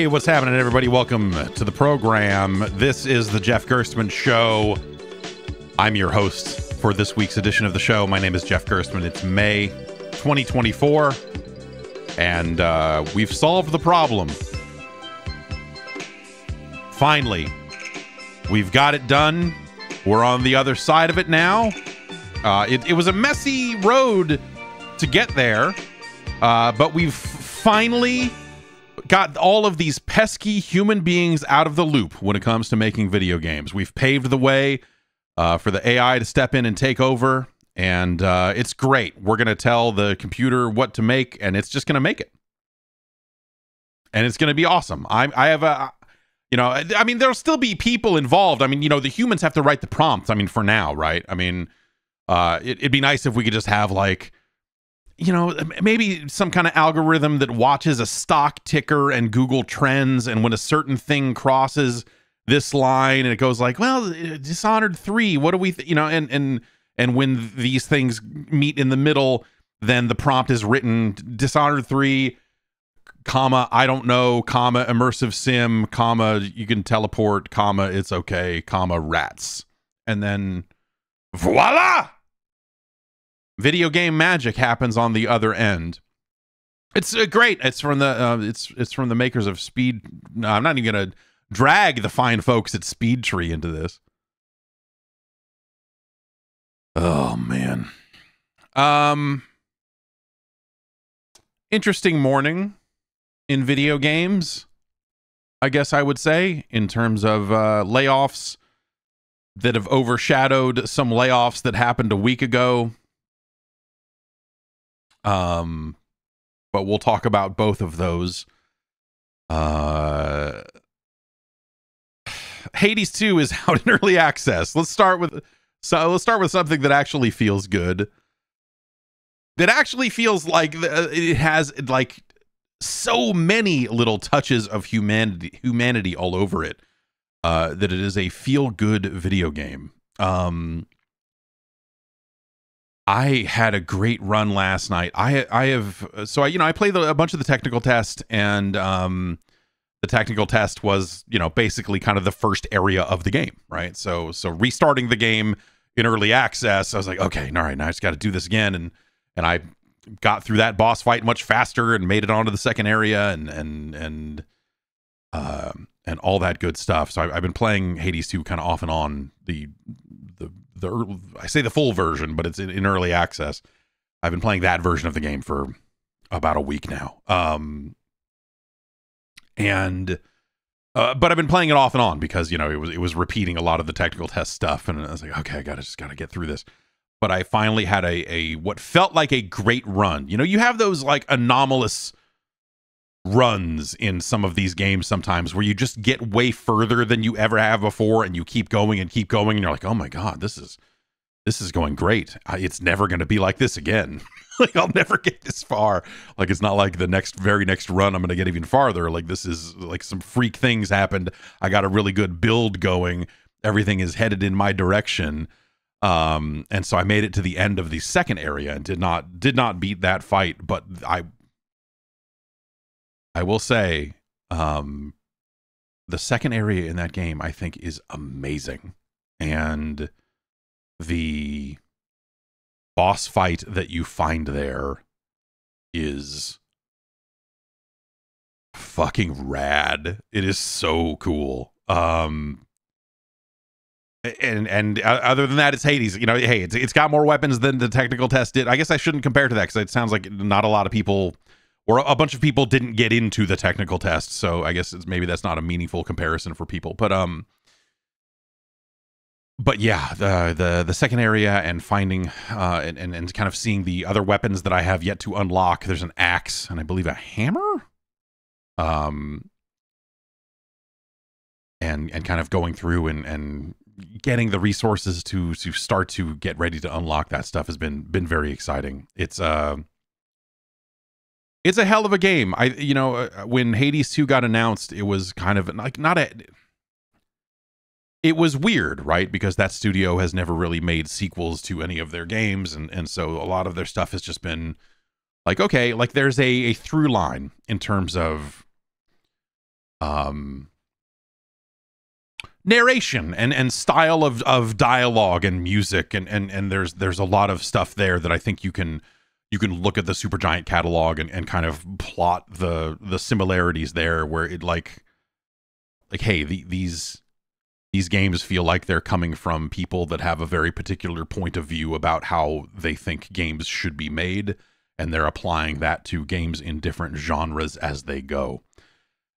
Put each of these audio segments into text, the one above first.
Hey, what's happening, everybody? Welcome to the program. This is the Jeff Gerstmann Show. I'm your host for this week's edition of the show. My name is Jeff Gerstmann. It's May 2024, and uh, we've solved the problem. Finally, we've got it done. We're on the other side of it now. Uh, it, it was a messy road to get there, uh, but we've finally got all of these pesky human beings out of the loop when it comes to making video games. We've paved the way uh, for the AI to step in and take over, and uh, it's great. We're going to tell the computer what to make, and it's just going to make it. And it's going to be awesome. I, I have a, you know, I mean, there'll still be people involved. I mean, you know, the humans have to write the prompts. I mean, for now, right? I mean, uh, it, it'd be nice if we could just have like, you know, maybe some kind of algorithm that watches a stock ticker and Google Trends, and when a certain thing crosses this line, and it goes like, well, uh, Dishonored three, what do we, you know, and and and when these things meet in the middle, then the prompt is written Dishonored three, comma I don't know, comma immersive sim, comma you can teleport, comma it's okay, comma rats, and then voila video game magic happens on the other end. It's uh, great. It's from the uh, it's it's from the makers of Speed. No, I'm not even gonna drag the fine folks at Speed Tree into this. Oh man. Um interesting morning in video games. I guess I would say in terms of uh, layoffs that have overshadowed some layoffs that happened a week ago um, but we'll talk about both of those. Uh, Hades 2 is out in early access. Let's start with so let's start with something that actually feels good. That actually feels like it has like so many little touches of humanity humanity all over it. Uh, that it is a feel good video game. Um, I had a great run last night. I I have so I you know I played a bunch of the technical test and um the technical test was you know basically kind of the first area of the game right? So so restarting the game in early access I was like okay all right now I just got to do this again. And and I got through that boss fight much faster and made it onto the second area and and and um and all that good stuff. So I, I've been playing Hades 2 kind of off and on the the I say the full version, but it's in, in, early access. I've been playing that version of the game for about a week now. Um, and uh, but I've been playing it off and on because you know it was it was repeating a lot of the technical test stuff, and I was like, okay, I gotta just gotta get through this. But I finally had a a what felt like a great run. You know, you have those like anomalous runs in some of these games sometimes where you just get way further than you ever have before and you keep going and keep going and you're like oh my god this is this is going great. It's never going to be like this again. Like i'll never get this far. Like it's not like the next very next run i'm going to get even farther. Like this is like some freak things happened. I got a really good build going. Everything is headed in my direction. Um and so i made it to the end of the second area and did not did not beat that fight but i I will say, um, the second area in that game I think is amazing, and the boss fight that you find there is fucking rad. It is so cool. Um, and and other than that, it's Hades. You know, hey, it's it's got more weapons than the technical test did. I guess I shouldn't compare to that because it sounds like not a lot of people or a bunch of people didn't get into the technical test. So i guess maybe that's not a meaningful comparison for people but um but yeah the the the second area and finding uh and, and and kind of seeing the other weapons that i have yet to unlock. There's an axe and i believe a hammer um and and kind of going through and and getting the resources to to start to get ready to unlock that stuff has been been very exciting. It's uh it's a hell of a game. I you know uh, when Hades 2 got announced, it was kind of like not a it was weird, right? Because that studio has never really made sequels to any of their games and and so a lot of their stuff has just been like okay, like there's a a through line in terms of um narration and and style of of dialogue and music and and and there's there's a lot of stuff there that I think you can you can look at the Supergiant catalog and, and kind of plot the the similarities there where it like like hey the, these these games feel like they're coming from people that have a very particular point of view about how they think games should be made and they're applying that to games in different genres as they go.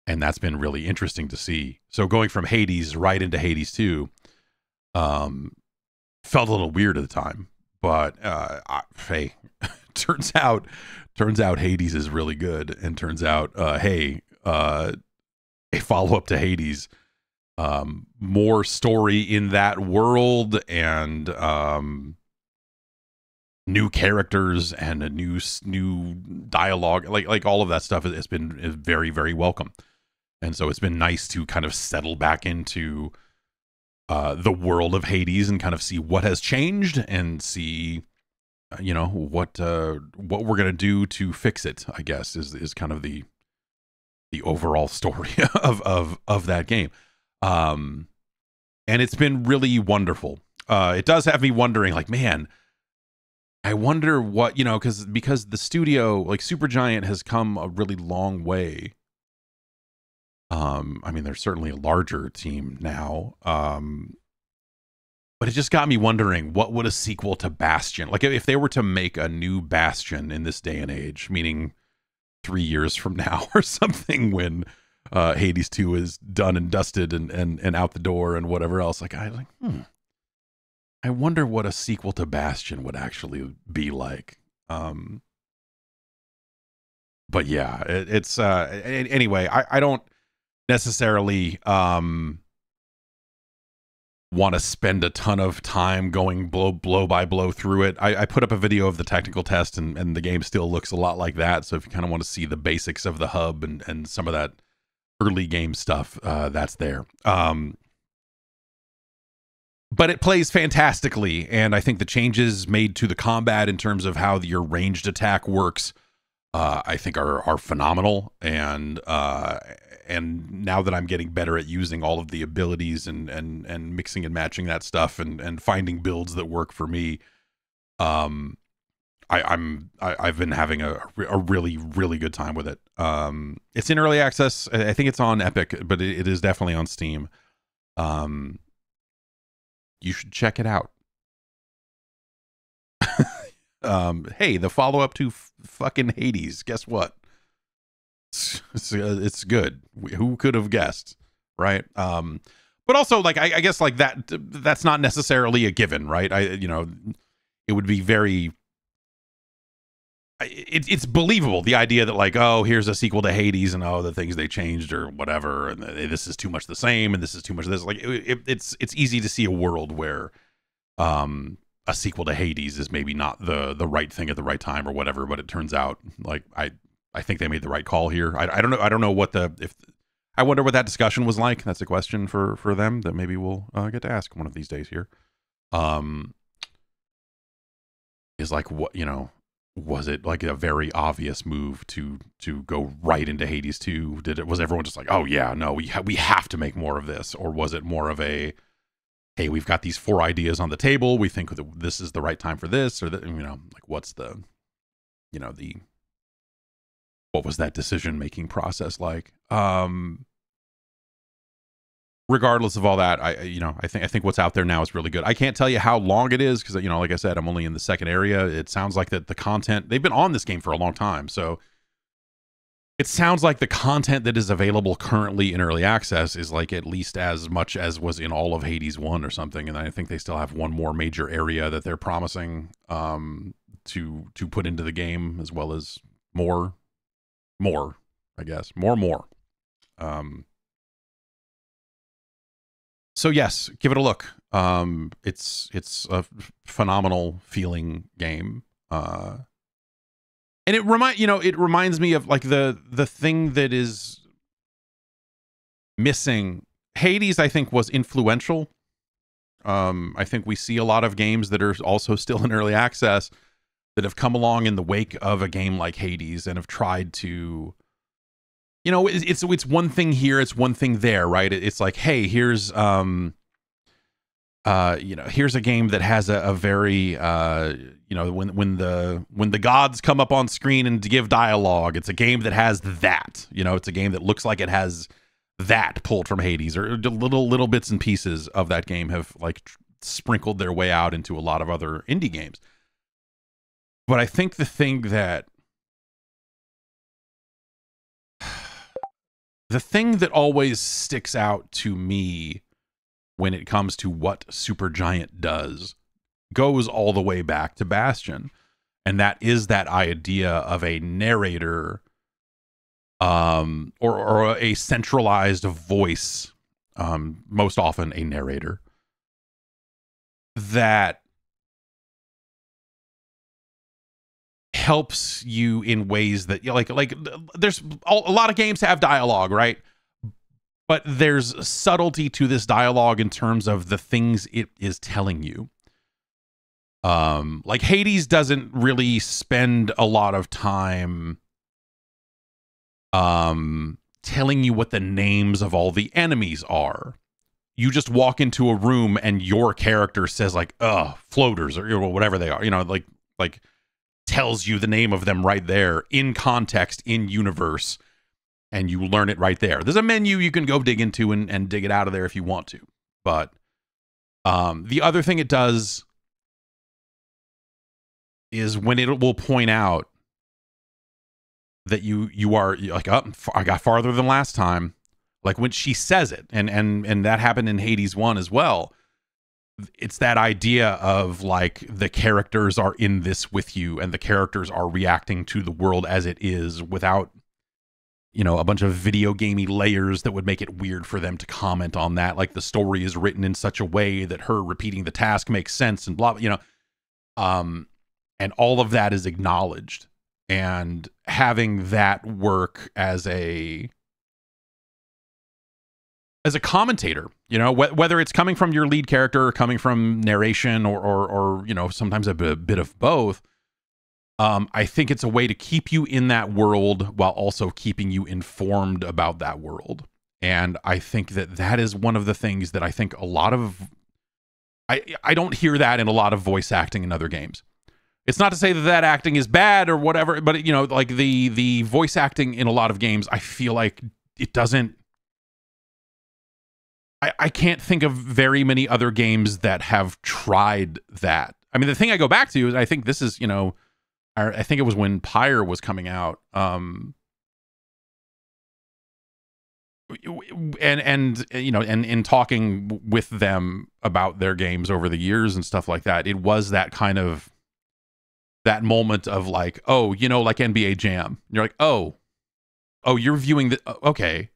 And that's been really interesting to see. So going from hades right into hades 2 um felt a little weird at the time but uh I, hey turns out turns out hades is really good and turns out uh hey uh a follow-up to hades um, more story in that world and um, new characters and a new new dialogue like like all of that stuff has been is very very welcome. And so it's been nice to kind of settle back into uh, the world of Hades and kind of see what has changed and see you know what uh, what we're gonna do to fix it I guess is is kind of the the overall story of of of that game um, and it's been really wonderful. Uh, it does have me wondering, like, man, I wonder what you know, because because the studio, like Supergiant, has come a really long way. Um, I mean, there's certainly a larger team now. Um, but it just got me wondering, what would a sequel to Bastion, like, if they were to make a new Bastion in this day and age, meaning three years from now or something, when uh, Hades 2 is done and dusted and, and, and out the door and whatever else. Like, I like, hmm, I wonder what a sequel to Bastion would actually be like. Um, but yeah, it, it's, uh, anyway, I, I don't necessarily, um, want to spend a ton of time going blow blow by blow through it. I, I, put up a video of the technical test and, and the game still looks a lot like that. So if you kind of want to see the basics of the hub and, and some of that early game stuff uh, that's there. Um, but it plays fantastically, and I think the changes made to the combat in terms of how your ranged attack works, uh, I think are are phenomenal. And uh, and now that I'm getting better at using all of the abilities and and and mixing and matching that stuff and and finding builds that work for me, um, I, I'm I, i have been having a a really really good time with it. Um, it's in early access. I think it's on Epic, but it, it is definitely on Steam. Um, you should check it out. um, hey, the follow up to fucking Hades. Guess what? It's, it's, good. Who could have guessed, right? Um, but also like I, I guess like that that's not necessarily a given, right? I you know it would be very it, it's believable the idea that like oh here's a sequel to Hades and oh the things they changed or whatever and this is too much the same and this is too much of this like it, it's it's easy to see a world where um a sequel to Hades is maybe not the the right thing at the right time or whatever but it turns out like I I think they made the right call here. I, I don't know I don't know what the if I wonder what that discussion was like. That's a question for for them that maybe we'll uh, get to ask one of these days here. Um is like what you know was it like a very obvious move to to go right into Hades 2 did it was everyone just like oh yeah no we ha- we have to make more of this or was it more of a hey we've got these four ideas on the table. We think that this is the right time for this or that you know like what's the you know the what was that decision making process like um regardless of all that, I you know I think I think what's out there now is really good. I can't tell you how long it is because you know like I said I'm only in the second area. It sounds like that the content they've been on this game for a long time, so it sounds like the content that is available currently in early access is like at least as much as was in all of Hades one or something. And I think they still have one more major area that they're promising um, to to put into the game as well as more more I guess more more. Um, so yes, give it a look. Um, it's it's a phenomenal feeling game. Uh, and it remind you know it reminds me of like the the thing that is missing. Hades, I think, was influential. Um, I think we see a lot of games that are also still in early access that have come along in the wake of a game like Hades and have tried to you know, it's, it's it's one thing here, it's one thing there, right? It's like, hey, here's um, uh, you know, here's a game that has a, a very uh, you know, when when the when the gods come up on screen and give dialogue, it's a game that has that. You know, it's a game that looks like it has that pulled from Hades, or little little bits and pieces of that game have like sprinkled their way out into a lot of other indie games. But I think the thing that the thing that always sticks out to me when it comes to what Supergiant does goes all the way back to Bastion. And that is that idea of a narrator um, or, or a centralized voice, um, most often a narrator, that helps you in ways that you know, like like there's a lot of games have dialogue right? But there's subtlety to this dialogue in terms of the things it is telling you. Um like hades doesn't really spend a lot of time um telling you what the names of all the enemies are. You just walk into a room and your character says like uh floaters or whatever they are you know like like tells you the name of them right there in context in universe and you learn it right there. There's a menu you can go dig into and, and dig it out of there if you want to. But um, the other thing it does is when it will point out that you you are like oh i got farther than last time like when she says it and and and that happened in hades 1 as well it's that idea of like the characters are in this with you and the characters are reacting to the world as it is without you know a bunch of video gamey layers that would make it weird for them to comment on that. Like the story is written in such a way that her repeating the task makes sense and blah you know? Um and all of that is acknowledged. And having that work as a as a commentator you know wh- whether it's coming from your lead character or coming from narration or or, or you know sometimes a bit of both um, i think it's a way to keep you in that world while also keeping you informed about that world. And i think that that is one of the things that i think a lot of i i don't hear that in a lot of voice acting in other games. It's not to say that that acting is bad or whatever but you know like the the voice acting in a lot of games i feel like it doesn't I, I can't think of very many other games that have tried that. I mean, the thing I go back to is I think this is, you know, I, I think it was when Pyre was coming out. Um, and and you know and in talking with them about their games over the years and stuff like that it was that kind of that moment of like oh you know like nba jam you're like oh oh you're viewing the okay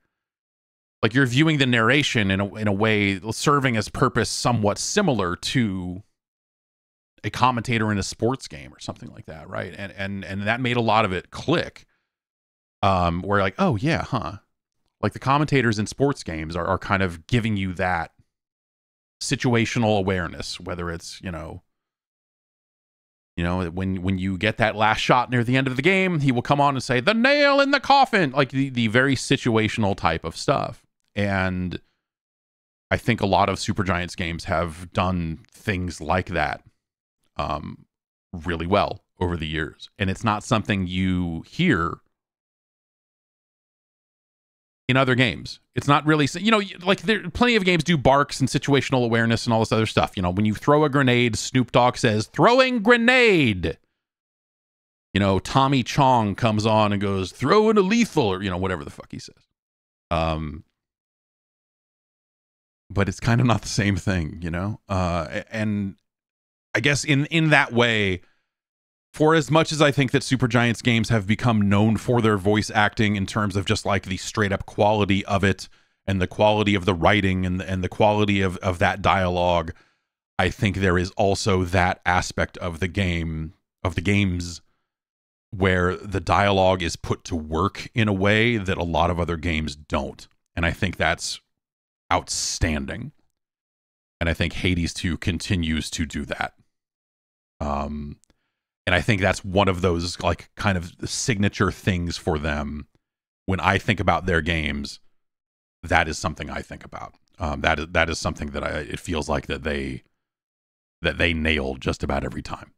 like you're viewing the narration in a in a way serving as purpose somewhat similar to a commentator in a sports game or something like that, right? And and and that made a lot of it click. Um, where like, oh yeah, huh? Like the commentators in sports games are are kind of giving you that situational awareness, whether it's you know you know, when when you get that last shot near the end of the game, he will come on and say, "The nail in the coffin," like the the very situational type of stuff. And I think a lot of Supergiants games have done things like that um, really well over the years. And it's not something you hear in other games. It's not really, you know, like there plenty of games do barks and situational awareness and all this other stuff. You know, when you throw a grenade, Snoop Dogg says, throwing grenade. You know, Tommy Chong comes on and goes, throw in a lethal, or, you know, whatever the fuck he says. Um, but it's kind of not the same thing, you know. Uh, and I guess in in that way, for as much as I think that Supergiants games have become known for their voice acting in terms of just like the straight up quality of it and the quality of the writing and and the quality of of that dialogue, I think there is also that aspect of the game of the games where the dialogue is put to work in a way that a lot of other games don't. And I think that's outstanding. And I think Hades 2 continues to do that. Um, and I think that's one of those like kind of signature things for them when I think about their games, that is something I think about. Um, that is that is something that I it feels like that they that they nailed just about every time.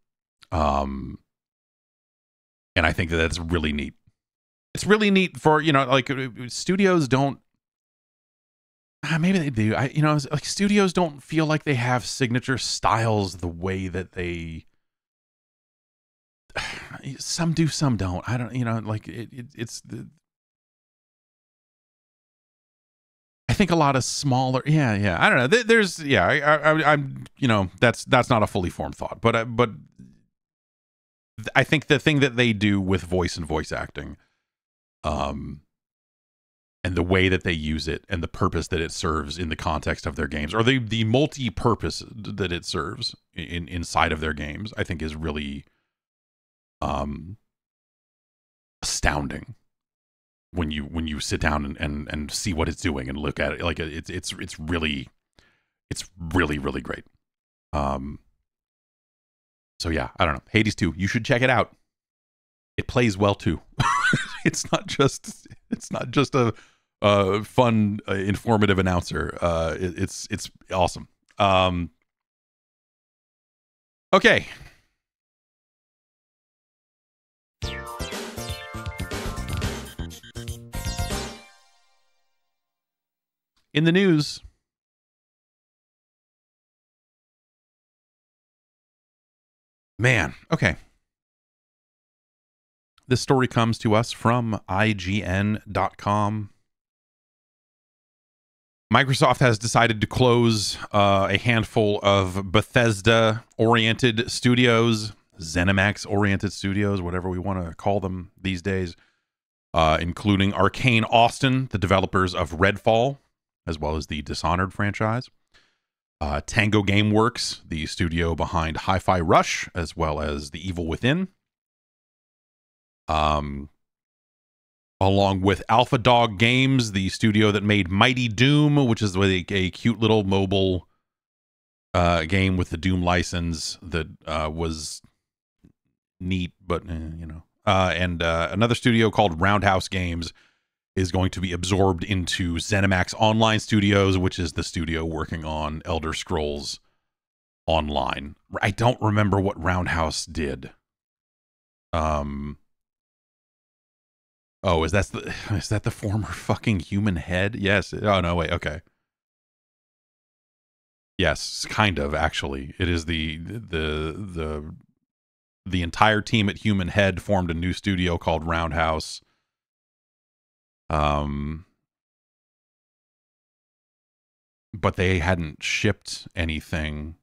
Um, and I think that that's really neat. It's really neat for you know like uh, studios don't uh, maybe they do. I you know like studios don't feel like they have signature styles the way that they some do some don't. I don't you know like it, it it's the I think a lot of smaller, yeah, yeah. I don't know. There's, yeah, I, I, I'm, you know, that's that's not a fully formed thought, but uh, but I think the thing that they do with voice and voice acting, um, and the way that they use it and the purpose that it serves in the context of their games, or the the multi-purpose that it serves in inside of their games, I think is really, um, astounding when you when you sit down and, and and see what it's doing and look at it. Like it's it's it's really it's really really great. Um so yeah i don't know. Hades 2 you should check it out. It plays well too. It's not just it's not just a, a fun uh, informative announcer uh it, it's it's awesome um okay In the news, man, okay. This story comes to us from IGN.com. Microsoft has decided to close uh, a handful of Bethesda oriented studios, ZeniMax oriented studios, whatever we want to call them these days, uh, including Arkane Austin, the developers of Redfall, as well as the Dishonored franchise. Uh, Tango Gameworks, the studio behind Hi-Fi Rush, as well as The Evil Within. Um, along with Alpha Dog Games, the studio that made Mighty Doom, which is a, a cute little mobile uh, game with the Doom license that uh, was neat, but eh, you know. Uh, and uh, another studio called Roundhouse Games, is going to be absorbed into ZeniMax Online Studios, which is the studio working on Elder Scrolls Online. I don't remember what Roundhouse did. Um. Oh, is that the is that the former fucking human head? Yes. Oh no, wait. Okay. Yes, kind of actually. It is the the the the entire team at Human Head formed a new studio called Roundhouse um, but they hadn't shipped anything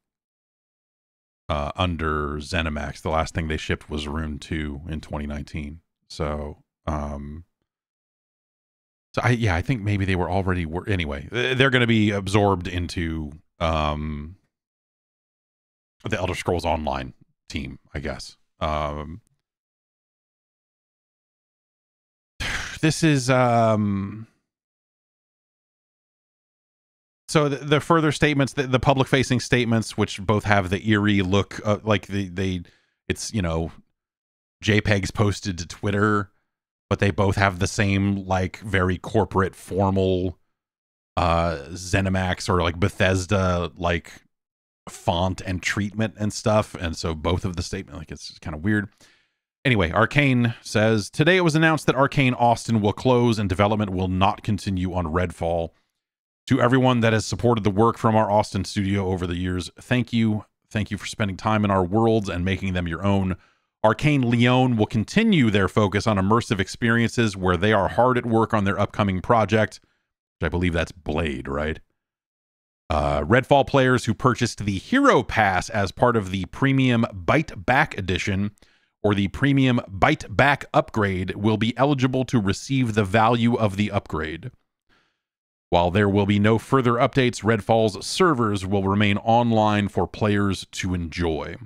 uh, under ZeniMax. The last thing they shipped was Rune 2 in 2019. So, um, so I yeah, I think maybe they were already were anyway. They're going to be absorbed into um the Elder Scrolls Online team, I guess. Um, this is um so the, the further statements the, the public facing statements which both have the eerie look uh, like the they it's you know jpegs posted to twitter but they both have the same like very corporate formal uh zenimax or like bethesda like font and treatment and stuff and so both of the statement like it's kind of weird Anyway, Arkane says today it was announced that Arkane Austin will close and development will not continue on Redfall. To everyone that has supported the work from our Austin studio over the years, thank you. Thank you for spending time in our worlds and making them your own. Arkane Lyon will continue their focus on immersive experiences where they are hard at work on their upcoming project, which I believe that's Blade, right? Uh, Redfall players who purchased the Hero Pass as part of the premium Bite Back edition or the premium Bite Back upgrade will be eligible to receive the value of the upgrade. While there will be no further updates, Redfall's servers will remain online for players to enjoy.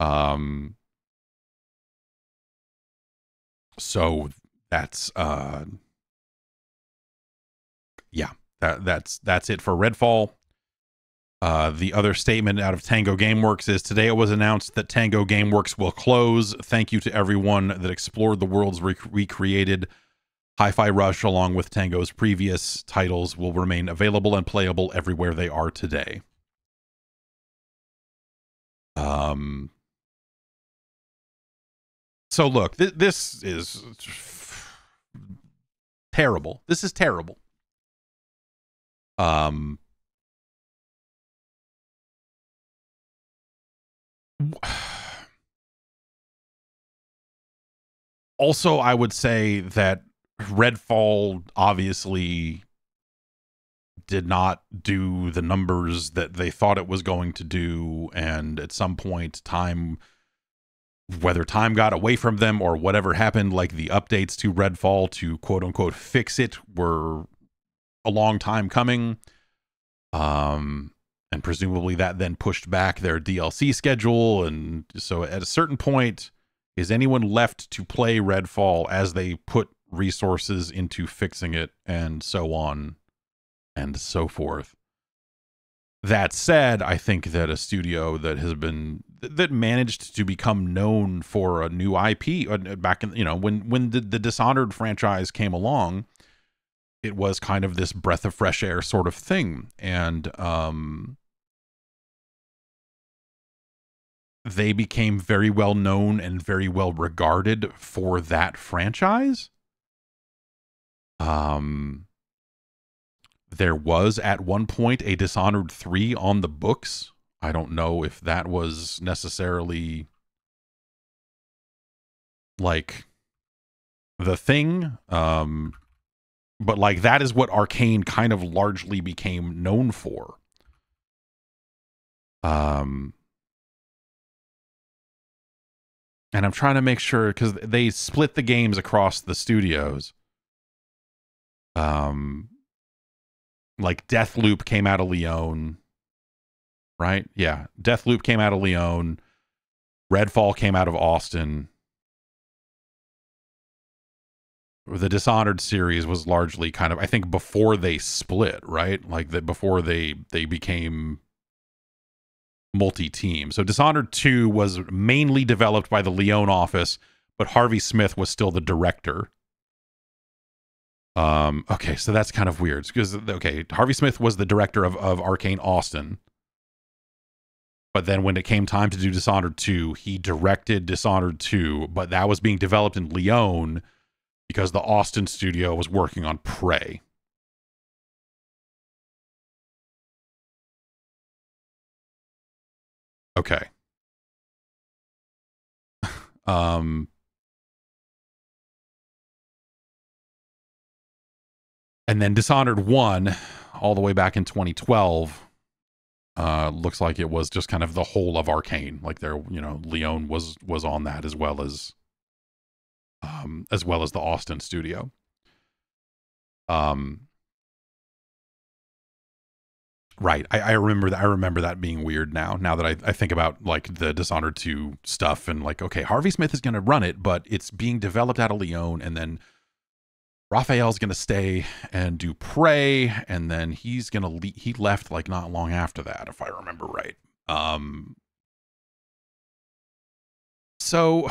Um, so that's uh, yeah, that that's that's it for Redfall. Uh, the other statement out of Tango Gameworks is today it was announced that Tango Gameworks will close. Thank you to everyone that explored the worlds rec- recreated. Hi-Fi Rush, along with Tango's previous titles, will remain available and playable everywhere they are today. Um, so look, th- this is terrible. This is terrible. Um, also, I would say that Redfall obviously did not do the numbers that they thought it was going to do. And at some point, time, whether time got away from them or whatever happened, like the updates to Redfall to quote unquote fix it were a long time coming. Um, and presumably that then pushed back their DLC schedule. And so at a certain point, is anyone left to play Redfall as they put resources into fixing it and so on and so forth? That said, I think that a studio that has been that managed to become known for a new IP uh, back in you know when when the, the Dishonored franchise came along, it was kind of this breath of fresh air sort of thing. And um they became very well known and very well regarded for that franchise. Um there was at one point a dishonored 3 on the books i don't know if that was necessarily like the thing um but like that is what Arkane kind of largely became known for. Um and I'm trying to make sure cuz they split the games across the studios. Um like Deathloop came out of Lyon, right? Yeah, Deathloop came out of Lyon. Redfall came out of Austin. the Dishonored series was largely kind of I think before they split, right? Like that before they they became multi-team. So Dishonored 2 was mainly developed by the Lyon office, but Harvey Smith was still the director. Um okay, so that's kind of weird because okay, Harvey Smith was the director of of Arkane Austin. But then when it came time to do Dishonored 2, he directed Dishonored 2, but that was being developed in Lyon because the Austin studio was working on Prey. Okay. um and then Dishonored 1 all the way back in 2012 uh looks like it was just kind of the whole of Arkane. like there you know Lyon was was on that as well as um, as well as the Austin studio. Um, right. I, I remember that. I remember that being weird now. Now that I, I think about like the Dishonored 2 stuff and like, okay, Harvey Smith is going to run it, but it's being developed out of Lyon, and then Raphael's going to stay and do Prey, and then he's going to le- he left like not long after that, if I remember right. Um. So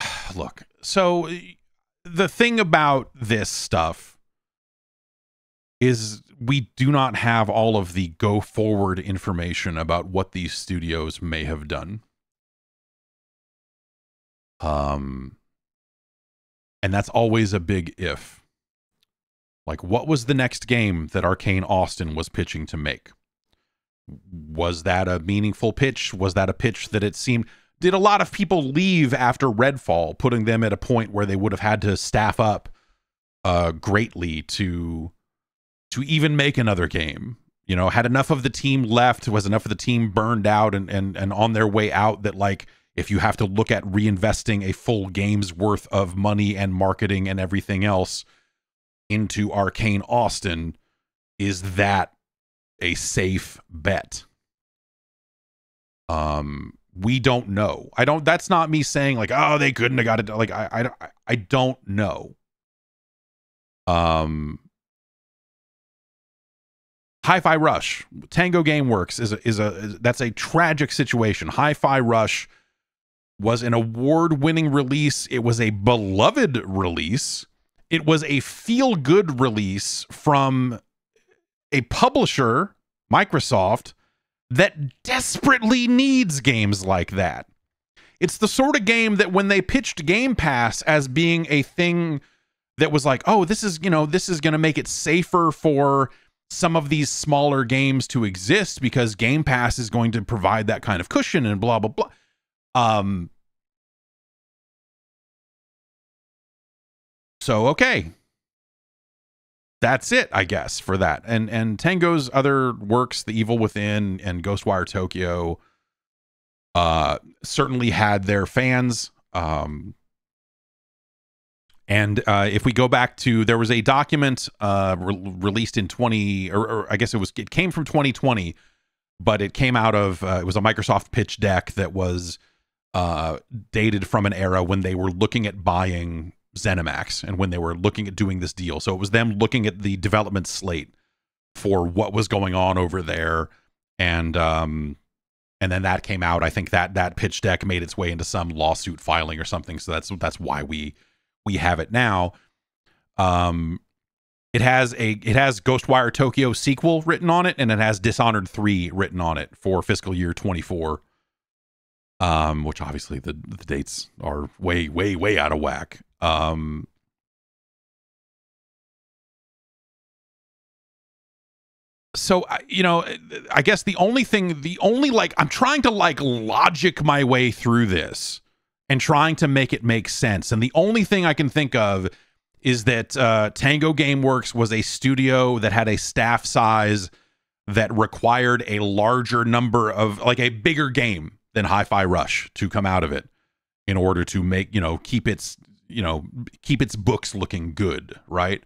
look, so the thing about this stuff is we do not have all of the go forward information about what these studios may have done. Um and that's always a big if. Like what was the next game that Arkane Austin was pitching to make? Was that a meaningful pitch? Was that a pitch that it seemed did a lot of people leave after Redfall, putting them at a point where they would have had to staff up uh, greatly to to even make another game. You know, had enough of the team left, was enough of the team burned out and and and on their way out that like if you have to look at reinvesting a full game's worth of money and marketing and everything else into Arkane Austin, is that a safe bet? Um we don't know. I don't. That's not me saying like, oh, they couldn't have got it. Like, I, I, I don't know. Um, Hi-Fi Rush, Tango GameWorks is a, is a is, that's a tragic situation. Hi-Fi Rush was an award-winning release. It was a beloved release. It was a feel-good release from a publisher, Microsoft, that desperately needs games like that. It's the sort of game that when they pitched Game Pass as being a thing that was like, oh, this is, you know, this is going to make it safer for some of these smaller games to exist because Game Pass is going to provide that kind of cushion and blah blah blah. Um So okay. That's it, I guess, for that. And and Tango's other works, The Evil Within and Ghostwire Tokyo, uh certainly had their fans. Um and uh, if we go back to, there was a document uh, re- released in 20, or, or, I guess it was, it came from 2020, but it came out of, uh, it was a Microsoft pitch deck that was uh, dated from an era when they were looking at buying ZeniMax and when they were looking at doing this deal. So it was them looking at the development slate for what was going on over there, and um, and then that came out. I think that that pitch deck made its way into some lawsuit filing or something. So that's that's why we we have it now. Um, it has a it has Ghostwire Tokyo sequel written on it, and it has Dishonored three written on it for fiscal year twenty four. Um, which obviously the the dates are way way way out of whack. Um, so you know i guess the only thing the only like i'm trying to like logic my way through this and trying to make it make sense. And the only thing I can think of is that uh, Tango GameWorks was a studio that had a staff size that required a larger number of like a bigger game than Hi-Fi Rush to come out of it in order to make you know keep its you know keep its books looking good, right?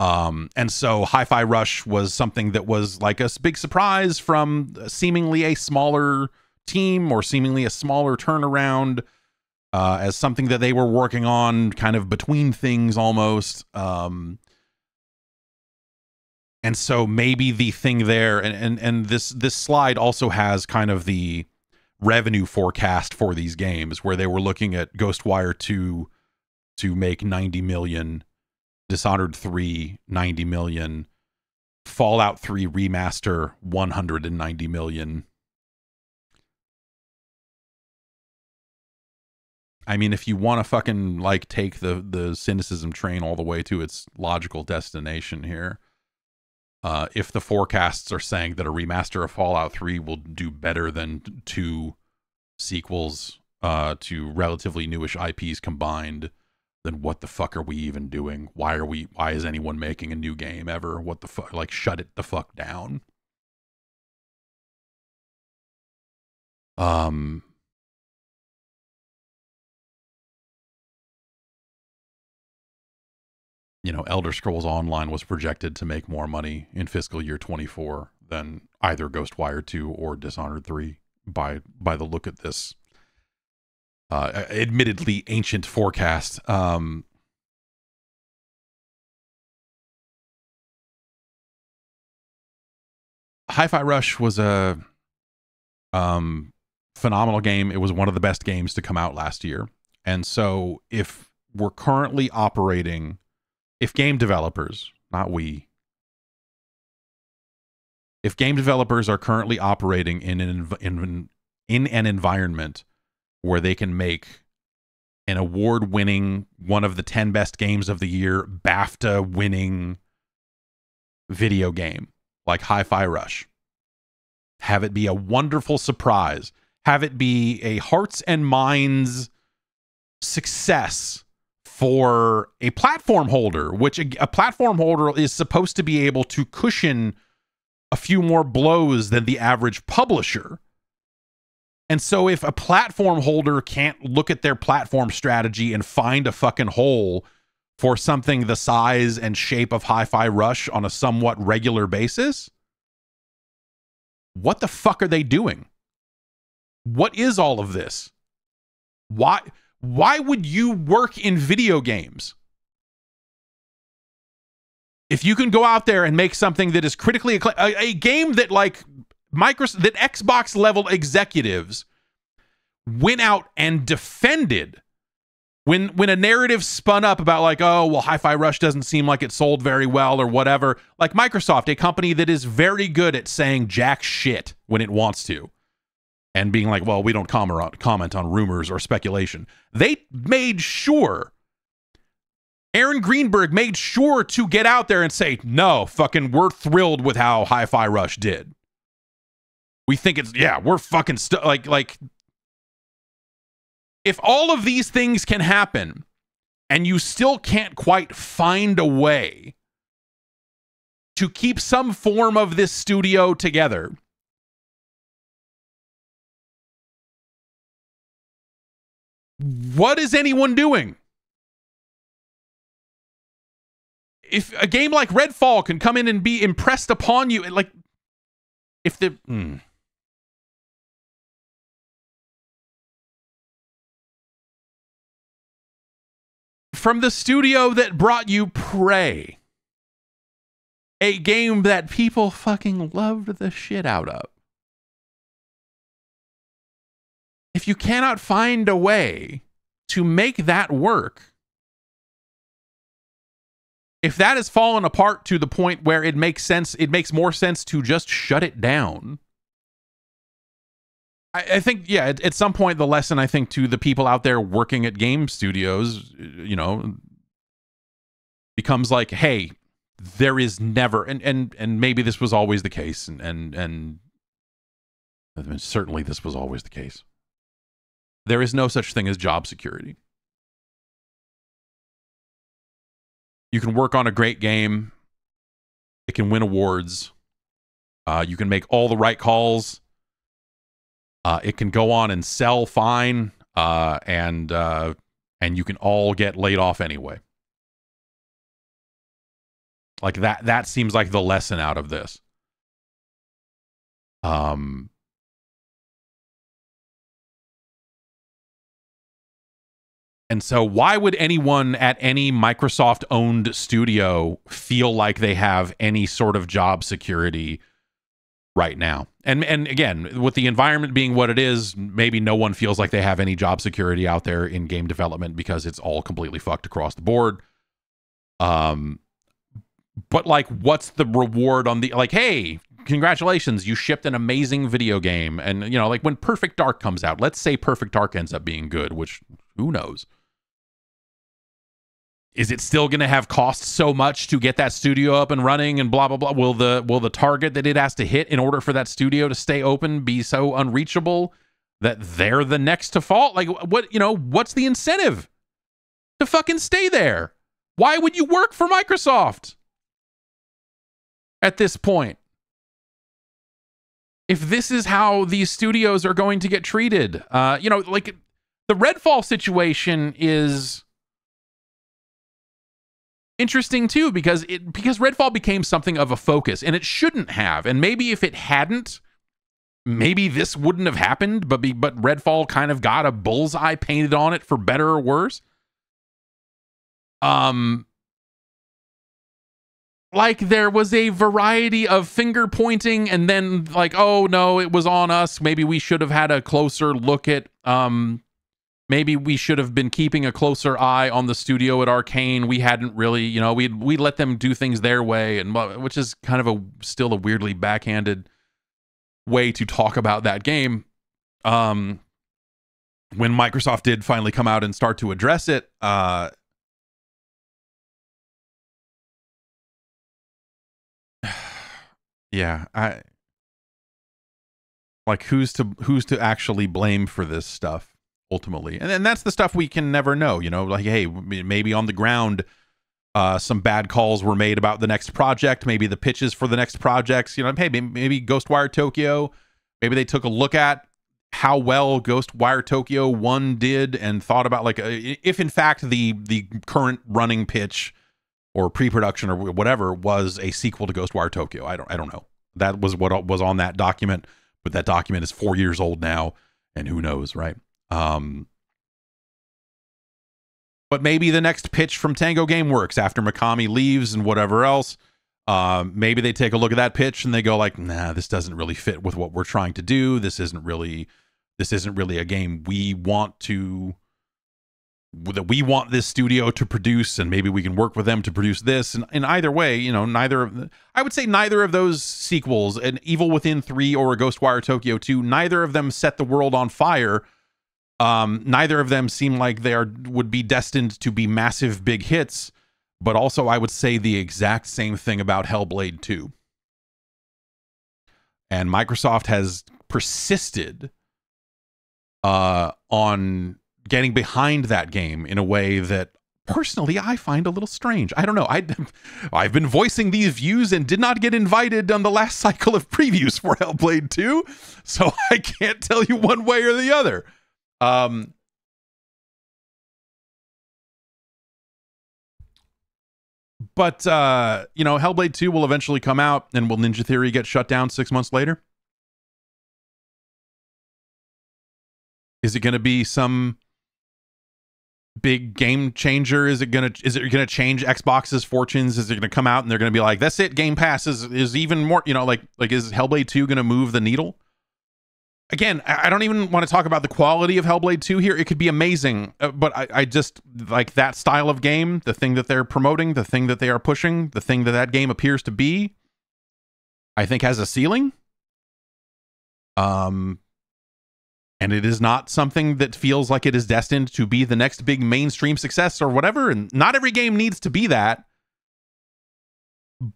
Um, and so Hi-Fi Rush was something that was like a big surprise from seemingly a smaller team or seemingly a smaller turnaround uh, as something that they were working on kind of between things almost. Um, and so maybe the thing there and, and and this this slide also has kind of the revenue forecast for these games where they were looking at Ghostwire 2 to make 90 million, Dishonored 3 90 million, Fallout 3 remaster 190 million, I mean, if you want to fucking like take the the cynicism train all the way to its logical destination here, uh, if the forecasts are saying that a remaster of Fallout 3 will do better than two sequels uh, to relatively newish IPs combined, then what the fuck are we even doing? Why are we? Why is anyone making a new game ever? What the fuck? Like, shut it the fuck down. Um, you know, Elder Scrolls Online was projected to make more money in fiscal year 24 than either Ghostwire 2 or Dishonored 3 by by the look at this uh, admittedly ancient forecast. Um, Hi-Fi Rush was a um, phenomenal game. It was one of the best games to come out last year. And so if we're currently operating if game developers, not we, if game developers are currently operating in an in, in an environment where they can make an award-winning one of the 10 best games of the year BAFTA winning video game like Hi-Fi Rush have it be a wonderful surprise have it be a hearts and minds success for a platform holder, which a, a, platform holder is supposed to be able to cushion a few more blows than the average publisher. And so if a platform holder can't look at their platform strategy and find a fucking hole for something the size and shape of Hi-Fi Rush on a somewhat regular basis, what the fuck are they doing? What is all of this? Why why would you work in video games? if you can go out there and make something that is critically acclaimed, a, a game that like Microsoft, that Xbox level executives went out and defended when when a narrative spun up about like oh well hi-fi rush doesn't seem like it sold very well or whatever like microsoft a company that is very good at saying jack shit when it wants to and being like well we don't comment on rumors or speculation. They made sure aaron greenberg made sure to get out there and say no fucking we're thrilled with how hi-fi rush did. We think it's yeah we're fucking st- like like if all of these things can happen and you still can't quite find a way to keep some form of this studio together, what is anyone doing? If a game like Redfall can come in and be impressed upon you, like, if the. Mm. from the studio that brought you Prey, a game that people fucking loved the shit out of. If you cannot find a way to make that work, if that has fallen apart to the point where it makes sense, it makes more sense to just shut it down I, I think, yeah, at, at some point, the lesson I think to the people out there working at game studios, uh, you know, becomes like, hey, there is never, and and and maybe this was always the case, and and and certainly this was always the case. There is no such thing as job security. You can work on a great game. It can win awards. Uh, you can make all the right calls uh, it can go on and sell fine, uh, and uh, and you can all get laid off anyway. Like that. That seems like the lesson out of this. Um. And so, why would anyone at any Microsoft owned studio feel like they have any sort of job security right now. And and again, with the environment being what it is, maybe no one feels like they have any job security out there in game development because it's all completely fucked across the board. Um but like what's the reward on the like hey, congratulations, you shipped an amazing video game and you know, like when Perfect Dark comes out, let's say Perfect Dark ends up being good, which who knows? Is it still going to have cost so much to get that studio up and running and blah blah blah? Will the will the target that it has to hit in order for that studio to stay open be so unreachable that they're the next to fall like what you know what's the incentive to fucking stay there? Why would you work for microsoft at this point? If this is how these studios are going to get treated uh you know like the redfall situation is interesting too because it because Redfall became something of a focus and it shouldn't have. And maybe if it hadn't, maybe this wouldn't have happened, but be, but Redfall kind of got a bullseye painted on it for better or worse. Um like there was a variety of finger pointing and then like oh no it was on us maybe we should have had a closer look at um maybe we should have been keeping a closer eye on the studio at Arkane. We hadn't really, you know, we we let them do things their way, and which is kind of a still a weirdly backhanded way to talk about that game. Um, when Microsoft did finally come out and start to address it, uh, yeah, I like who's to who's to actually blame for this stuff ultimately. And, and that's the stuff we can never know, you know, like, hey, maybe on the ground, uh, some bad calls were made about the next project, maybe the pitches for the next projects, you know, hey, maybe, maybe Ghostwire Tokyo, maybe they took a look at how well Ghostwire Tokyo 1 did and thought about like uh, if in fact the the current running pitch or pre-production or whatever was a sequel to Ghostwire Tokyo. I don't I don't know. That was what was on that document, but that document is 4 years old now and who knows, right? Um, but maybe the next pitch from Tango Gameworks after Mikami leaves and whatever else Uh, maybe they take a look at that pitch and they go like, "Nah, this doesn't really fit with what we're trying to do. This isn't really, this isn't really a game we want to." that we want this studio to produce and maybe we can work with them to produce this and in either way you know neither of the, i would say neither of those sequels an evil within 3 or a ghostwire tokyo 2 neither of them set the world on fire um neither of them seem like they are would be destined to be massive big hits but also i would say the exact same thing about hellblade 2 and microsoft has persisted uh on getting behind that game in a way that personally I find a little strange. I don't know. I I've been voicing these views and did not get invited on the last cycle of previews for Hellblade 2, so I can't tell you one way or the other. Um But uh, you know, Hellblade 2 will eventually come out and will Ninja Theory get shut down 6 months later? Is it going to be some big game changer? Is it gonna is it gonna change Xbox's fortunes? Is it gonna come out and they're gonna be like, that's it, Game Pass is is even more, you know, like like is Hellblade 2 gonna move the needle? Again, I don't even want to talk about the quality of Hellblade 2 here. It could be amazing, uh, but I, I just like that style of game, the thing that they're promoting, the thing that they are pushing, the thing that that game appears to be, I think has a ceiling. Um, and it is not something that feels like it is destined to be the next big mainstream success or whatever and not every game needs to be that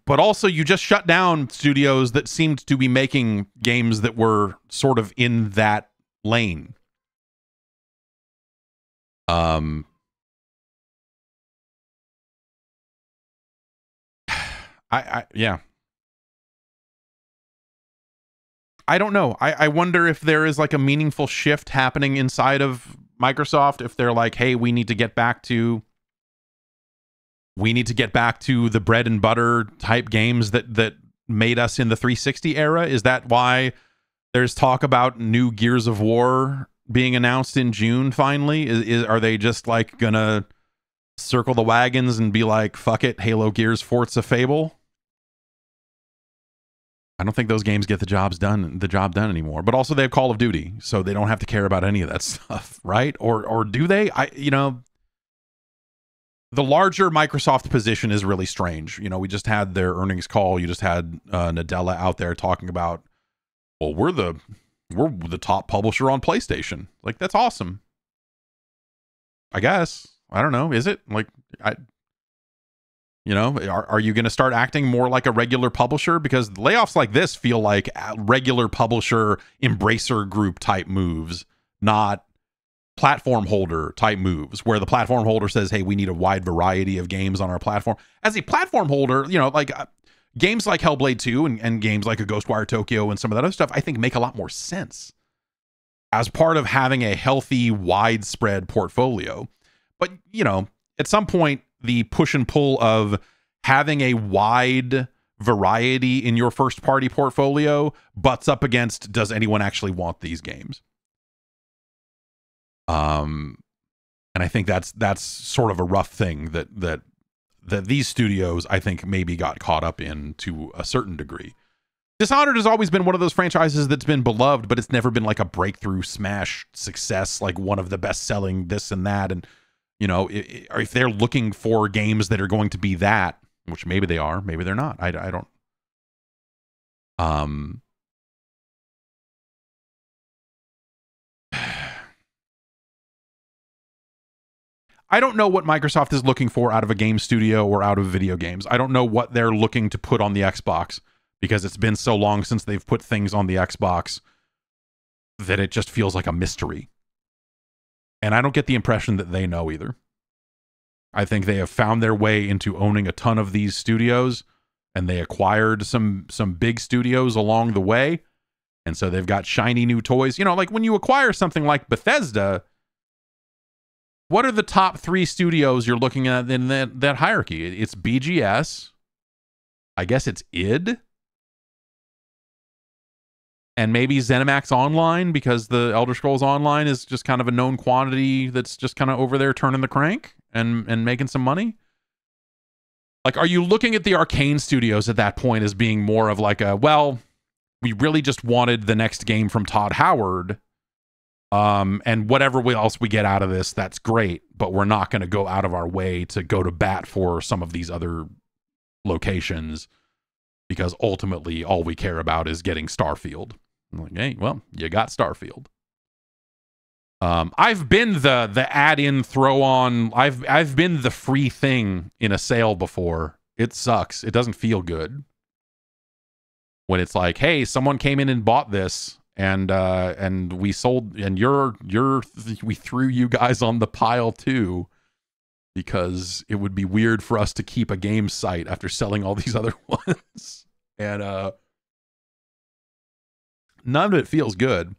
but also you just shut down studios that seemed to be making games that were sort of in that lane um I, I yeah I don't know. I, I wonder if there is like a meaningful shift happening inside of Microsoft. If they're like, hey, we need to get back to we need to get back to the bread and butter type games that that made us in the 360 era. Is that why there's talk about new Gears of War being announced in June finally? Is, is are they just like gonna circle the wagons and be like, fuck it, Halo Gears Forza Fable? I don't think those games get the jobs done, the job done anymore. But also they have Call of Duty, so they don't have to care about any of that stuff, right? Or or do they? I you know, the larger Microsoft position is really strange. You know, we just had their earnings call. You just had uh, Nadella out there talking about, well, we're the we're the top publisher on PlayStation. Like that's awesome. I guess I don't know. Is it like I you know, are, are you going to start acting more like a regular publisher? Because layoffs like this feel like regular publisher embracer group type moves, not platform holder type moves where the platform holder says, hey, we need a wide variety of games on our platform. As a platform holder, you know, like uh, games like Hellblade 2 and, and games like a Ghostwire Tokyo and some of that other stuff, I think make a lot more sense as part of having a healthy, widespread portfolio. But, you know, at some point, the push and pull of having a wide variety in your first party portfolio butts up against does anyone actually want these games um and i think that's that's sort of a rough thing that that that these studios i think maybe got caught up in to a certain degree dishonored has always been one of those franchises that's been beloved but it's never been like a breakthrough smash success like one of the best selling this and that and you know, if, if they're looking for games that are going to be that, which maybe they are, maybe they're not. I, I don't. Um. I don't know what Microsoft is looking for out of a game studio or out of video games. I don't know what they're looking to put on the Xbox because it's been so long since they've put things on the Xbox that it just feels like a mystery. And I don't get the impression that they know either. I think they have found their way into owning a ton of these studios and they acquired some some big studios along the way. And so they've got shiny new toys. You know, like when you acquire something like Bethesda, what are the top 3 studios you're looking at in that that hierarchy? It's BGS. I guess it's id and maybe ZeniMax Online because the Elder Scrolls Online is just kind of a known quantity that's just kind of over there turning the crank and and making some money. like are you looking at the Arkane studios at that point as being more of like a well we really just wanted the next game from todd howard um and whatever we, else we get out of this that's great but we're not going to go out of our way to go to bat for some of these other locations because ultimately all we care about is getting starfield I'm like hey well you got starfield um, I've been the the add in throw on. I've I've been the free thing in a sale before. It sucks. It doesn't feel good when it's like, hey, someone came in and bought this, and uh, and we sold, and you're you're we threw you guys on the pile too, because it would be weird for us to keep a game site after selling all these other ones, and uh, none of it feels good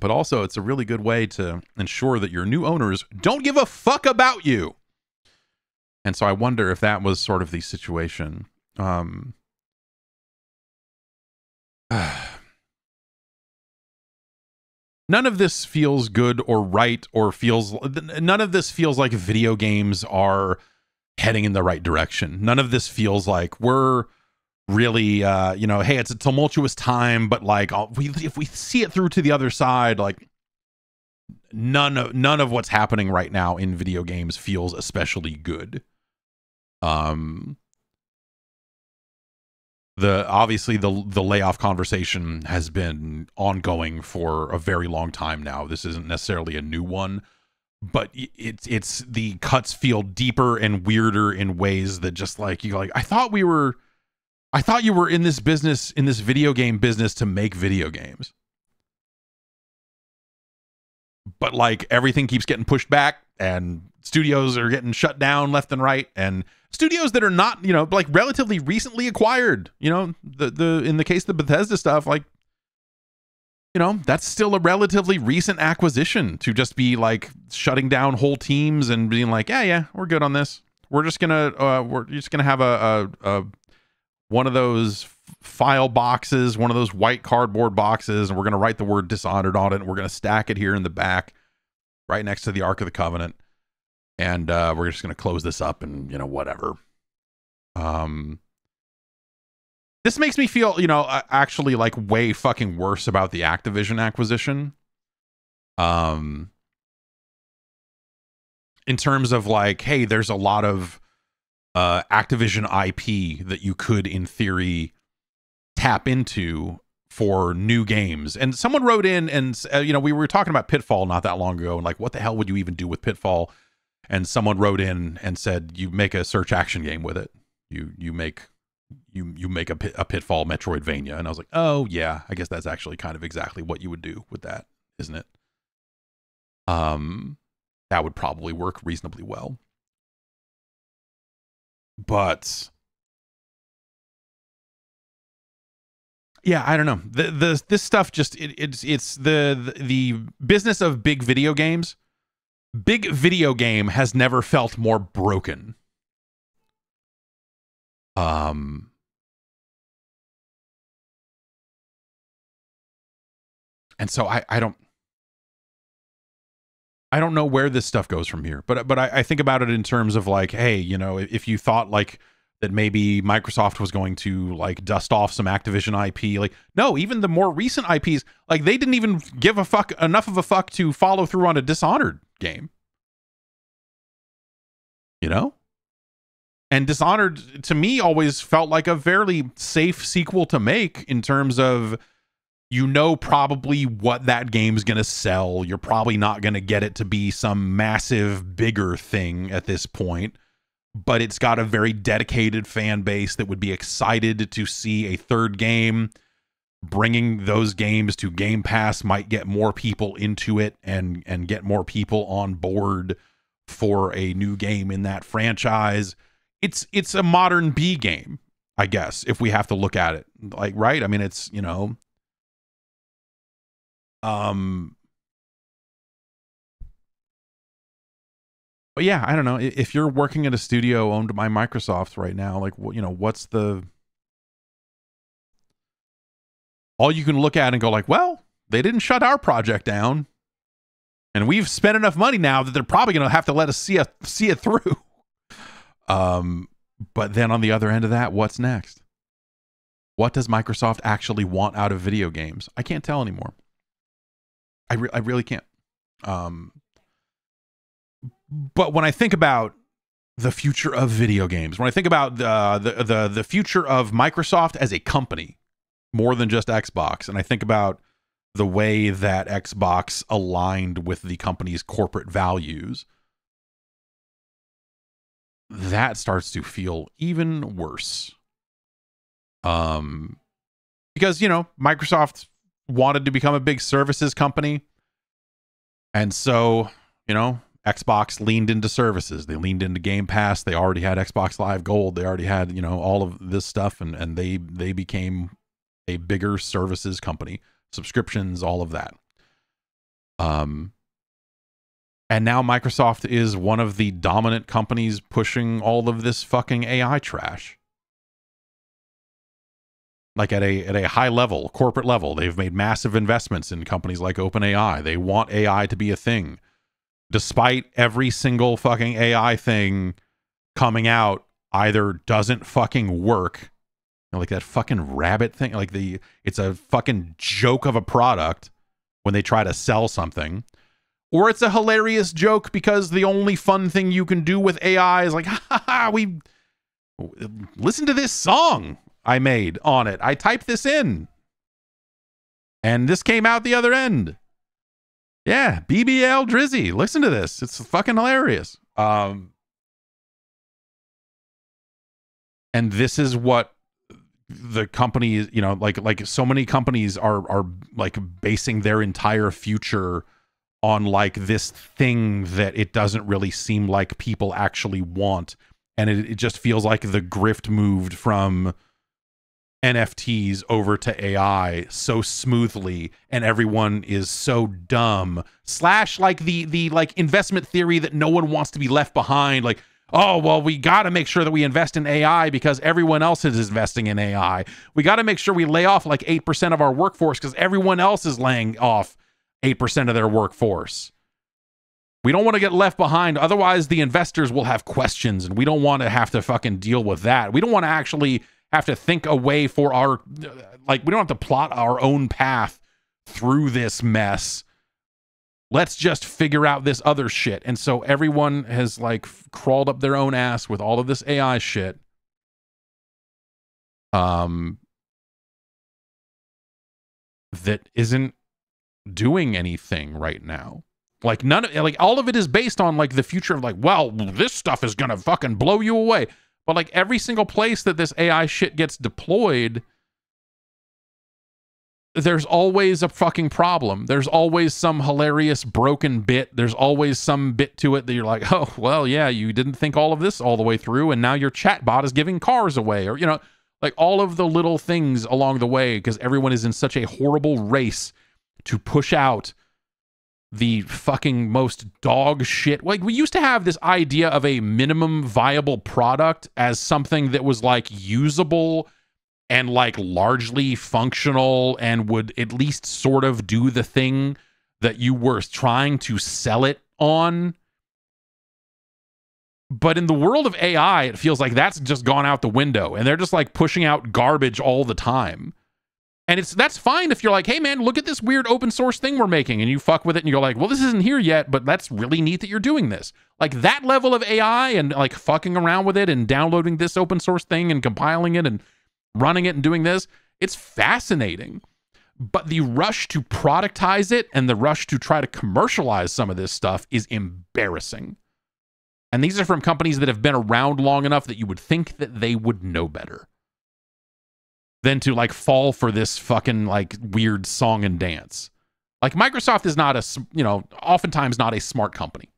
but also it's a really good way to ensure that your new owners don't give a fuck about you. And so I wonder if that was sort of the situation. Um, none of this feels good or right or feels none of this feels like video games are heading in the right direction. None of this feels like we're really uh you know hey it's a tumultuous time but like we if we see it through to the other side like none of none of what's happening right now in video games feels especially good um the obviously the the layoff conversation has been ongoing for a very long time now this isn't necessarily a new one but it's it's the cuts feel deeper and weirder in ways that just like you like I thought we were I thought you were in this business, in this video game business to make video games. But like everything keeps getting pushed back and studios are getting shut down left and right and studios that are not, you know, like relatively recently acquired, you know, the the in the case of the Bethesda stuff like you know, that's still a relatively recent acquisition to just be like shutting down whole teams and being like, yeah, yeah, we're good on this. We're just gonna, uh, we're just gonna have a, a, a one of those file boxes, one of those white cardboard boxes, and we're going to write the word dishonored on it. And we're going to stack it here in the back, right next to the Ark of the Covenant. And uh, we're just going to close this up and, you know, whatever. Um, this makes me feel, you know, actually like way fucking worse about the Activision acquisition. Um, in terms of like, hey, there's a lot of uh, Activision IP that you could, in theory, tap into for new games. And someone wrote in, and uh, you know, we were talking about Pitfall not that long ago, and like, what the hell would you even do with Pitfall? And someone wrote in and said, you make a search action game with it. You you make you you make a, pit, a Pitfall Metroidvania. And I was like, oh yeah, I guess that's actually kind of exactly what you would do with that, isn't it? Um, that would probably work reasonably well but yeah i don't know the, the this stuff just it, it's it's the, the the business of big video games big video game has never felt more broken. Um and so i i don't I don't know where this stuff goes from here, but but I, I, think about it in terms of like, hey, you know, if you thought like that maybe Microsoft was going to like dust off some Activision IP, like no, even the more recent IPs, like they didn't even give a fuck enough of a fuck to follow through on a Dishonored game. You know? And Dishonored to me always felt like a fairly safe sequel to make in terms of you know probably what that game's going to sell. You're probably not going to get it to be some massive, bigger thing at this point, but it's got a very dedicated fan base that would be excited to see a third game. Bringing those games to Game Pass might get more people into it and and get more people on board for a new game in that franchise. It's it's a modern B game, I guess, if we have to look at it. Like, right? I mean, it's, you know, um, but yeah, I don't know. If you're working at a studio owned by Microsoft right now, like, you know, what's the all you can look at and go like, well, they didn't shut our project down, and we've spent enough money now that they're probably going to have to let us see it see it through. Um, but then on the other end of that, what's next? What does Microsoft actually want out of video games? I can't tell anymore. I, re- I really can't. Um, but when I think about the future of video games, when I think about the, the the the future of Microsoft as a company, more than just Xbox, and I think about the way that Xbox aligned with the company's corporate values, that starts to feel even worse. Um, because you know Microsoft wanted to become a big services company, and so you know Xbox leaned into services. They leaned into Game Pass. They already had Xbox Live Gold. They already had you know all of this stuff, and and they they became a bigger services company, subscriptions, all of that. Um, and now Microsoft is one of the dominant companies pushing all of this fucking AI trash. Like at a at a high level, corporate level, they've made massive investments in companies like OpenAI. They want AI to be a thing. Despite every single fucking AI thing coming out either doesn't fucking work, like that fucking rabbit thing, like the it's a fucking joke of a product when they try to sell something or it's a hilarious joke because the only fun thing you can do with AI is like, ha ha, we listen to this song I made on it. I typed this in. And this came out the other end. Yeah, BBL Drizzy. Listen to this. It's fucking hilarious. Um and this is what the companies, you know, like like so many companies are are like basing their entire future on like this thing that it doesn't really seem like people actually want. And it, it just feels like the grift moved from NFTs over to AI so smoothly and everyone is so dumb. Slash like the the like investment theory that no one wants to be left behind. Like oh well we got to make sure that we invest in AI because everyone else is investing in AI we got to make sure we lay off like 8% of our workforce because everyone else is laying off 8% of their workforce. We don't want to get left behind. Otherwise, the investors will have questions, and we don't want to have to fucking deal with that. We don't want to actually have to think a way for our, like, we don't have to plot our own path through this mess. Let's just figure out this other shit. And so everyone has, like, crawled up their own ass with all of this AI shit. Um, that isn't doing anything right now. Like none of it, like all of it is based on like the future of like, well, this stuff is gonna fucking blow you away. But like every single place that this AI shit gets deployed, there's always a fucking problem. There's always some hilarious broken bit. There's always some bit to it that you're like, oh, well, yeah, you didn't think all of this all the way through, and now your chatbot is giving cars away, or you know, like all of the little things along the way, because everyone is in such a horrible race to push out the fucking most dog shit. Like we used to have this idea of a minimum viable product as something that was like usable and like largely functional and would at least sort of do the thing that you were trying to sell it on. But in the world of AI, it feels like that's just gone out the window and they're just like pushing out garbage all the time. And it's that's fine if you're like, hey man, look at this weird open source thing we're making, and you fuck with it and you're like, well, this isn't here yet, but that's really neat that you're doing this. Like that level of AI and like fucking around with it and downloading this open source thing and compiling it and running it and doing this, it's fascinating. But the rush to productize it and the rush to try to commercialize some of this stuff is embarrassing. And these are from companies that have been around long enough that you would think that they would know better than to like fall for this fucking like weird song and dance. Like Microsoft is not a, you know, oftentimes not a smart company.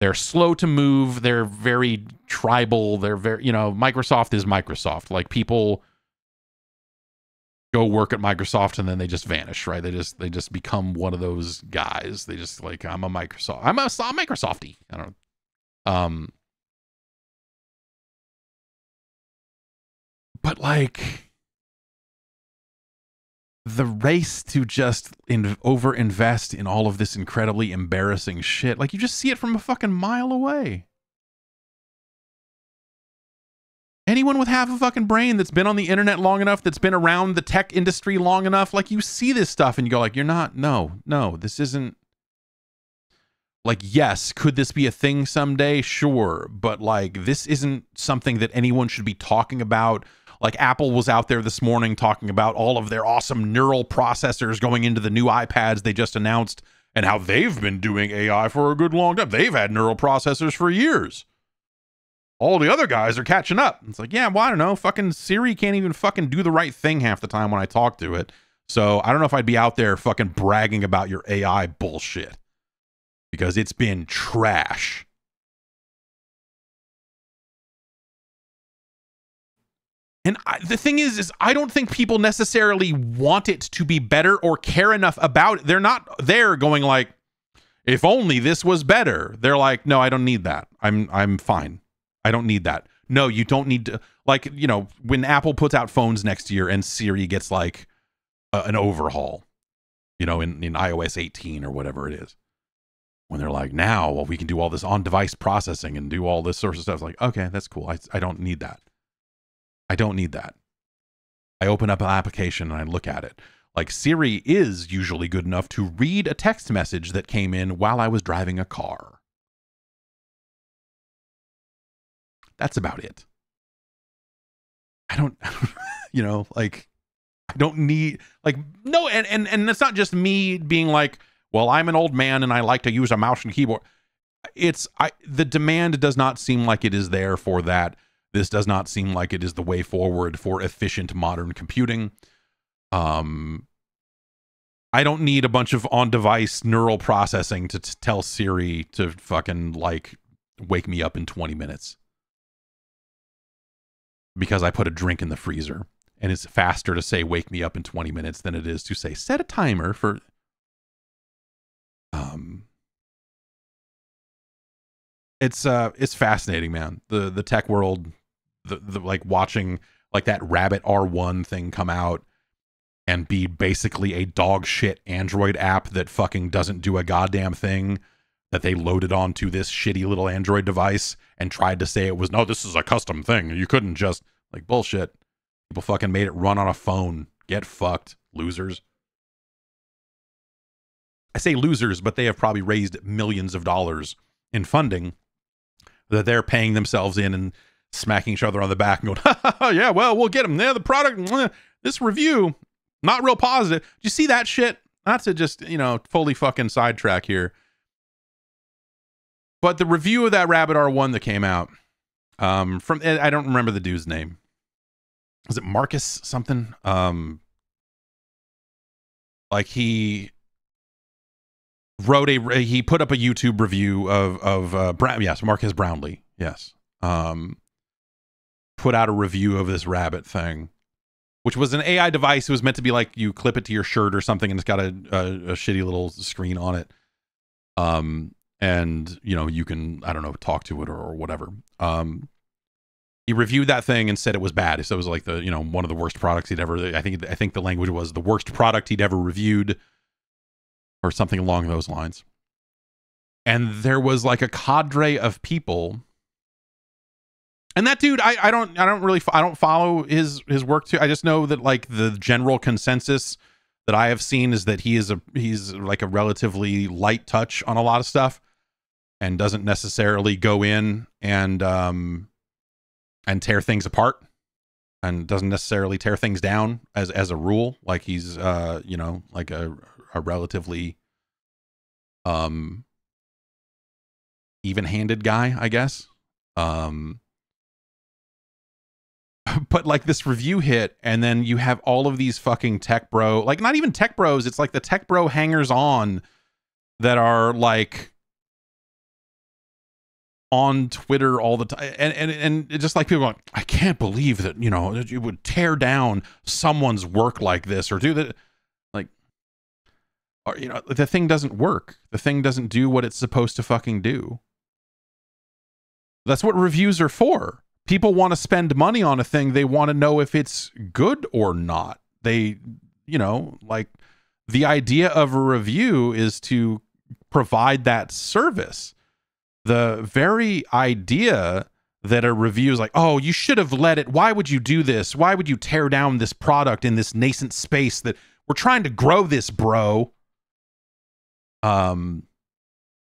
They're slow to move. They're very tribal. They're very, you know, Microsoft is Microsoft. Like people go work at Microsoft and then they just vanish, right? They just they just become one of those guys. They just like I'm a Microsoft. I'm a, Microsofty. I don't. Um but like the race to just in, over invest in all of this incredibly embarrassing shit like you just see it from a fucking mile away anyone with half a fucking brain that's been on the internet long enough, that's been around the tech industry long enough, like you see this stuff and you go like, you're not, no, no, this isn't like yes, could this be a thing someday? Sure, but like this isn't something that anyone should be talking about. Like Apple was out there this morning talking about all of their awesome neural processors going into the new iPads they just announced and how they've been doing AI for a good long time. They've had neural processors for years all the other guys are catching up. It's like, yeah, well, I don't know. Fucking Siri can't even fucking do the right thing half the time when I talk to it. So I don't know if I'd be out there fucking bragging about your AI bullshit because it's been trash. And I, the thing is, is I don't think people necessarily want it to be better or care enough about it. They're not there going like, if only this was better. They're like, no, I don't need that. I'm I'm fine. I don't need that. No, you don't need to. Like, you know, when Apple puts out phones next year and Siri gets like an overhaul, you know, in, in iOS 18 or whatever it is, when they're like, now, well, we can do all this on device processing and do all this sort of stuff. It's Like, okay, that's cool. I, I don't need that. I don't need that. I open up an application and I look at it. Like Siri is usually good enough to read a text message that came in while I was driving a car. That's about it. I don't, you know, like I don't need like no, and and and it's not just me being like, well, I'm an old man and I like to use a mouse and keyboard. It's I the demand does not seem like it is there for that. This does not seem like it is the way forward for efficient modern computing. Um I don't need a bunch of on-device neural processing to tell Siri to fucking like wake me up in 20 minutes because I put a drink in the freezer. And it's faster to say wake me up in 20 minutes than it is to say set a timer for um it's uh it's fascinating, man. The the tech world the, the like watching like that rabbit R1 thing come out and be basically a dog shit Android app that fucking doesn't do a goddamn thing that they loaded onto this shitty little Android device and tried to say it was no, this is a custom thing. You couldn't just like bullshit. People fucking made it run on a phone. Get fucked, losers. I say losers, but they have probably raised millions of dollars in funding that they're paying themselves in and smacking each other on the back and going, yeah, well, we'll get them. there. the product, this review, not real positive. Do you see that shit? Not to just, you know, fully fucking sidetrack here. But the review of that Rabbit R1 that came out, um, from I don't remember the dude's name. Was it Marques something? Um, like he wrote a he put up a YouTube review of of uh, Brown, yes Marques Brownlee yes um put out a review of this rabbit thing which was an AI device. It was meant to be like you clip it to your shirt or something and it's got a, a, a shitty little screen on it. Um and you know you can i don't know talk to it or, or whatever. Um he reviewed that thing and said it was bad. So it was like the you know one of the worst products he'd ever i think i think the language was the worst product he'd ever reviewed or something along those lines. And there was like a cadre of people and that dude i i don't i don't really i don't follow his his work too. I just know that like the general consensus that i have seen is that he is a he's like a relatively light touch on a lot of stuff and doesn't necessarily go in and um and tear things apart and doesn't necessarily tear things down as as a rule. Like he's uh you know like a a relatively um even-handed guy i guess. Um but like this review hit and then you have all of these fucking tech bro like not even tech bros it's like the tech bro hangers on that are like on Twitter all the time, and and and just like people going, I can't believe that you know you would tear down someone's work like this or do that, like, or you know the thing doesn't work. The thing doesn't do what it's supposed to fucking do. That's what reviews are for. People want to spend money on a thing. They want to know if it's good or not. They, you know, like the idea of a review is to provide that service the very idea that a review is like, "Oh, you should have let it. Why would you do this? Why would you tear down this product in this nascent space that we're trying to grow this, bro?" Um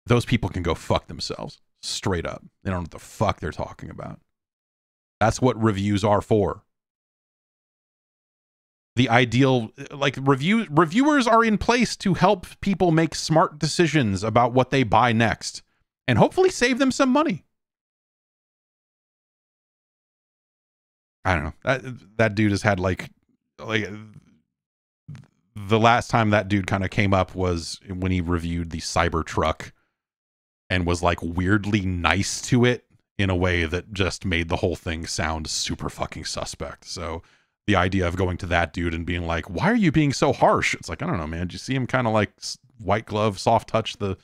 those people can go fuck themselves straight up. They don't know what the fuck they're talking about. That's what reviews are for. The ideal like review reviewers are in place to help people make smart decisions about what they buy next and hopefully save them some money. I don't know. That that dude has had like like the last time that dude kind of came up was when he reviewed the Cybertruck and was like weirdly nice to it in a way that just made the whole thing sound super fucking suspect. So the idea of going to that dude and being like, "Why are you being so harsh?" It's like, I don't know, man. Did you see him kind of like white glove, soft touch the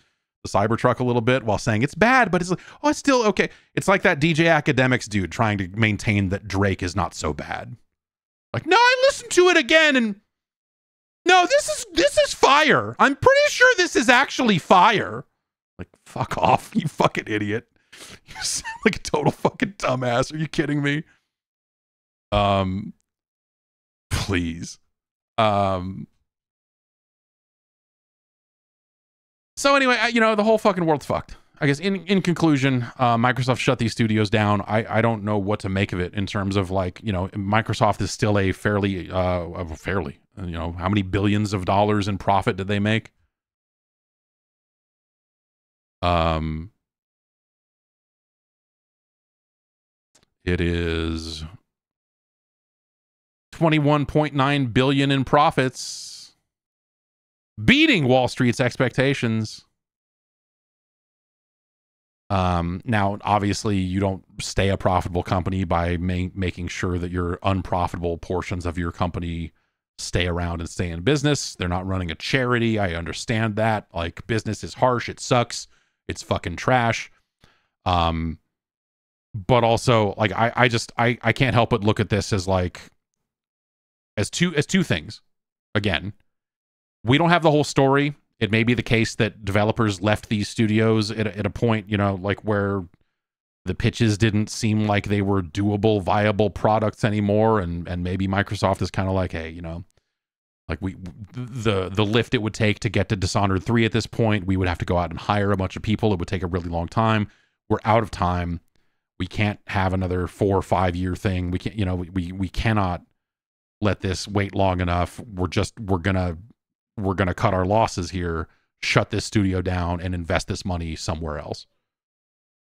the Cybertruck a little bit while saying it's bad, but it's like, oh, it's still okay. It's like that DJ Akademiks dude trying to maintain that Drake is not so bad. Like, no, I listened to it again and no, this is this is fire. I'm pretty sure this is actually fire. Like, fuck off, you fucking idiot. You sound like a total fucking dumbass. Are you kidding me? Um, please. Um, So anyway, you know, the whole fucking world's fucked. I guess in in conclusion, uh, Microsoft shut these studios down. I I don't know what to make of it in terms of like you know Microsoft is still a fairly uh fairly you know how many billions of dollars in profit did they make? Um, it is twenty one point nine billion in profits beating Wall Street's expectations. Um, now, obviously, you don't stay a profitable company by ma- making sure that your unprofitable portions of your company stay around and stay in business. They're not running a charity. I understand that. Like, business is harsh. It sucks. It's fucking trash. Um, but also, like, I, I just, I, I can't help but look at this as like, as two, as two things. Again, we don't have the whole story. It may be the case that developers left these studios at, at a point, you know, like where the pitches didn't seem like they were doable, viable products anymore, and and maybe Microsoft is kind of like, hey, you know, like we the the lift it would take to get to Dishonored three at this point, we would have to go out and hire a bunch of people. It would take a really long time. We're out of time. We can't have another four or five year thing. We can't, you know, we we cannot let this wait long enough. We're just we're gonna we're to cut our losses here, shut this studio down, and invest this money somewhere else.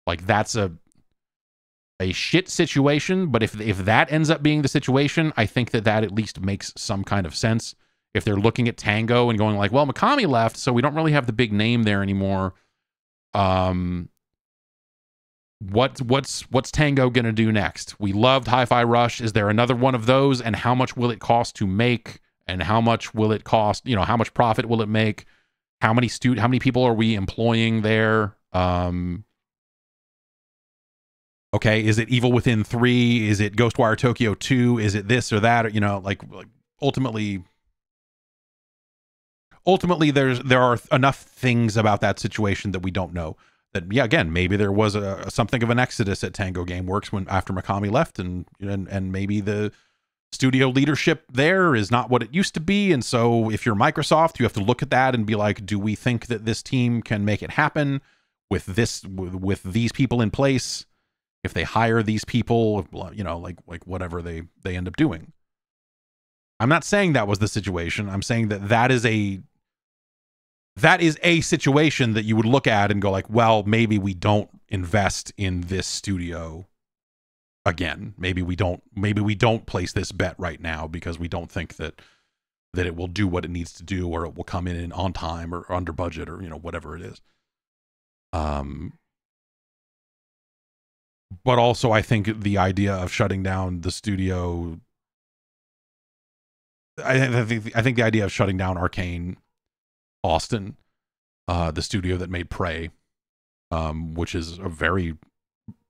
Like that's a a shit situation, but if if that ends up being the situation, I think that that at least makes some kind of sense. If they're looking at Tango and going like, well, Mikami left, so we don't really have the big name there anymore. Um, what what's what's Tango gonna do next? We loved Hi-Fi Rush. Is there another one of those? And how much will it cost to make? and how much will it cost you know how much profit will it make how many stu- how many people are we employing there um okay is it evil within 3 is it ghostwire tokyo 2 is it this or that you know like, like ultimately ultimately there's there are enough things about that situation that we don't know that yeah again maybe there was a something of an exodus at tango gameworks when after mikami left and and and maybe the studio leadership there is not what it used to be. And so if you're Microsoft, you have to look at that and be like, do we think that this team can make it happen with this, with these people in place? If they hire these people, you know, like, like whatever they, they end up doing. I'm not saying that was the situation. I'm saying that that is a, that is a situation that you would look at and go like, well, maybe we don't invest in this studio again. Maybe we don't maybe we don't place this bet right now because we don't think that that it will do what it needs to do or it will come in on time or under budget or you know whatever it is. Um but also I think the idea of shutting down the studio I, I think I think the idea of shutting down Arkane Austin uh the studio that made Prey um which is a very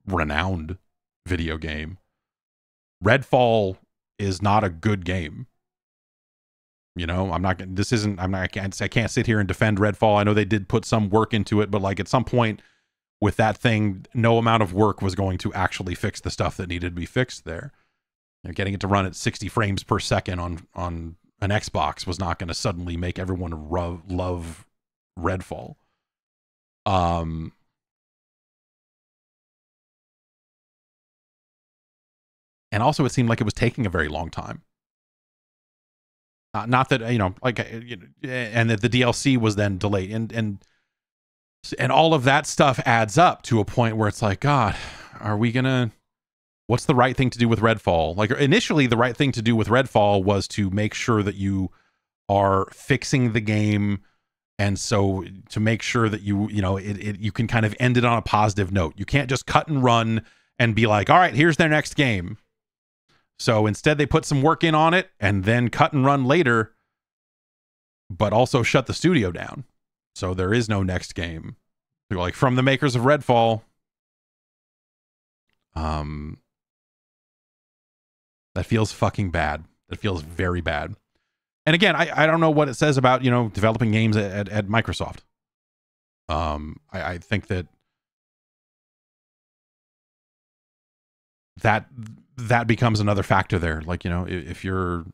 renowned video game. Redfall is not a good game. You know, I'm not. This isn't. I'm not. I can't. I can't sit here and defend Redfall. I know they did put some work into it, but like at some point, with that thing, no amount of work was going to actually fix the stuff that needed to be fixed there. You know, getting it to run at 60 frames per second on on an Xbox was not going to suddenly make everyone love, love Redfall. Um, and also, it seemed like it was taking a very long time. Uh, not that you know, like, uh, you know, and that the DLC was then delayed, and and and all of that stuff adds up to a point where it's like, God, are we gonna? What's the right thing to do with Redfall? Like initially, the right thing to do with Redfall was to make sure that you are fixing the game and so to make sure that you you know it, it, you can kind of end it on a positive note. You can't just cut and run and be like all right here's their next game. So instead they put some work in on it and then cut and run later but also shut the studio down. So there is no next game. Like from the makers of redfall um that feels fucking bad that feels very bad and again, I, I don't know what it says about you know developing games at, at, at Microsoft. Um, I, I think that that that becomes another factor there. Like you know, if, if you're,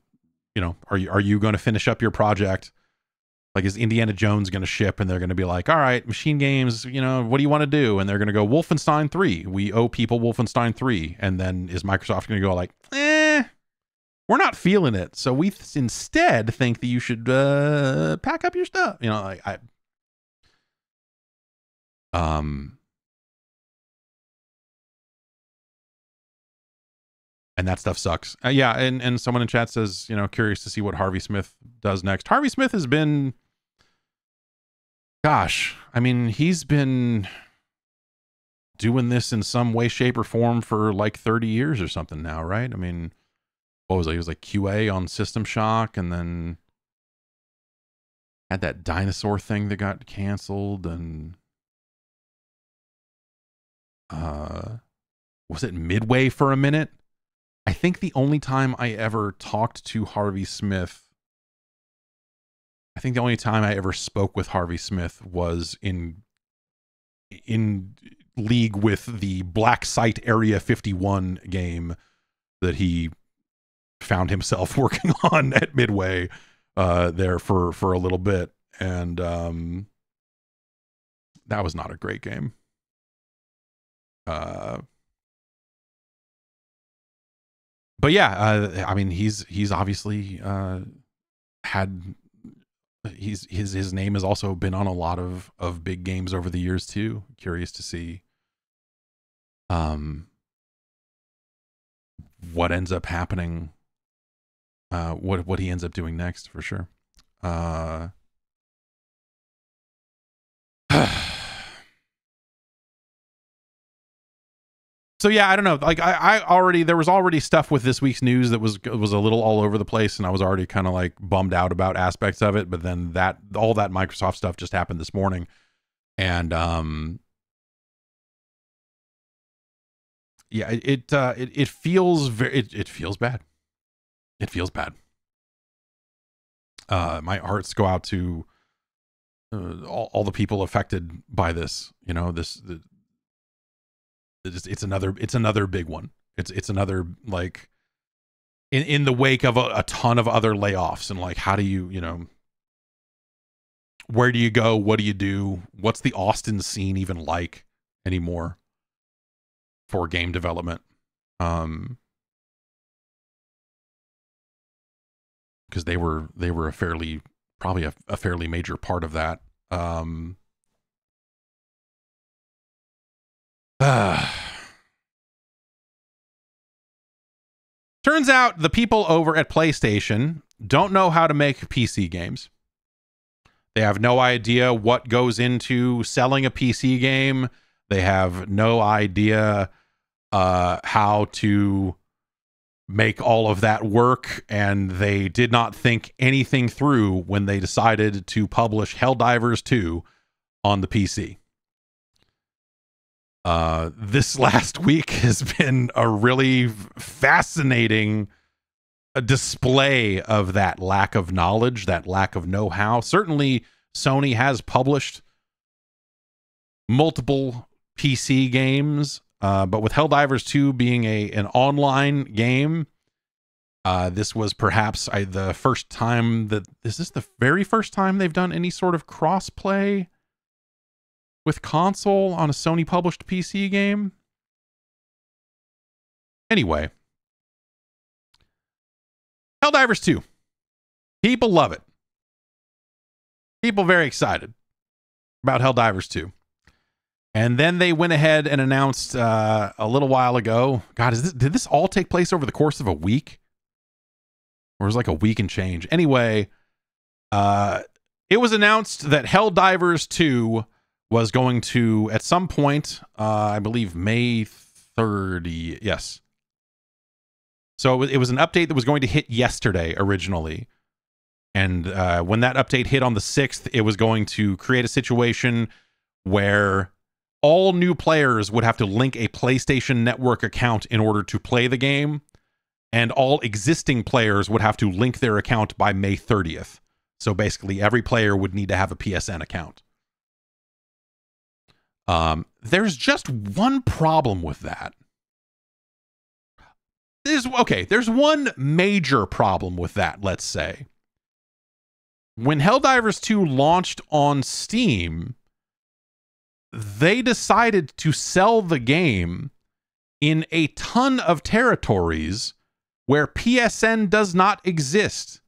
you know, are you are you going to finish up your project? Like is Indiana Jones going to ship and they're going to be like, all right, Machine Games, you know, what do you want to do? And they're going to go Wolfenstein three. We owe people Wolfenstein three, and then is Microsoft going to go like, eh? We're not feeling it. So we th- instead think that you should uh, pack up your stuff. You know, like I, um, and that stuff sucks. Uh, yeah, and and someone in chat says, you know, curious to see what Harvey Smith does next. Harvey Smith has been, gosh, I mean, he's been doing this in some way, shape, or form for like thirty years or something now, right? I mean what was it? He was like QA on System Shock, and then had that dinosaur thing that got canceled, and uh, was it Midway for a minute? I think the only time I ever talked to Harvey Smith, I think the only time I ever spoke with Harvey Smith was in in league with the Black Site Area 51 game that he found himself working on at Midway uh, there for for a little bit, and um, that was not a great game. Uh, but yeah, uh, I mean, he's he's obviously uh, had he's his his name has also been on a lot of of big games over the years too. Curious to see um what ends up happening uh, what what he ends up doing next for sure. Uh, so yeah, I don't know. Like I, I already there was already stuff with this week's news that was was a little all over the place, and I was already kind of like bummed out about aspects of it. But then that all that Microsoft stuff just happened this morning, and um, yeah, it uh, it, it feels very it, it feels bad it feels bad. Uh, my hearts go out to uh, all, all the people affected by this. You know, this the, it's, it's another it's another big one. It's it's another like in in the wake of a, a ton of other layoffs and like how do you you know where do you go? What do you do? What's the Austin scene even like anymore for game development? Um, because they were they were a fairly probably a, a fairly major part of that. Um, uh, turns out the people over at PlayStation don't know how to make PC games. They have no idea what goes into selling a PC game. They have no idea uh, how to make all of that work and they did not think anything through when they decided to publish Helldivers 2 on the PC. Uh, this last week has been a really fascinating uh, display of that lack of knowledge, that lack of know how. Certainly, Sony has published multiple PC games, uh, but with Helldivers 2 being a an online game, uh, this was perhaps I, the first time that is this the very first time they've done any sort of cross-play with console on a Sony published PC game. Anyway, Helldivers 2. People love it. People very excited about Helldivers 2. And then they went ahead and announced uh, a little while ago. God, is this, did this all take place over the course of a week? Or was like a week and change? Anyway, uh, it was announced that Helldivers 2 was going to, at some point, uh, I believe May 30, yes. So it was, it was an update that was going to hit yesterday originally. And uh, when that update hit on the 6th, it was going to create a situation where all new players would have to link a PlayStation Network account in order to play the game, and all existing players would have to link their account by May 30th. So basically, every player would need to have a PSN account. Um, there's just one problem with that. Okay, there's one major problem with that, let's say. When Helldivers 2 launched on Steam, they decided to sell the game in a ton of territories where PSN does not exist,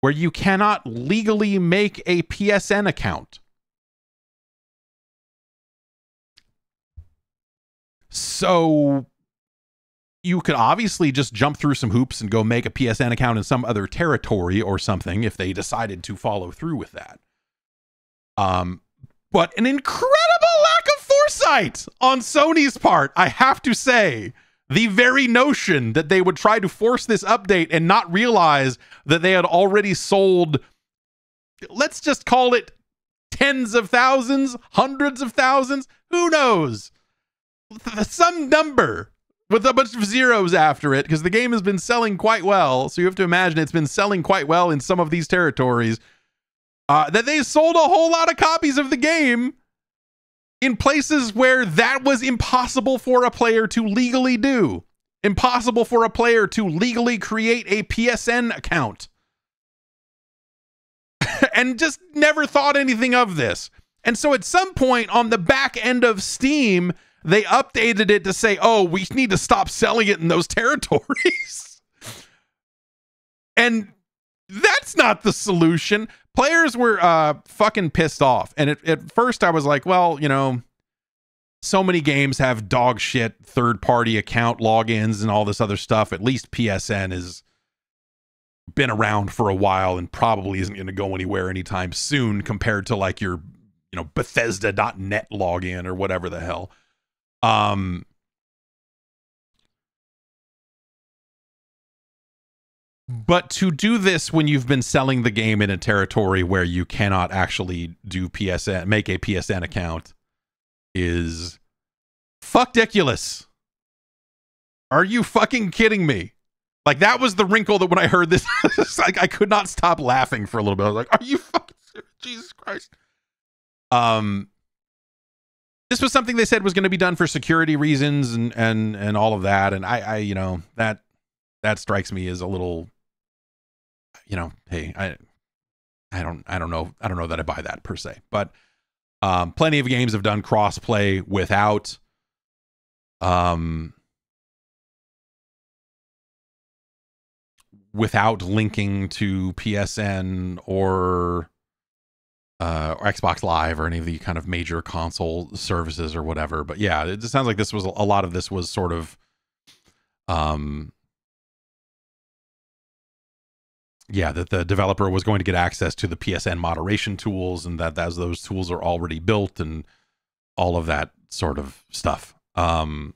where you cannot legally make a PSN account. So you could obviously just jump through some hoops and go make a PSN account in some other territory or something if they decided to follow through with that. Um, but an incredible lack of foresight on Sony's part, I have to say. The very notion that they would try to force this update and not realize that they had already sold, let's just call it tens of thousands, hundreds of thousands, who knows? Some number with a bunch of zeros after it because the game has been selling quite well. So you have to imagine it's been selling quite well in some of these territories uh, that they sold a whole lot of copies of the game in places where that was impossible for a player to legally do. Impossible for a player to legally create a PSN account. and just never thought anything of this. And so at some point on the back end of Steam, they updated it to say, oh, we need to stop selling it in those territories. and that's not the solution players were uh fucking pissed off. And it, at first i was like well you know so many games have dog shit third party account logins and all this other stuff. At least psn has been around for a while and probably isn't going to go anywhere anytime soon compared to like your you know bethesda.net login or whatever the hell. Um But to do this when you've been selling the game in a territory where you cannot actually do PSN, make a PSN account, is fuckiculous. Are you fucking kidding me? Like that was the wrinkle that when I heard this, like I could not stop laughing for a little bit. I was like, "Are you fucking serious? Jesus Christ?" Um, this was something they said was going to be done for security reasons and and and all of that, and I, I, you know, that that strikes me as a little you know, hey, I I don't I don't know I don't know that I buy that per se, but um, plenty of games have done crossplay without um without linking to PSN or uh, or Xbox Live or any of the kind of major console services or whatever. But yeah, it sounds like this was a lot of this was sort of um yeah, that the developer was going to get access to the PSN moderation tools and that as those tools are already built and all of that sort of stuff. Um,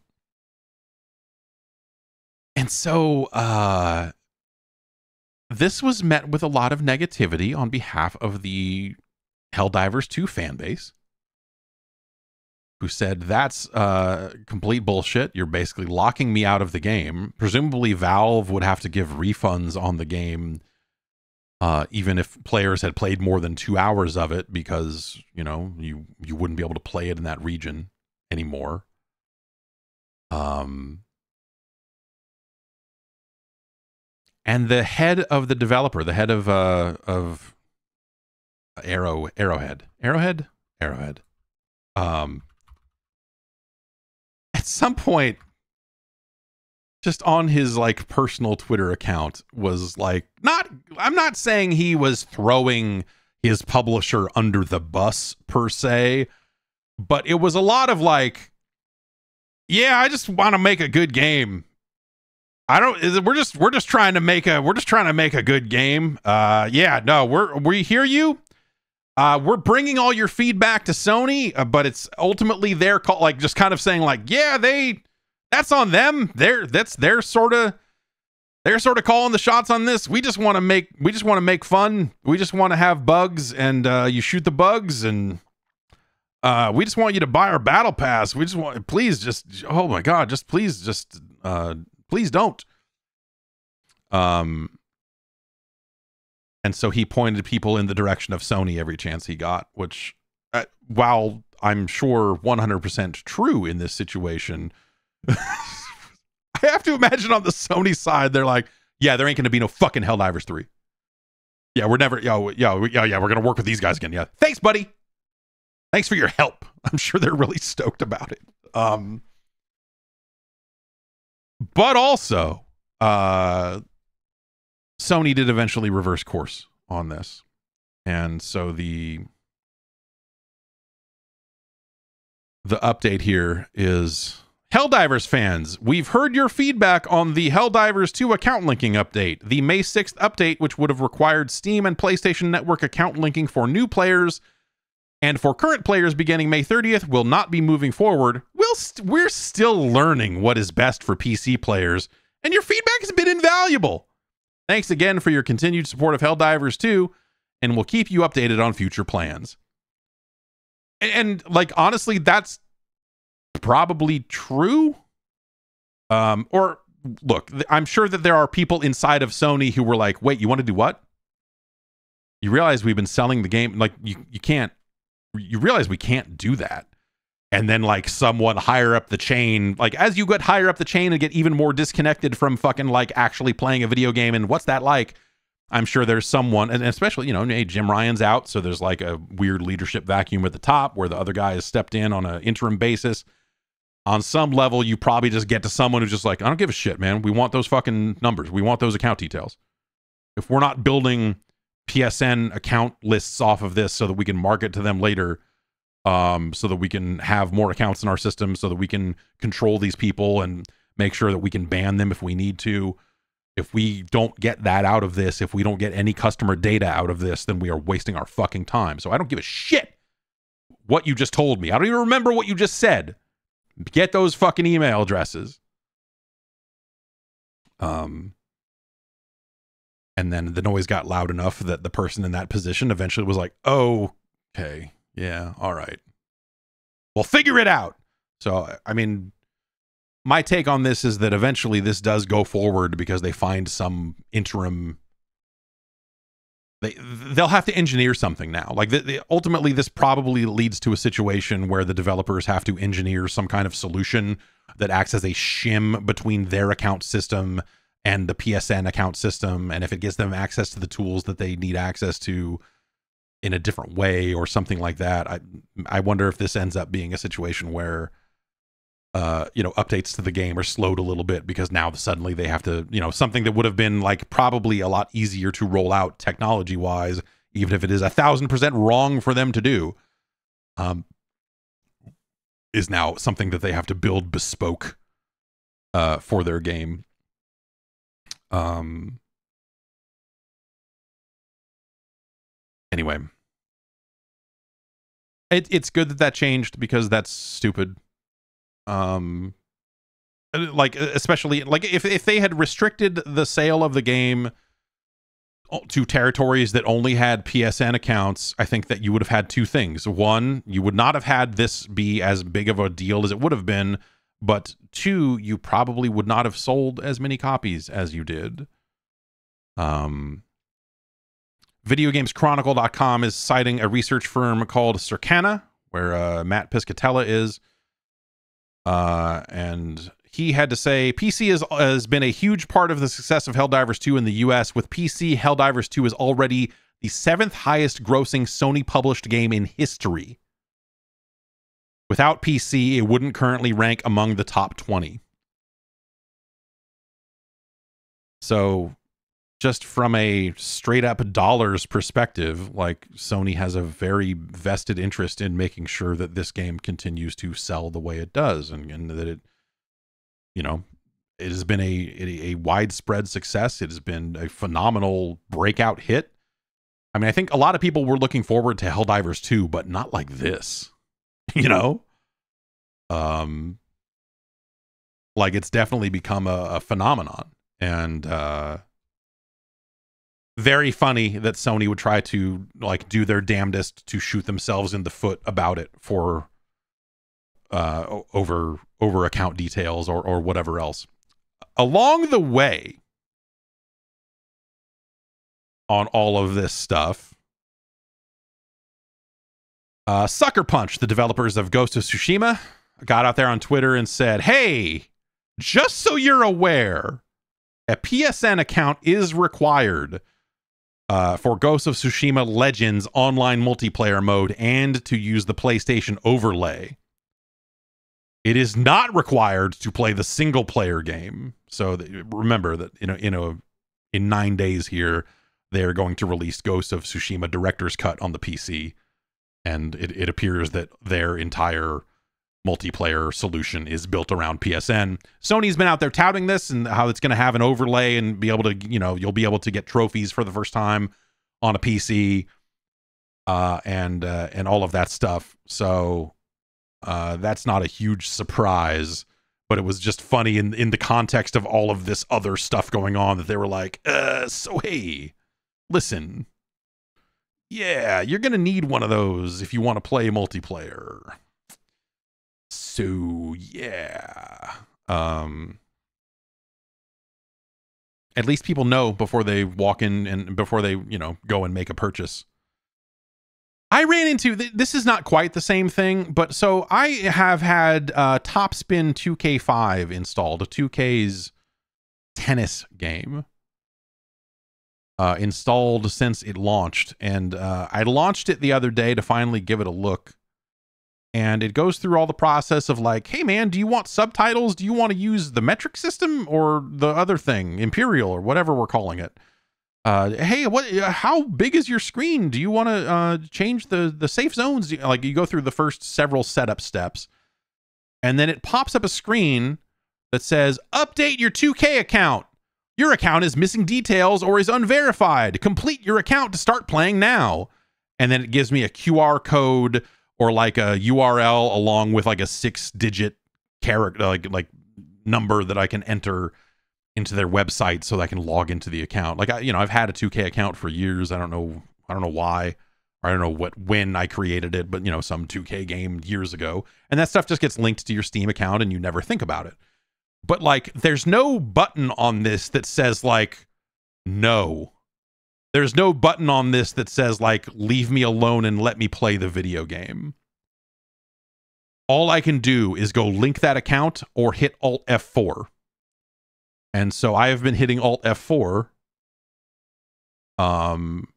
and so uh, this was met with a lot of negativity on behalf of the Helldivers 2 fan base who said that's uh, complete bullshit. You're basically locking me out of the game. Presumably, Valve would have to give refunds on the game uh, even if players had played more than two hours of it, because you know you you wouldn't be able to play it in that region anymore. Um, and the head of the developer, the head of uh of Arrow Arrowhead, Arrowhead, Arrowhead. Um, at some point, just on his like personal Twitter account, was like not. I'm not saying he was throwing his publisher under the bus per se, but it was a lot of like, yeah, I just want to make a good game I don't. We're just we're just trying to make a we're just trying to make a good game. Uh, yeah, no, we're we hear you. Uh, we're bringing all your feedback to Sony, uh, but it's ultimately their call. Like just kind of saying like, yeah, they that's on them. They're that's their sort of they're sort of calling the shots on this. We just want to make we just want to make fun. We just want to have bugs, and uh, you shoot the bugs, and uh, we just want you to buy our battle pass. We just want please just oh my god, just please just uh Please don't. Um, and so he pointed people in the direction of Sony every chance he got, which, uh, while I'm sure 100% true in this situation, I have to imagine on the Sony side, they're like, yeah, there ain't going to be no fucking Helldivers 3. Yeah, we're never, yo, yo, yeah, yeah, we're going to work with these guys again. Yeah. Thanks, buddy. Thanks for your help. I'm sure they're really stoked about it. Um, but also, uh, Sony did eventually reverse course on this. And so the the update here is Helldivers fans, we've heard your feedback on the Helldivers 2 account linking update. The May 6th update, which would have required Steam and PlayStation Network account linking for new players and for current players beginning May 30th, will not be moving forward. We'll st- we're still learning what is best for PC players, and your feedback has been invaluable. Thanks again for your continued support of Helldivers 2, and we'll keep you updated on future plans. And, and like honestly, that's probably true. Um, or look, I'm sure that there are people inside of Sony who were like, "Wait, you want to do what?" You realize we've been selling the game like you you can't you realize we can't do that and then like someone higher up the chain like as you get higher up the chain and get even more disconnected from fucking like actually playing a video game and what's that like i'm sure there's someone and especially you know hey, jim ryan's out so there's like a weird leadership vacuum at the top where the other guy has stepped in on an interim basis on some level you probably just get to someone who's just like i don't give a shit man. We want those fucking numbers. We want those account details. If we're not building PSN account lists off of this so that we can market to them later um, so that we can have more accounts in our system so that we can control these people and make sure that we can ban them if we need to if we don't get that out of this if we don't get any customer data out of this then we are wasting our fucking time. So i don't give a shit what you just told me. I don't even remember what you just said get those fucking email addresses um and then the noise got loud enough that the person in that position eventually was like, "Oh, okay, yeah, all right, well, figure it out." So, I mean, my take on this is that eventually this does go forward because they find some interim. They they'll have to engineer something now. Like the, the, ultimately, this probably leads to a situation where the developers have to engineer some kind of solution that acts as a shim between their account system and the PSN account system, and if it gives them access to the tools that they need access to in a different way or something like that, I I wonder if this ends up being a situation where uh, you know, updates to the game are slowed a little bit because now suddenly they have to, you know, something that would have been like probably a lot easier to roll out technology wise, even if it is a thousand percent wrong for them to do, um, is now something that they have to build bespoke uh, for their game. Um, anyway, it, it's good that that changed because that's stupid. Um, uh, like especially like if if they had restricted the sale of the game to territories that only had PSN accounts, I think that you would have had two things. One, you would not have had this be as big of a deal as it would have been but two, you probably would not have sold as many copies as you did. Um, VideoGamesChronicle.com is citing a research firm called Circana, where uh, Matt Piscatella is. Uh, and he had to say PC has, has been a huge part of the success of Helldivers 2 in the US. With PC, Helldivers 2 is already the seventh highest grossing Sony published game in history. Without PC, it wouldn't currently rank among the top 20. So, just from a straight up dollars perspective, like Sony has a very vested interest in making sure that this game continues to sell the way it does and, and that it, you know, it has been a, a, widespread success. It has been a phenomenal breakout hit. I mean, I think a lot of people were looking forward to Helldivers 2, but not like this. you know? Um like it's definitely become a, a phenomenon. And uh very funny that Sony would try to like do their damnedest to shoot themselves in the foot about it for uh over over account details or or whatever else. Along the way on all of this stuff, uh, Sucker Punch, the developers of Ghost of Tsushima, got out there on Twitter and said, Hey, just so you're aware, a PSN account is required uh, for Ghost of Tsushima Legends online multiplayer mode and to use the PlayStation overlay. It is not required to play the single player game. So remember that you know in a in 9 days here they're going to release Ghost of Tsushima director's cut on the PC and it, it appears that their entire multiplayer solution is built around PSN. Sony's been out there touting this and how it's going to have an overlay and be able to, you know, you'll be able to get trophies for the first time on a PC uh, and uh, and all of that stuff. So uh, that's not a huge surprise, but it was just funny in in the context of all of this other stuff going on that they were like, uh, so hey, listen, yeah, you're gonna need one of those if you want to play multiplayer. So yeah. Um at least people know before they walk in and before they, you know, go and make a purchase. I ran into this is not quite the same thing, but so I have had uh Topspin 2K5 installed, a 2K's tennis game uh, installed since it launched. And uh, I launched it the other day to finally give it a look. And it goes through all the process of like, hey man, do you want subtitles? Do you want to use the metric system or the other thing, Imperial or whatever we're calling it? Uh, hey, what? How big is your screen? Do you want to uh, change the the safe zones? Like you go through the first several setup steps, and then it pops up a screen that says update your 2K account. Your account is missing details or is unverified. Complete your account to start playing now. And then it gives me a QR code or like a URL along with like a six digit character, like, like number that I can enter into their website so that I can log into the account. Like I, you know, I've had a 2K account for years. I don't know, I don't know why, or I don't know what when I created it, but you know, some 2K game years ago. And that stuff just gets linked to your Steam account and you never think about it but like there's no button on this that says like no there's no button on this that says like leave me alone and let me play the video game. All i can do is go link that account or hit alt f4 and so i have been hitting alt f4 um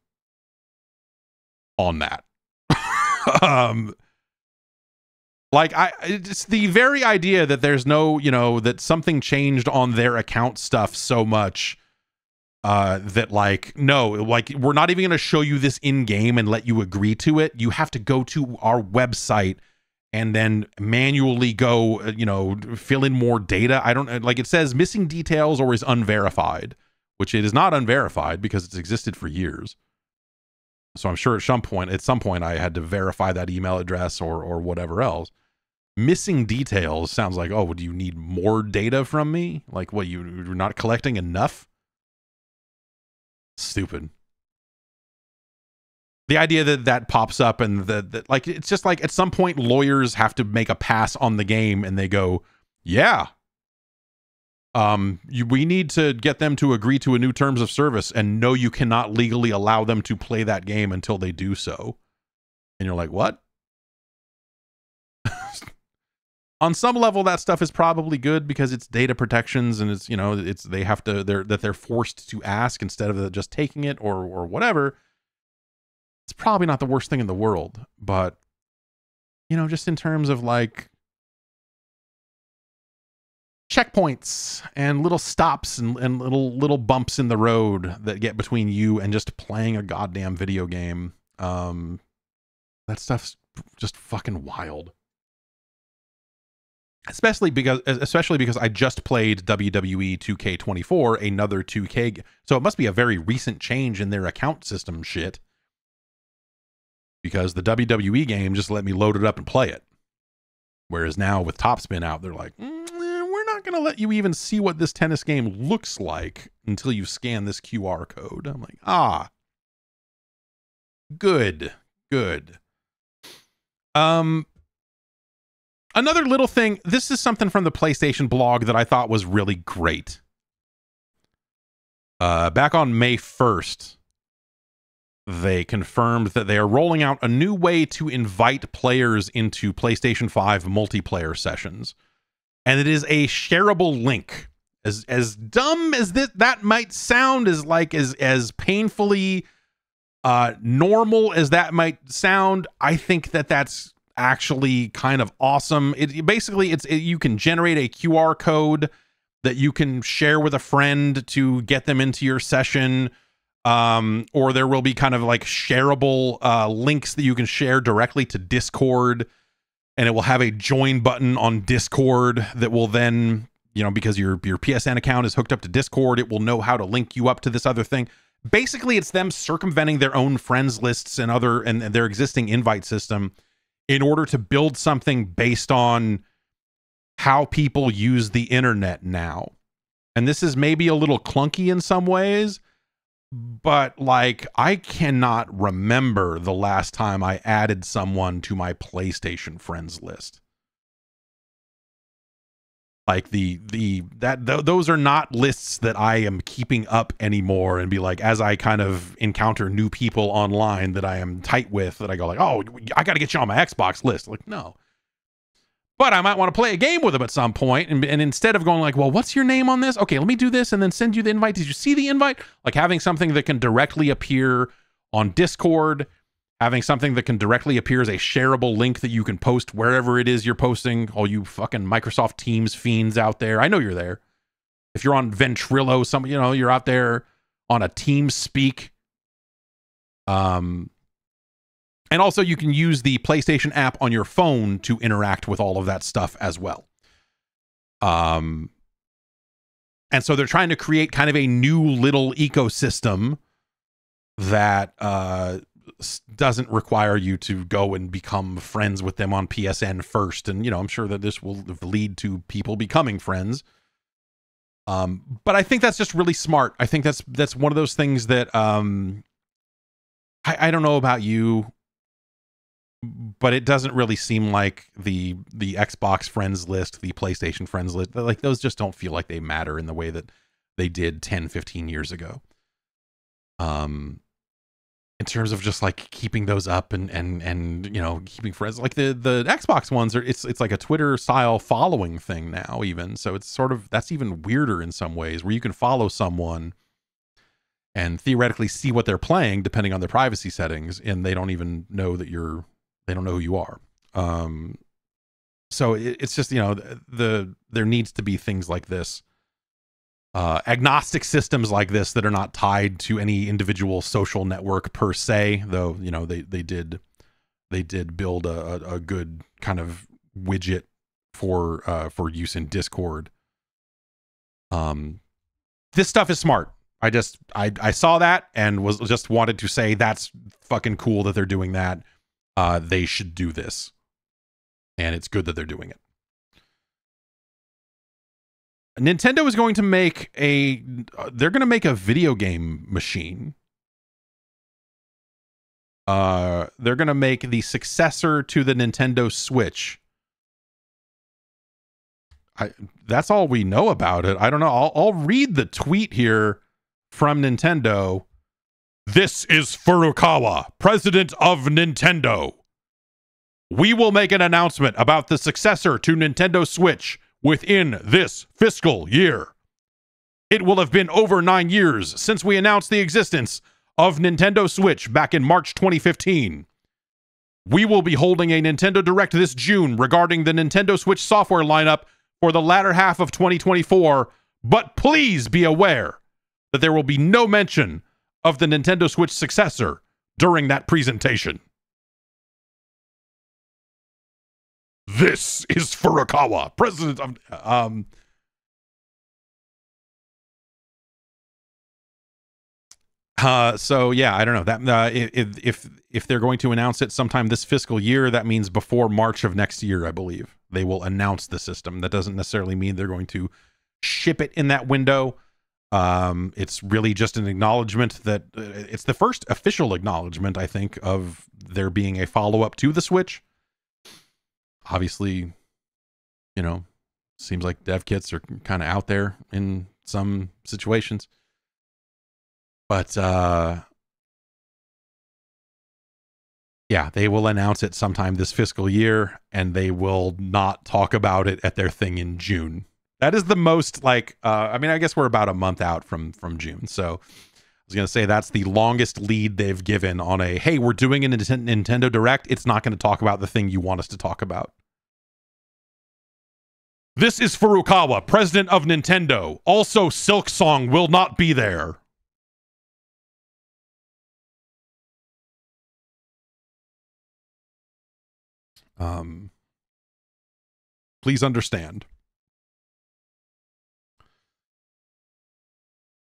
on that. Um like I it's the very idea that there's no, you know, that something changed on their account stuff so much uh that like no, like we're not even going to show you this in game and let you agree to it. You have to go to our website and then manually go, uh, you know, fill in more data. I don't like it says missing details or is unverified, which it is not unverified because it's existed for years. So I'm sure at some point, at some point, I had to verify that email address or or whatever else. Missing details sounds like, oh, do you need more data from me? Like, what you you're not collecting enough? Stupid. The idea that that pops up and that, like it's just like at some point lawyers have to make a pass on the game and they go, yeah, um, you, we need to get them to agree to a new terms of service and no you cannot legally allow them to play that game until they do so. And you're like what on some level that stuff is probably good because it's data protections and it's you know it's they have to they're that they're forced to ask instead of just taking it or or whatever. It's probably not the worst thing in the world but you know just in terms of like checkpoints and little stops and, and little little bumps in the road that get between you and just playing a goddamn video game um that stuff's just fucking wild especially because especially because I just played WWE 2K24, another 2K. So it must be a very recent change in their account system shit. Because the WWE game just let me load it up and play it. Whereas now with Topspin out, they're like, mm, we're not going to let you even see what this tennis game looks like until you scan this QR code. I'm like, ah, good, good. Um, Another little thing, this is something from the PlayStation blog that I thought was really great. Uh, back on May 1st, they confirmed that they are rolling out a new way to invite players into PlayStation 5 multiplayer sessions. And it is a shareable link. As as dumb as this that might sound, as like as as painfully uh normal as that might sound, I think that that's actually kind of awesome. It basically it's it, you can generate a QR code that you can share with a friend to get them into your session. Um, or there will be kind of like shareable uh, links that you can share directly to Discord, and it will have a join button on Discord that will then, you know, because your your PSN account is hooked up to Discord, it will know how to link you up to this other thing. Basically, it's them circumventing their own friends lists and other and, and their existing invite system in order to build something based on how people use the internet now. And this is maybe a little clunky in some ways, but like I cannot remember the last time I added someone to my PlayStation friends list like the the that th- those are not lists that I am keeping up anymore and be like as I kind of encounter new people online that I am tight with that I go like oh I got to get you on my Xbox list. Like no. But I might want to play a game with them at some point and, and instead of going like well what's your name on this? Okay let me do this and then send you the invite. Did you see the invite? Like having something that can directly appear on Discord having something that can directly appear as a shareable link that you can post wherever it is you're posting. All you fucking Microsoft Teams fiends out there. I know you're there. If you're on Ventrilo, some you know, you're out there on a Team Speak. Um and also you can use the PlayStation app on your phone to interact with all of that stuff as well. Um and so they're trying to create kind of a new little ecosystem that uh doesn't require you to go and become friends with them on PSN first. And, you know, I'm sure that this will lead to people becoming friends. Um, but I think that's just really smart. I think that's that's one of those things that um I, I don't know about you, but it doesn't really seem like the the Xbox friends list, the PlayStation friends list, like those just don't feel like they matter in the way that they did 10, 15 years ago. Um in terms of just like keeping those up and and and you know keeping friends like the the Xbox ones are it's it's like a Twitter style following thing now even. So it's sort of that's even weirder in some ways where you can follow someone and theoretically see what they're playing depending on their privacy settings and they don't even know that you're they don't know who you are. Um so it, it's just you know the, the there needs to be things like this uh, agnostic systems like this that are not tied to any individual social network per se, though you know they they did they did build a, a good kind of widget for uh, for use in Discord. Um, this stuff is smart. I just I I saw that and was just wanted to say that's fucking cool that they're doing that. Uh, they should do this, and it's good that they're doing it. Nintendo is going to make a they're going to make a video game machine. Uh they're going to make the successor to the Nintendo Switch. I that's all we know about it. I don't know. I'll I'll read the tweet here from Nintendo. This is Furukawa, president of Nintendo. We will make an announcement about the successor to Nintendo Switch within this fiscal year. It will have been over nine years since we announced the existence of Nintendo Switch back in March 2015. We will be holding a Nintendo Direct this June regarding the Nintendo Switch software lineup for the latter half of 2024, but please be aware that there will be no mention of the Nintendo Switch successor during that presentation. This is Furukawa, president of um Uh, so yeah, I don't know that uh, if if if they're going to announce it sometime this fiscal year, that means before March of next year, I believe they will announce the system. That doesn't necessarily mean they're going to ship it in that window. Um, it's really just an acknowledgement that uh, it's the first official acknowledgement, I think, of there being a follow up to the Switch. Obviously, you know, seems like dev kits are kind of out there in some situations. But uh yeah, they will announce it sometime this fiscal year and they will not talk about it at their thing in June. That is the most like uh I mean I guess we're about a month out from from June. So I was going to say that's the longest lead they've given on a hey, we're doing a Nintendo Direct. It's not going to talk about the thing you want us to talk about. This is Furukawa, president of Nintendo. Also, Silksong will not be there. Um, please understand.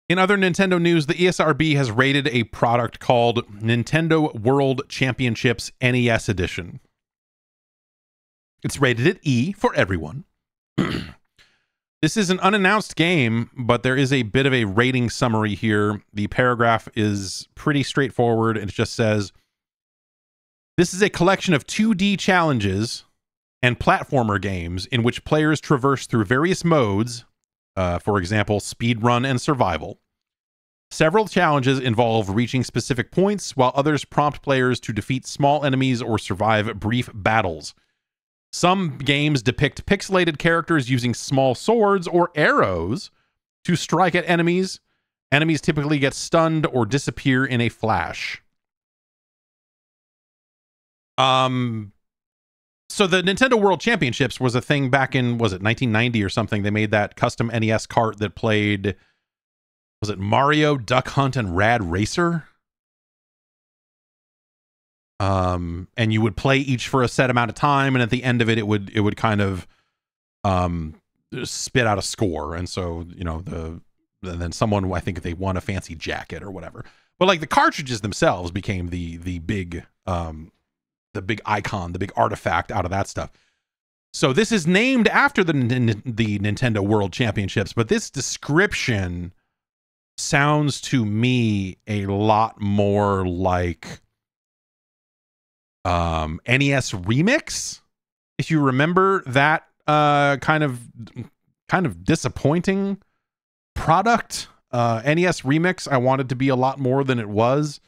In other Nintendo news, the ESRB has rated a product called Nintendo World Championships NES Edition. It's rated at E for everyone. this is an unannounced game, but there is a bit of a rating summary here. The paragraph is pretty straightforward. It just says this is a collection of 2D challenges and platformer games in which players traverse through various modes, uh, for example, speedrun and survival. Several challenges involve reaching specific points, while others prompt players to defeat small enemies or survive brief battles. Some games depict pixelated characters using small swords or arrows to strike at enemies. Enemies typically get stunned or disappear in a flash. Um, so the Nintendo World Championships was a thing back in was it 1990 or something. They made that custom NES cart that played was it Mario, Duck Hunt, and Rad Racer. Um, and you would play each for a set amount of time, and at the end of it, it would it would kind of um spit out a score, and so you know the and then someone I think they won a fancy jacket or whatever. But like the cartridges themselves became the the big um the big icon, the big artifact out of that stuff. So this is named after the the Nintendo World Championships, but this description sounds to me a lot more like um NES Remix. If you remember that uh kind of kind of disappointing product, uh NES Remix I wanted to be a lot more than it was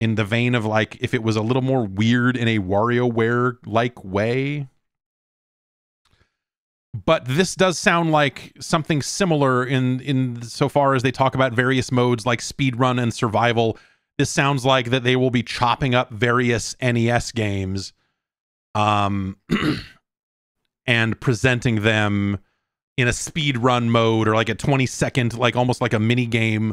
in the vein of like if it was a little more weird in a WarioWare like way. But this does sound like something similar in in so far as they talk about various modes like speedrun and survival. This sounds like that they will be chopping up various NES games um and presenting them in a speed run mode or like a 20 second like almost like a mini game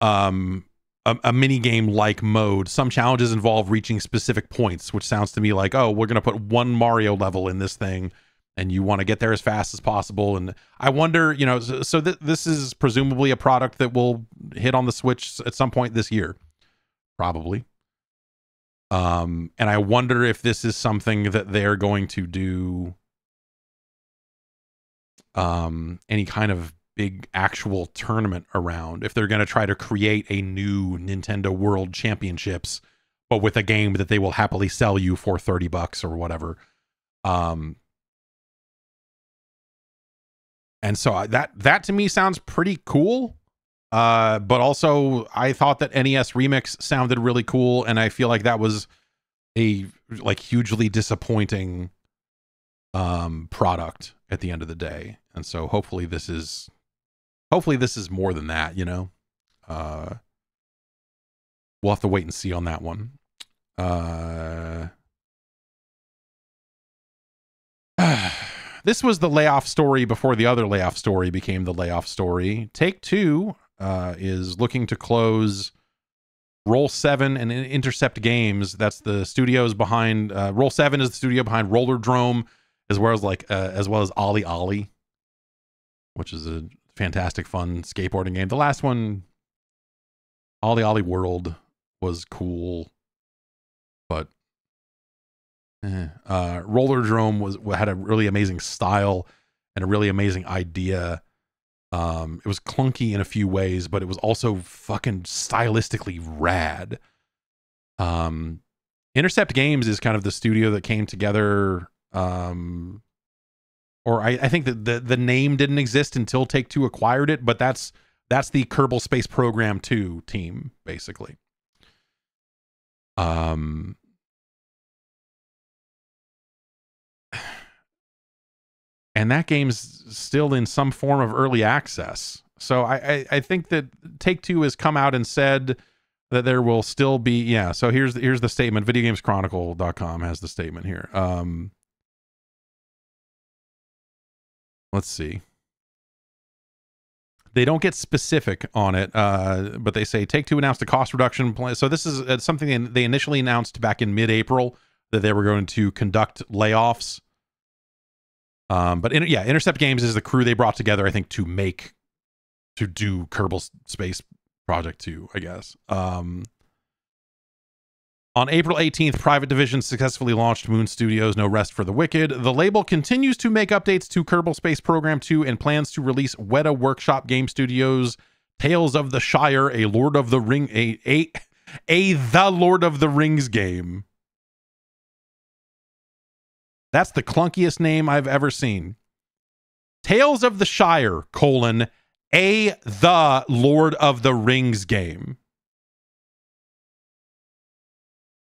um a, a mini game like mode. Some challenges involve reaching specific points, which sounds to me like, oh, we're gonna put one Mario level in this thing, and you want to get there as fast as possible. And I wonder, you know, so, so th- this is presumably a product that will hit on the Switch at some point this year, probably. Um, and I wonder if this is something that they're going to do um any kind of big actual tournament around if they're going to try to create a new Nintendo World Championships but with a game that they will happily sell you for 30 bucks or whatever um and so that that to me sounds pretty cool uh but also I thought that NES Remix sounded really cool and I feel like that was a like hugely disappointing um product at the end of the day. And so hopefully this is hopefully this is more than that, you know. Uh we'll have to wait and see on that one. Uh this was the layoff story before the other layoff story became the layoff story. Take Two uh, is looking to close Roll Seven and Intercept Games. That's the studios behind uh, Roll Seven is the studio behind Rollerdrome, as well as like uh, as well as OlliOlli, which is a fantastic, fun skateboarding game. The last one, OlliOlli World, was cool, but Eh, uh, Rollerdrome was had a really amazing style and a really amazing idea. Um, it was clunky in a few ways, but it was also fucking stylistically rad. Um, Intercept Games is kind of the studio that came together. Um, or I, I think that the the name didn't exist until Take Two acquired it, but that's that's the Kerbal Space Program Two team basically. Um, and that game's still in some form of early access. So I, I, I think that Take Two has come out and said that there will still be yeah. So here's here's the statement. VideoGamesChronicle.com has the statement here. Um, let's see. They don't get specific on it, uh, but they say Take Two announced a cost reduction plan. So this is uh, something they initially announced back in mid-April that they were going to conduct layoffs um, but in, yeah, Intercept Games is the crew they brought together, I think, to make to do Kerbal Space Project 2, I guess. Um, on April 18th, Private Division successfully launched Moon Studios No Rest for the Wicked. The label continues to make updates to Kerbal Space Program 2 and plans to release Weta Workshop Game Studios Tales of the Shire, a Lord of the Ring a a a The Lord of the Rings game that's the clunkiest name I've ever seen. Tales of the Shire, colon, a the Lord of the Rings game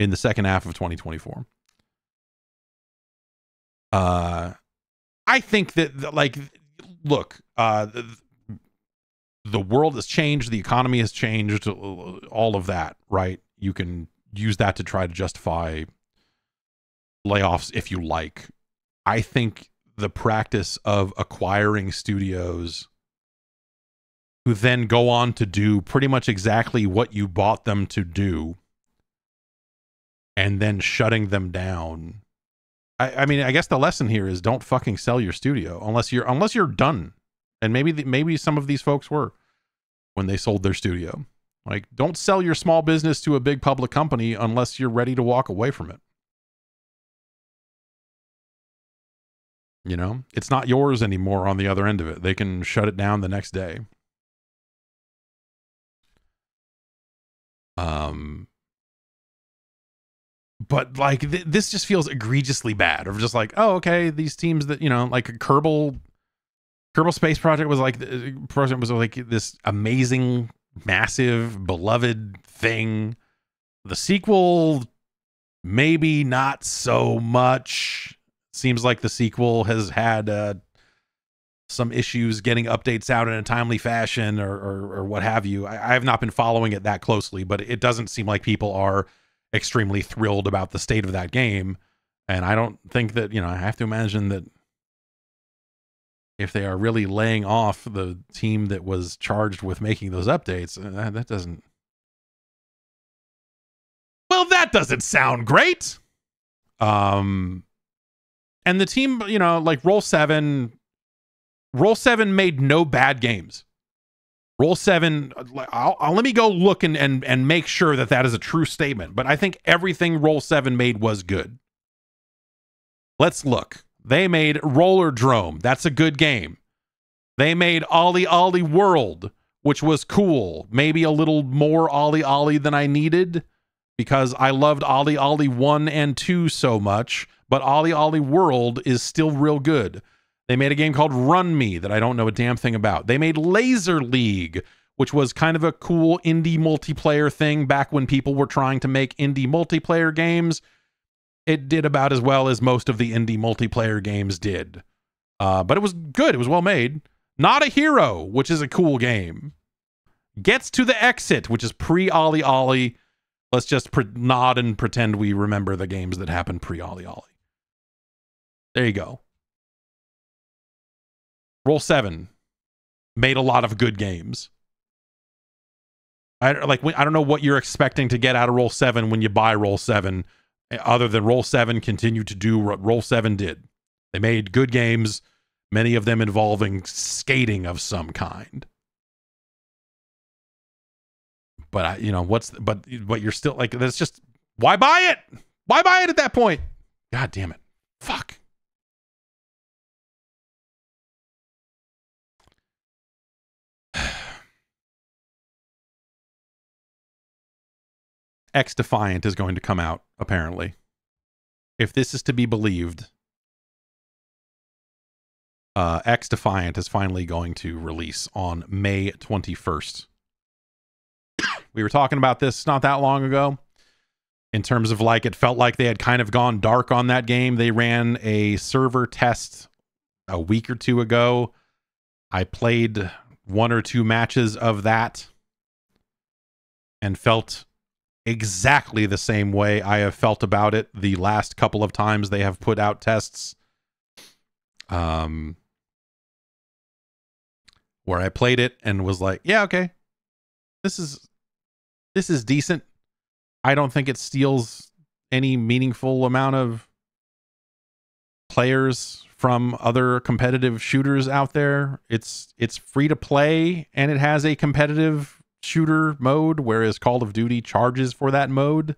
in the second half of 2024. Uh, I think that, like, look, uh, the, the world has changed, the economy has changed, all of that, right? You can use that to try to justify layoffs if you like. I think the practice of acquiring studios who then go on to do pretty much exactly what you bought them to do and then shutting them down. I, I mean, I guess the lesson here is don't fucking sell your studio unless you're unless you're done. And maybe the, maybe some of these folks were when they sold their studio. Like, don't sell your small business to a big public company unless you're ready to walk away from it. You know, it's not yours anymore on the other end of it. They can shut it down the next day. Um, but like th- this just feels egregiously bad. Of just like, oh, okay, these teams that you know, like Kerbal, Kerbal Space Project was like, the project was like this amazing, massive, beloved thing. The sequel, maybe not so much seems like the sequel has had uh, some issues getting updates out in a timely fashion or, or, or what have you. I, I, have not been following it that closely, but it doesn't seem like people are extremely thrilled about the state of that game. And I don't think that, you know, I have to imagine that if they are really laying off the team that was charged with making those updates, uh, that, that doesn't. Well, that doesn't sound great. Um, and the team, you know, like Roll 7 Roll 7 made no bad games. Roll 7 I'll, I'll, let me go look and, and and make sure that that is a true statement, but I think everything Roll 7 made was good. Let's look. They made Rollerdrome. That's a good game. They made OlliOlli World, which was cool. Maybe a little more OlliOlli than I needed because I loved OlliOlli 1 and 2 so much but OlliOlli World is still real good. They made a game called Run Me that I don't know a damn thing about. They made Laser League, which was kind of a cool indie multiplayer thing back when people were trying to make indie multiplayer games. it did about as well as most of the indie multiplayer games did. Uh, but it was good. It was well made. Not a Hero, which is a cool game. Gets to the Exit, which is pre OlliOlli. Let's just nod and pretend we remember the games that happened pre OlliOlli. There you go. Roll 7 made a lot of good games. I like I don't know what you're expecting to get out of Roll 7 when you buy Roll 7 eh, other than Roll 7 continue to do what Roll 7 did. They made good games, many of them involving skating of some kind. But I, you know, what's but but you're still like that's just why buy it? Why buy it at that point? God damn it. Fuck. XDefiant is going to come out, apparently. If this is to be believed, uh, XDefiant is finally going to release on May 21st. we were talking about this not that long ago. In terms of like, it felt like they had kind of gone dark on that game. They ran a server test a week or two ago. I played one or two matches of that and felt exactly the same way I have felt about it the last couple of times they have put out tests. Um, where I played it and was like, yeah, okay, this is this is decent. I don't think it steals any meaningful amount of players from other competitive shooters out there. It's it's free to play and it has a competitive shooter mode, whereas Call of Duty charges for that mode.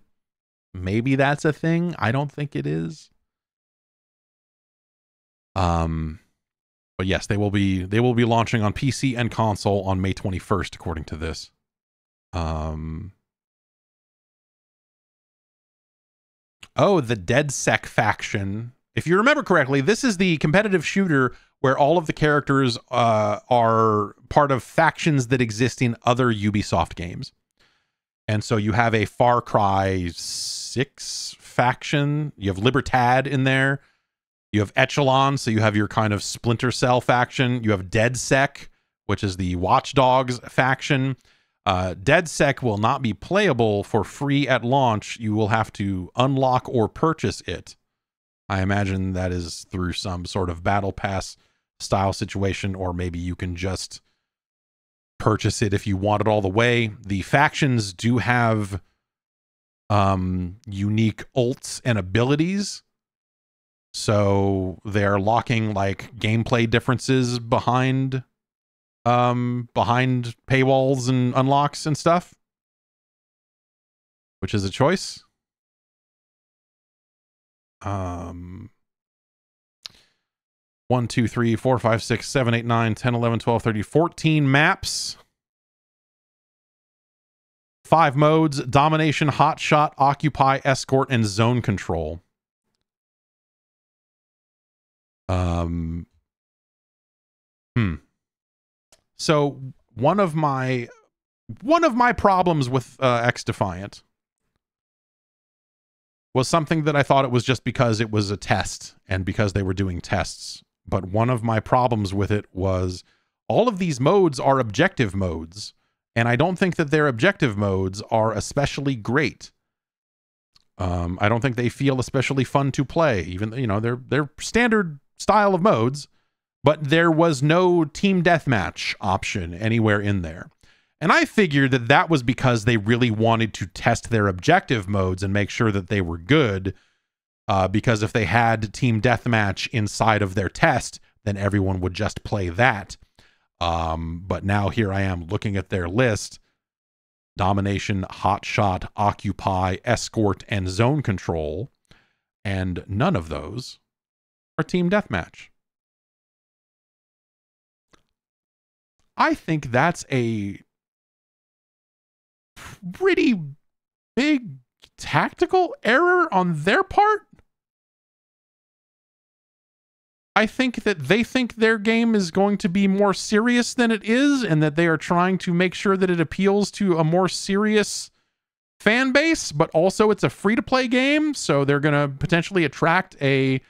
Maybe that's a thing. I don't think it is. Um, but yes, they will be they will be launching on PC and console on May 21st, according to this. Um. Oh, the DedSec faction. If you remember correctly, this is the competitive shooter where all of the characters uh, are part of factions that exist in other Ubisoft games. And so you have a Far Cry 6 faction. You have Libertad in there. You have Echelon, so you have your kind of Splinter Cell faction. You have DedSec, which is the Watch Dogs faction. Uh, DedSec will not be playable for free at launch. You will have to unlock or purchase it. I imagine that is through some sort of battle pass style situation, or maybe you can just purchase it if you want it all the way. The factions do have um unique ults and abilities. So they're locking like gameplay differences behind um behind paywalls and unlocks and stuff. Which is a choice. Um 1, 2, 3, 4, 5, 6, 7, 8, 9, 10, 11, 12, 13, 14 maps. Five modes domination, hot shot, occupy, escort, and zone control. Um, hmm. So one of my one of my problems with uh, XDefiant was something that I thought it was just because it was a test and because they were doing tests but one of my problems with it was all of these modes are objective modes, and I don't think that their objective modes are especially great. Um, I don't think they feel especially fun to play. Even you know they're they're standard style of modes, but there was no team deathmatch option anywhere in there. And I figured that that was because they really wanted to test their objective modes and make sure that they were good uh, because if they had team deathmatch inside of their test, then everyone would just play that. Um, but now here I am looking at their list domination, hot shot, occupy, escort, and zone control. And none of those are team deathmatch. I think that's a pretty big tactical error on their part. I think that they think their game is going to be more serious than it is, and that they are trying to make sure that it appeals to a more serious fan base, but also it's a free to play game. So they're going to potentially attract a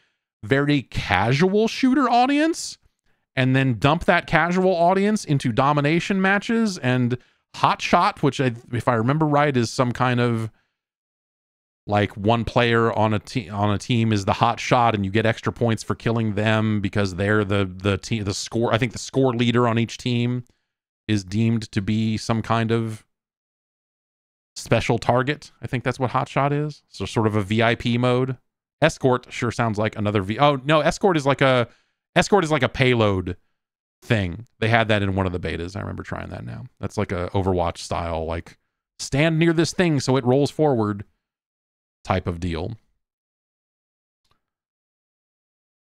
very casual shooter audience and then dump that casual audience into domination matches and hot shot, which I, if I remember right, is some kind of like one player on a team on a team is the hot shot and you get extra points for killing them because they're the the team the score I think the score leader on each team is deemed to be some kind of special target. I think that's what hot shot is. So sort of a VIP mode. Escort sure sounds like another V. Oh no, escort is like a escort is like a payload thing. They had that in one of the betas. I remember trying that now. That's like a Overwatch style like stand near this thing so it rolls forward type of deal.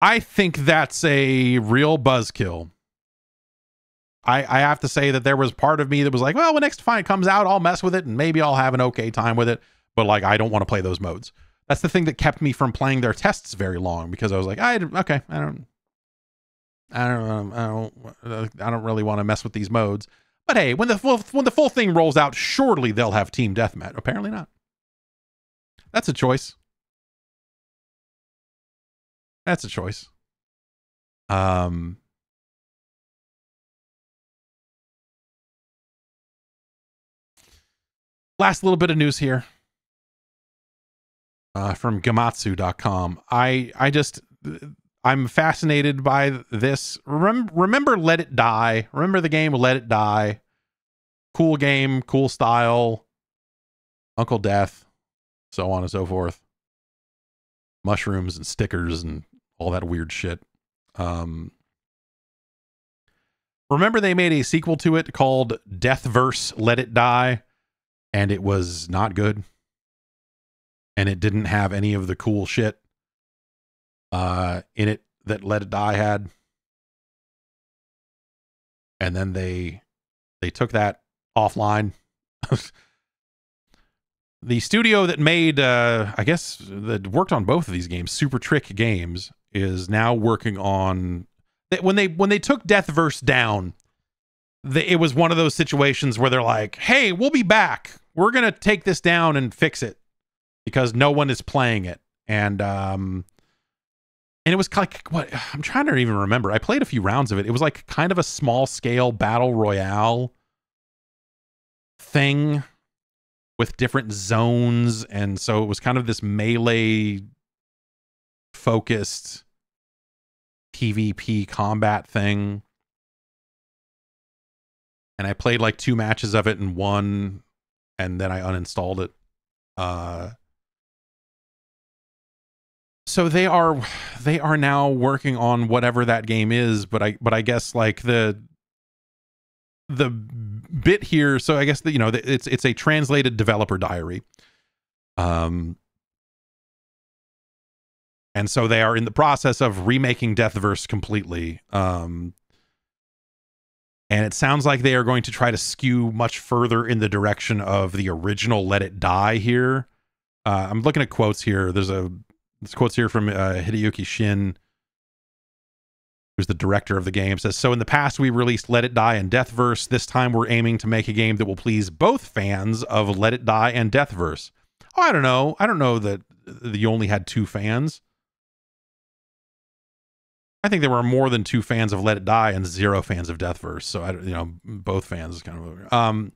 I think that's a real buzzkill. I, I have to say that there was part of me that was like, well, when XDefiant comes out, I'll mess with it and maybe I'll have an okay time with it. But like, I don't want to play those modes. That's the thing that kept me from playing their tests very long because I was like, I okay, I don't, I don't, I don't, I don't really want to mess with these modes. But hey, when the full when the full thing rolls out, surely they'll have team deathmatch. Apparently not. That's a choice. That's a choice. Um, last little bit of news here uh, from Gematsu.com. I I just I'm fascinated by this. Remember, remember Let It Die. Remember the game Let It Die. Cool game, cool style. Uncle Death so on and so forth. Mushrooms and stickers and all that weird shit. Um, remember they made a sequel to it called Death Verse Let It Die, and it was not good. And it didn't have any of the cool shit uh, in it that Let It Die had. And then they they took that offline. the studio that made uh i guess that worked on both of these games Supertrick Games is now working on when they when they took Death Verse down the, it was one of those situations where they're like hey we'll be back we're gonna take this down and fix it because no one is playing it and um and it was like what i'm trying to even remember i played a few rounds of it it was like kind of a small scale battle royale thing with different zones and so it was kind of this melee focused PvP combat thing. And I played like two matches of it and won and then I uninstalled it. Uh so they are they are now working on whatever that game is, but I but I guess like the the bit here so i guess that you know it's it's a translated developer diary. Um and so they are in the process of remaking deathverse completely um and it sounds like they are going to try to skew much further in the direction of the original let it die here. Uh i'm looking at quotes here. There's a there's quotes here from uh, hideyuki shin who's the director of the game, says So in the past, we released Let It Die and Deathverse. This time, we're aiming to make a game that will please both fans of Let It Die and Deathverse. Oh, I don't know. I don't know that you only had two fans. I think there were more than two fans of Let It Die and zero fans of Deathverse. So I, you know, both fans is kind of. Um,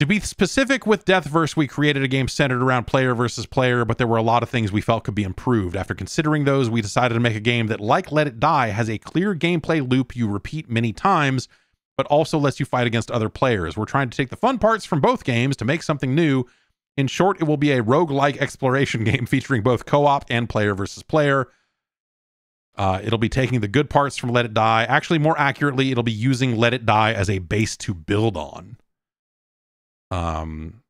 to be specific with Deathverse, we created a game centered around player versus player, but there were a lot of things we felt could be improved. After considering those, we decided to make a game that, like Let It Die, has a clear gameplay loop you repeat many times, but also lets you fight against other players. We're trying to take the fun parts from both games to make something new. In short, it will be a rogue-like exploration game featuring both co-op and player versus player. Uh, it'll be taking the good parts from Let It Die. Actually, more accurately, it'll be using Let It Die as a base to build on. Um,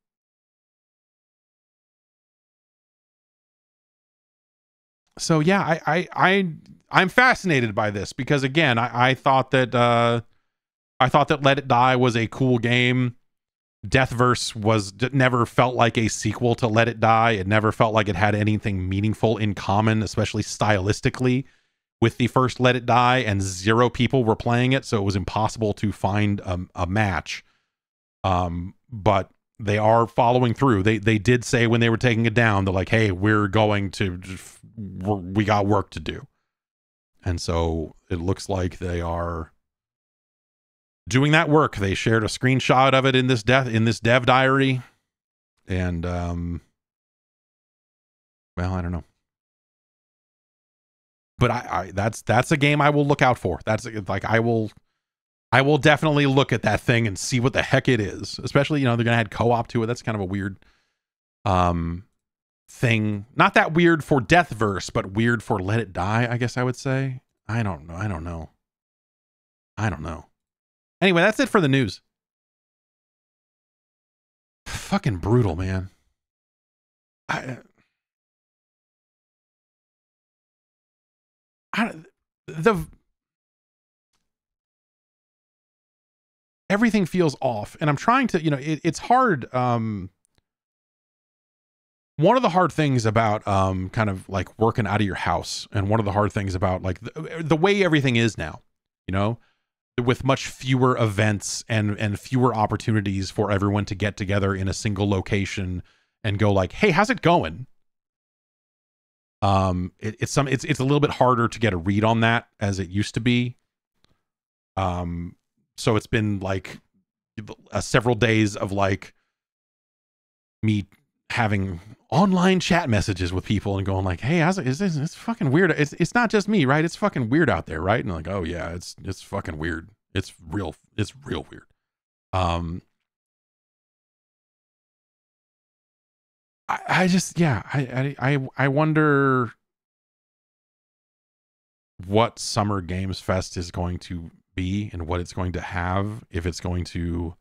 so yeah, I, I, I, I'm fascinated by this because again, I, I thought that, uh, I thought that Let It Die was a cool game. Deathverse was never felt like a sequel to Let It Die. It never felt like it had anything meaningful in common, especially stylistically, with the first Let It Die, and zero people were playing it, so it was impossible to find a, a match. Um, but they are following through. They they did say when they were taking it down, they're like, "Hey, we're going to we got work to do." And so it looks like they are doing that work. They shared a screenshot of it in this death in this dev diary, and um, well, I don't know, but I, I that's that's a game I will look out for. That's like I will. I will definitely look at that thing and see what the heck it is. Especially, you know, they're gonna add co-op to it. That's kind of a weird um thing. Not that weird for Deathverse, but weird for Let It Die, I guess I would say. I don't know. I don't know. I don't know. Anyway, that's it for the news. Fucking brutal, man. I, I the everything feels off. And i'm trying to you know it, it's hard um one of the hard things about um kind of like working out of your house and one of the hard things about like the, the way everything is now you know with much fewer events and and fewer opportunities for everyone to get together in a single location and go like hey how's it going? Um it, it's some it's it's a little bit harder to get a read on that as it used to be. Um so it's been like uh, several days of like me having online chat messages with people and going like, "Hey, how's it? Is this? It's fucking weird. It's it's not just me, right? It's fucking weird out there, right?" And like, "Oh yeah, it's it's fucking weird. It's real. It's real weird." Um, I I just yeah, I I, I wonder what Summer Games Fest is going to be and what it's going to have if it's going to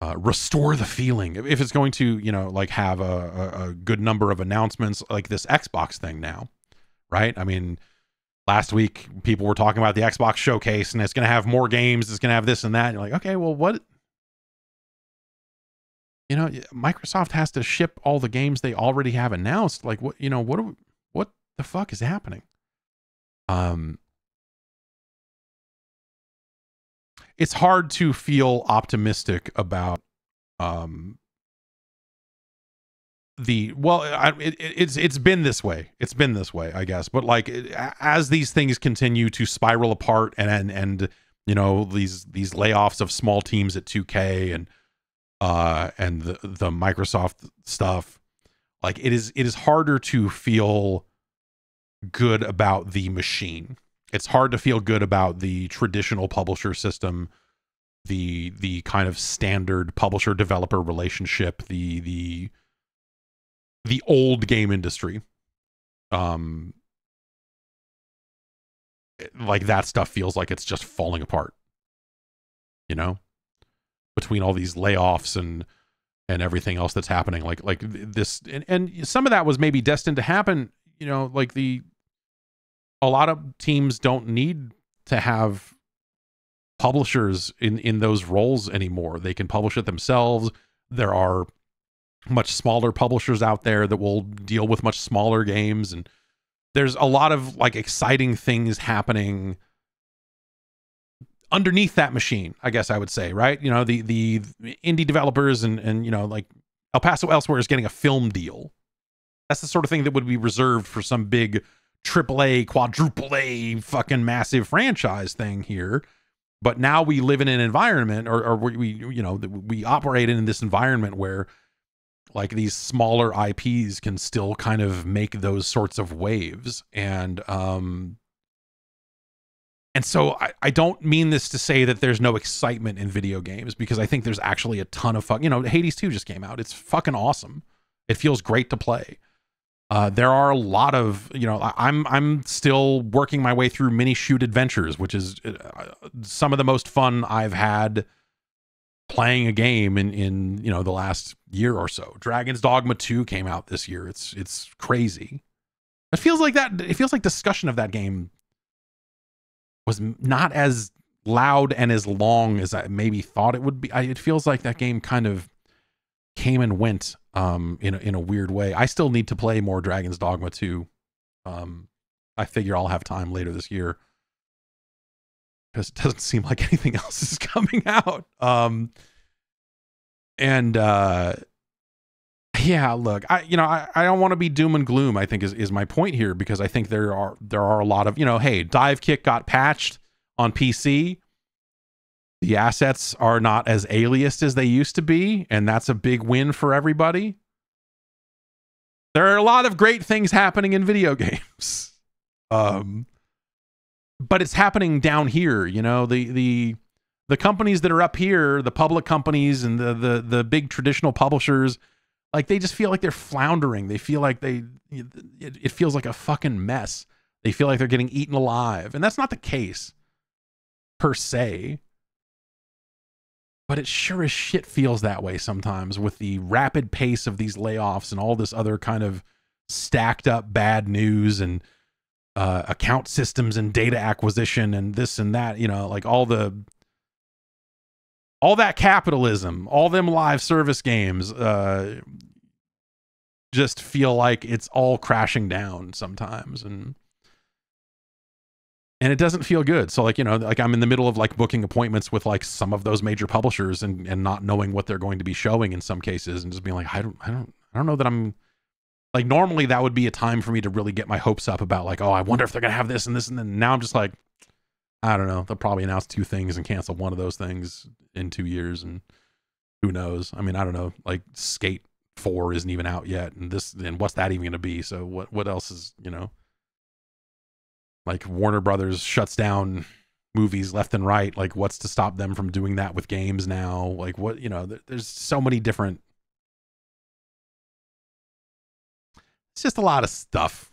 uh, restore the feeling if it's going to you know like have a, a, a, good number of announcements like this xbox thing now right? I mean last week people were talking about the xbox showcase and it's going to have more games it's going to have this and that and you're like okay well what you know microsoft has to ship all the games they already have announced like what you know what we, what the fuck is happening? Um it's hard to feel optimistic about um the well I, it, it's it's been this way. It's been this way i guess. But like as these things continue to spiral apart and and, and you know these these layoffs of small teams at 2k and uh and the the microsoft stuff like it is it is harder to feel good about the machine it's hard to feel good about the traditional publisher system the the kind of standard publisher developer relationship the the the old game industry. Um like that stuff feels like it's just falling apart you know? Between all these layoffs and and everything else that's happening. Like like this and, and some of that was maybe destined to happen you know like the a lot of teams don't need to have publishers in in those roles anymore. They can publish it themselves. There are much smaller publishers out there that will deal with much smaller games and there's a lot of like exciting things happening underneath that machine, I guess I would say, right? You know, the the indie developers and and you know, like El Paso Elsewhere is getting a film deal. That's the sort of thing that would be reserved for some big triple A, quadruple A, fucking massive franchise thing here. But now we live in an environment, or, or we, you know, we operate in this environment where like these smaller IPs can still kind of make those sorts of waves. And, um, and so I, I don't mean this to say that there's no excitement in video games because I think there's actually a ton of fuck. You know, Hades 2 just came out. It's fucking awesome. It feels great to play. Uh, there are a lot of you know I'm I'm still working my way through Minishoot' Adventures, which is uh, some of the most fun I've had playing a game in in you know the last year or so. Dragon's Dogma 2 came out this year. It's it's crazy. It feels like that it feels like discussion of that game was not as loud and as long as I maybe thought it would be. I, it feels like that game kind of came and went um in a, in a weird way. I still need to play more Dragon's Dogma 2. Um I figure I'll have time later this year. Cuz it doesn't seem like anything else is coming out. Um and uh yeah look i you know i, I don't want to be doom and gloom i think is, is my point here because i think there are there are a lot of you know hey Divekick got patched on pc the assets are not as aliased as they used to be and that's a big win for everybody. There are a lot of great things happening in video games. Um but it's happening down here you know? The the the companies that are up here the public companies and the the the big traditional publishers like they just feel like they're floundering. They feel like they it, it feels like a fucking mess. They feel like they're getting eaten alive. And that's not the case per se but it sure as shit feels that way sometimes with the rapid pace of these layoffs and all this other kind of stacked up bad news and uh, account systems and data acquisition and this and that you know like all the all that capitalism all them live service games uh, just feel like it's all crashing down sometimes and and it doesn't feel good. So like, you know, like I'm in the middle of like booking appointments with like some of those major publishers and and not knowing what they're going to be showing in some cases and just being like, I don't I don't I don't know that I'm like normally that would be a time for me to really get my hopes up about like, oh, I wonder if they're gonna have this and this and then now I'm just like, I don't know. They'll probably announce two things and cancel one of those things in two years and who knows? I mean, I don't know. Like Skate Four isn't even out yet, and this and what's that even gonna be? So what what else is you know? Like Warner Brothers shuts down movies left and right. Like, what's to stop them from doing that with games now? Like, what you know, there's so many different. It's just a lot of stuff.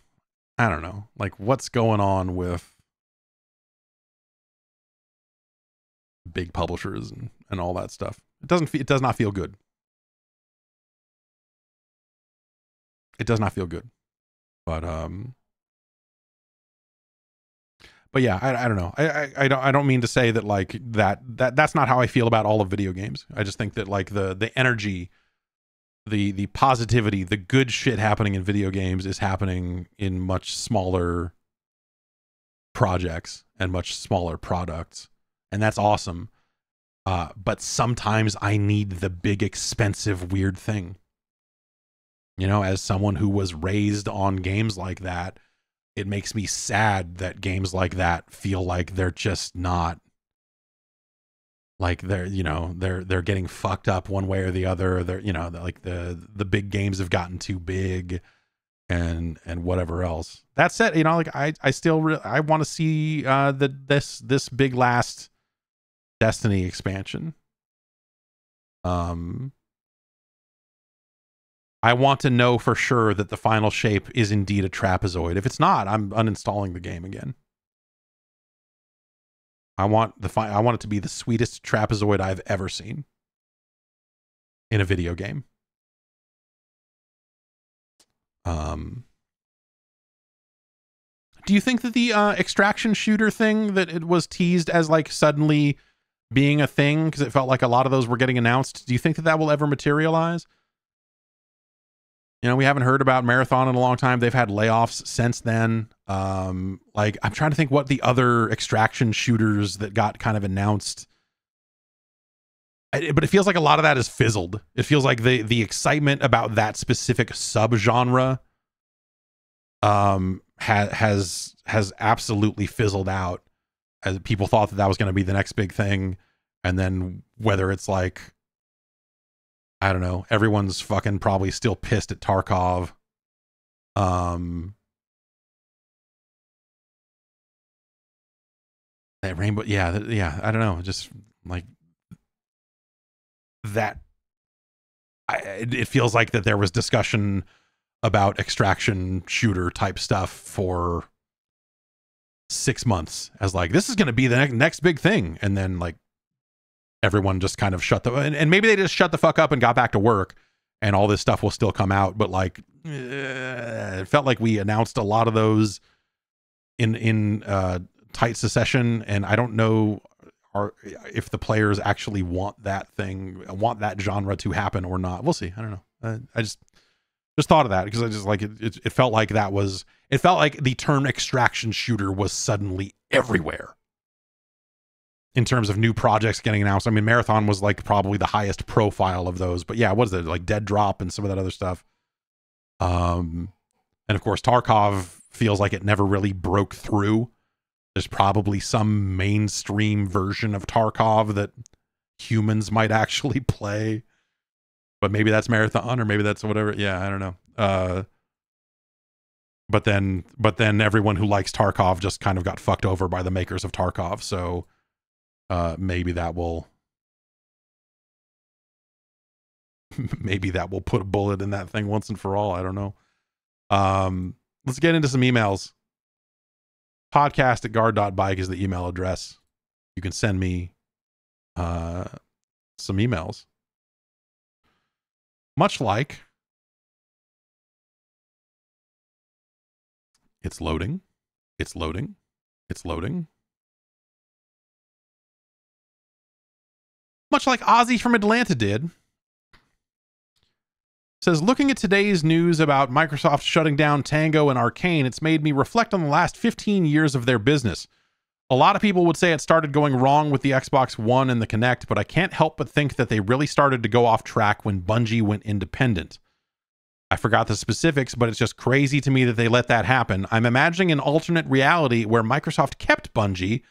I don't know, like what's going on with big publishers and, and all that stuff. It doesn't. It does not feel good. It does not feel good. But um, but yeah, I, I don't know. I, I, I don't I don't mean to say that like that that that's not how I feel about all of video games. I just think that like the the energy, the the positivity, the good shit happening in video games is happening in much smaller projects and much smaller products, and that's awesome. Uh, but sometimes I need the big, expensive, weird thing. You know, as someone who was raised on games like that it makes me sad that games like that feel like they're just not like they're you know they're they're getting fucked up one way or the other. They're you know like the the big games have gotten too big and and whatever else. That said you know like i i still re- i want to see uh the this this big last destiny expansion. Um I want to know for sure that the final shape is indeed a trapezoid. If it's not, I'm uninstalling the game again. I want the I want it to be the sweetest trapezoid I've ever seen in a video game. Um Do you think that the uh, extraction shooter thing that it was teased as like suddenly being a thing because it felt like a lot of those were getting announced, do you think that that will ever materialize? You know, we haven't heard about Marathon in a long time. They've had layoffs since then. Um, like I'm trying to think what the other extraction shooters that got kind of announced. I, but it feels like a lot of that is fizzled. It feels like the the excitement about that specific subgenre um has has has absolutely fizzled out as people thought that that was going to be the next big thing and then whether it's like I don't know. Everyone's fucking probably still pissed at Tarkov. Um, that rainbow, yeah, yeah. I don't know. Just like that. I, it feels like that there was discussion about extraction shooter type stuff for six months as like this is going to be the ne- next big thing, and then like everyone just kind of shut the and, and maybe they just shut the fuck up and got back to work and all this stuff will still come out but like uh, it felt like we announced a lot of those in in uh tight succession. And i don't know are if the players actually want that thing want that genre to happen or not. We'll see. I don't know. I just just thought of that because i just like it, it, it felt like that was it felt like the term extraction shooter was suddenly everywhere in terms of new projects getting announced. I mean, Marathon was like probably the highest profile of those, but yeah, what is it like Dead Drop and some of that other stuff. Um, and of course, Tarkov feels like it never really broke through. There's probably some mainstream version of Tarkov that humans might actually play, but maybe that's Marathon or maybe that's whatever. Yeah, I don't know. Uh, but then, but then everyone who likes Tarkov just kind of got fucked over by the makers of Tarkov. So uh, maybe that will maybe that will put a bullet in that thing once and for all. I don't know. Um, let's get into some emails. Podcast at guard.bike is the email address. You can send me uh, some emails. Much like it's loading, it's loading, it's loading. Much like Ozzy from Atlanta did. Says, looking at today's news about Microsoft shutting down Tango and Arkane, it's made me reflect on the last 15 years of their business. A lot of people would say it started going wrong with the Xbox One and the Kinect, but I can't help but think that they really started to go off track when Bungie went independent. I forgot the specifics, but it's just crazy to me that they let that happen. I'm imagining an alternate reality where Microsoft kept Bungie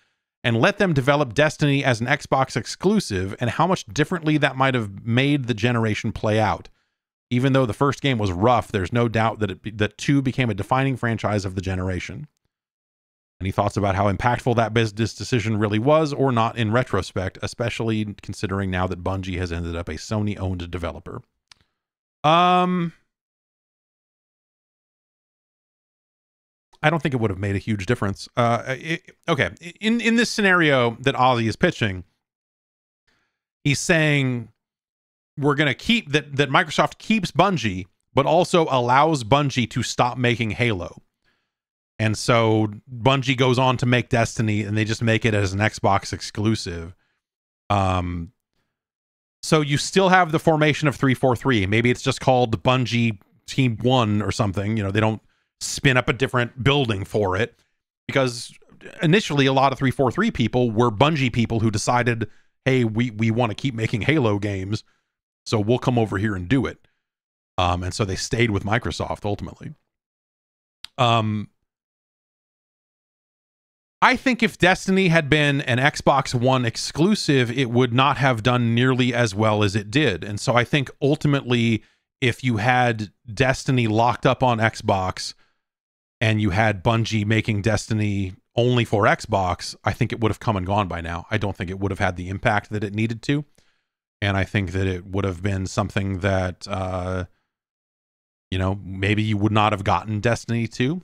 and let them develop Destiny as an Xbox exclusive and how much differently that might have made the generation play out. Even though the first game was rough, there's no doubt that it, that 2 became a defining franchise of the generation. Any thoughts about how impactful that business decision really was or not in retrospect, especially considering now that Bungie has ended up a Sony owned developer? Um I don't think it would have made a huge difference. Uh, it, okay, in in this scenario that Ozzy is pitching, he's saying we're going to keep that that Microsoft keeps Bungie, but also allows Bungie to stop making Halo. And so Bungie goes on to make Destiny, and they just make it as an Xbox exclusive. Um, so you still have the formation of 343. Maybe it's just called Bungie Team One or something. You know, they don't spin up a different building for it because initially a lot of 343 people were Bungie people who decided, hey, we we want to keep making Halo games, so we'll come over here and do it. Um, and so they stayed with Microsoft ultimately. Um, I think if Destiny had been an Xbox One exclusive, it would not have done nearly as well as it did. And so I think ultimately, if you had Destiny locked up on Xbox, and you had Bungie making Destiny only for Xbox, I think it would have come and gone by now. I don't think it would have had the impact that it needed to. And I think that it would have been something that, uh, you know, maybe you would not have gotten Destiny 2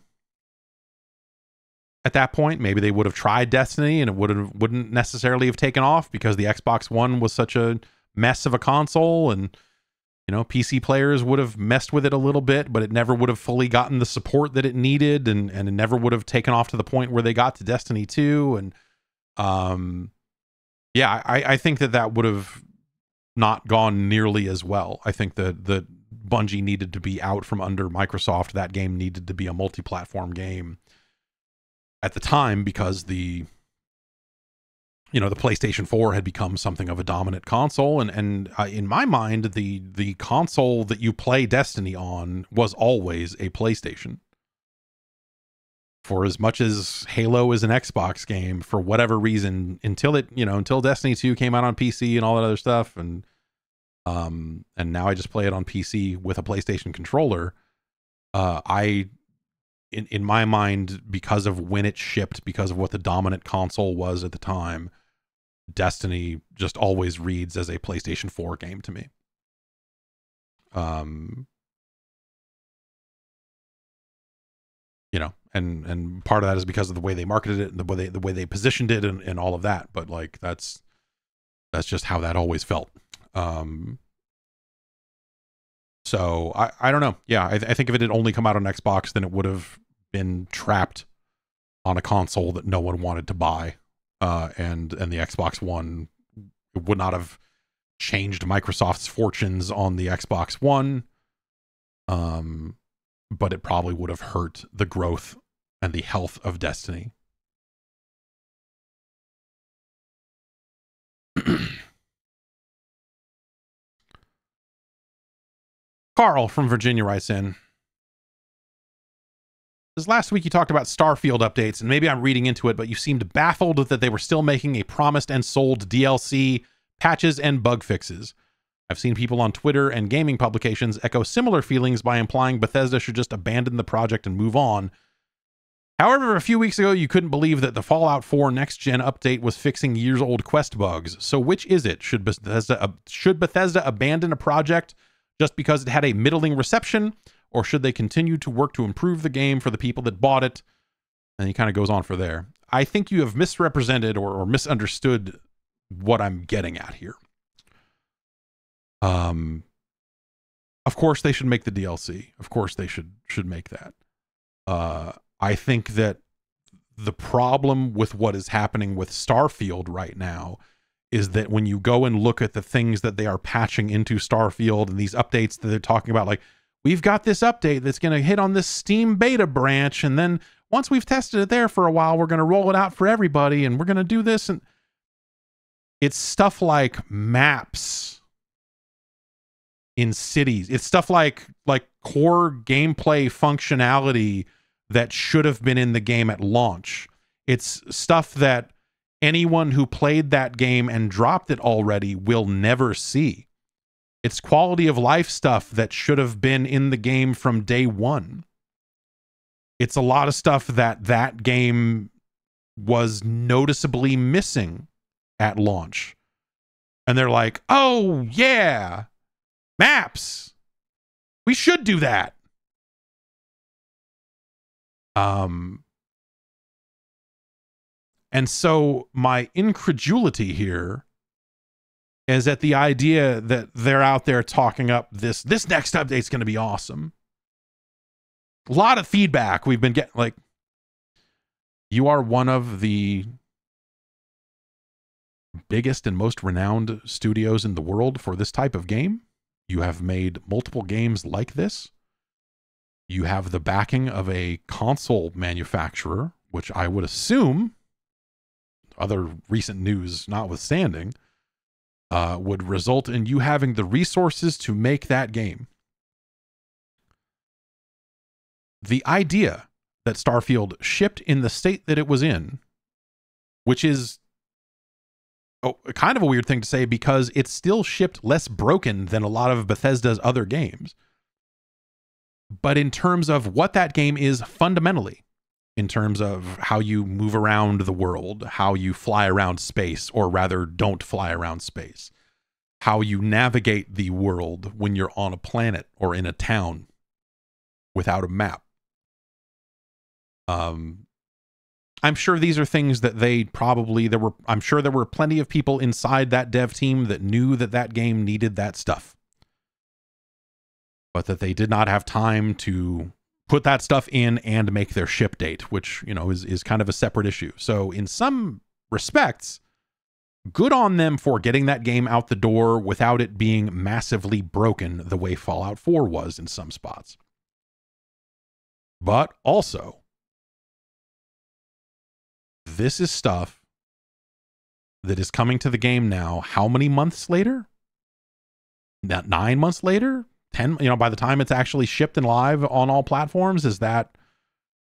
at that point. Maybe they would have tried Destiny and it would have, wouldn't necessarily have taken off because the Xbox One was such a mess of a console and you know, PC players would have messed with it a little bit, but it never would have fully gotten the support that it needed, and and it never would have taken off to the point where they got to Destiny two. And um, yeah, I I think that that would have not gone nearly as well. I think that the Bungie needed to be out from under Microsoft. That game needed to be a multi-platform game at the time because the you know the PlayStation 4 had become something of a dominant console and and uh, in my mind the the console that you play Destiny on was always a PlayStation. For as much as Halo is an Xbox game for whatever reason until it you know until Destiny 2 came out on PC and all that other stuff and um and now I just play it on PC with a PlayStation controller uh I in in my mind because of when it shipped because of what the dominant console was at the time Destiny just always reads as a PlayStation 4 game to me. Um you know, and and part of that is because of the way they marketed it and the way they the way they positioned it and, and all of that. But like that's that's just how that always felt. Um so I, I don't know. Yeah, I, I think if it had only come out on Xbox, then it would have been trapped on a console that no one wanted to buy uh, and and the Xbox One would not have changed Microsoft's fortunes on the Xbox One. Um, but it probably would have hurt the growth and the health of Destiny. Carl from Virginia writes in this last week you talked about Starfield updates, and maybe I'm reading into it, but you seemed baffled that they were still making a promised and sold DLC, patches, and bug fixes. I've seen people on Twitter and gaming publications echo similar feelings by implying Bethesda should just abandon the project and move on. However, a few weeks ago, you couldn't believe that the Fallout 4 next gen update was fixing years old quest bugs. So, which is it? Should Bethesda, should Bethesda abandon a project just because it had a middling reception, or should they continue to work to improve the game for the people that bought it? And he kind of goes on for there. I think you have misrepresented or, or misunderstood what I'm getting at here. Um, of course they should make the DLC. Of course they should should make that. Uh, I think that the problem with what is happening with Starfield right now is that when you go and look at the things that they are patching into Starfield and these updates that they're talking about, like we've got this update that's going to hit on this Steam beta branch. And then once we've tested it there for a while, we're going to roll it out for everybody and we're going to do this. And it's stuff like maps in cities. It's stuff like, like core gameplay functionality that should have been in the game at launch. It's stuff that anyone who played that game and dropped it already will never see. It's quality of life stuff that should have been in the game from day one. It's a lot of stuff that that game was noticeably missing at launch. And they're like, oh, yeah, maps. We should do that. Um, and so my incredulity here is at the idea that they're out there talking up this this next update is going to be awesome. A lot of feedback we've been getting like you are one of the biggest and most renowned studios in the world for this type of game. You have made multiple games like this. You have the backing of a console manufacturer, which I would assume, other recent news notwithstanding, uh, would result in you having the resources to make that game. The idea that Starfield shipped in the state that it was in, which is oh, kind of a weird thing to say because it still shipped less broken than a lot of Bethesda's other games. But in terms of what that game is fundamentally, in terms of how you move around the world, how you fly around space, or rather don't fly around space, how you navigate the world when you're on a planet or in a town without a map. Um, I'm sure these are things that they probably there were I'm sure there were plenty of people inside that dev team that knew that that game needed that stuff. But that they did not have time to put that stuff in and make their ship date, which, you know, is, is kind of a separate issue. So, in some respects, good on them for getting that game out the door without it being massively broken the way Fallout 4 was in some spots. But also, this is stuff that is coming to the game now. How many months later? Not nine months later? 10 you know by the time it's actually shipped and live on all platforms is that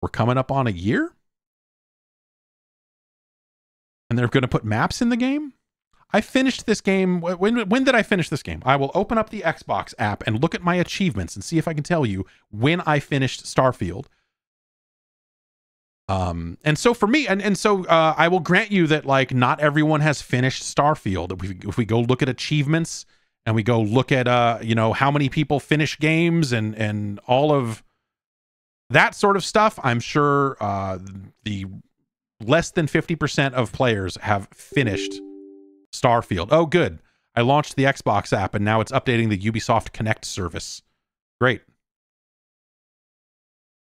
we're coming up on a year? And they're going to put maps in the game? I finished this game when when did i finish this game? I will open up the xbox app and look at my achievements and see if i can tell you when i finished starfield. Um and so for me and and so uh, i will grant you that like not everyone has finished starfield. If we, if we go look at achievements and we go look at uh you know how many people finish games and and all of that sort of stuff i'm sure uh the less than 50% of players have finished starfield. Oh good. I launched the xbox app and now it's updating the ubisoft connect service. Great.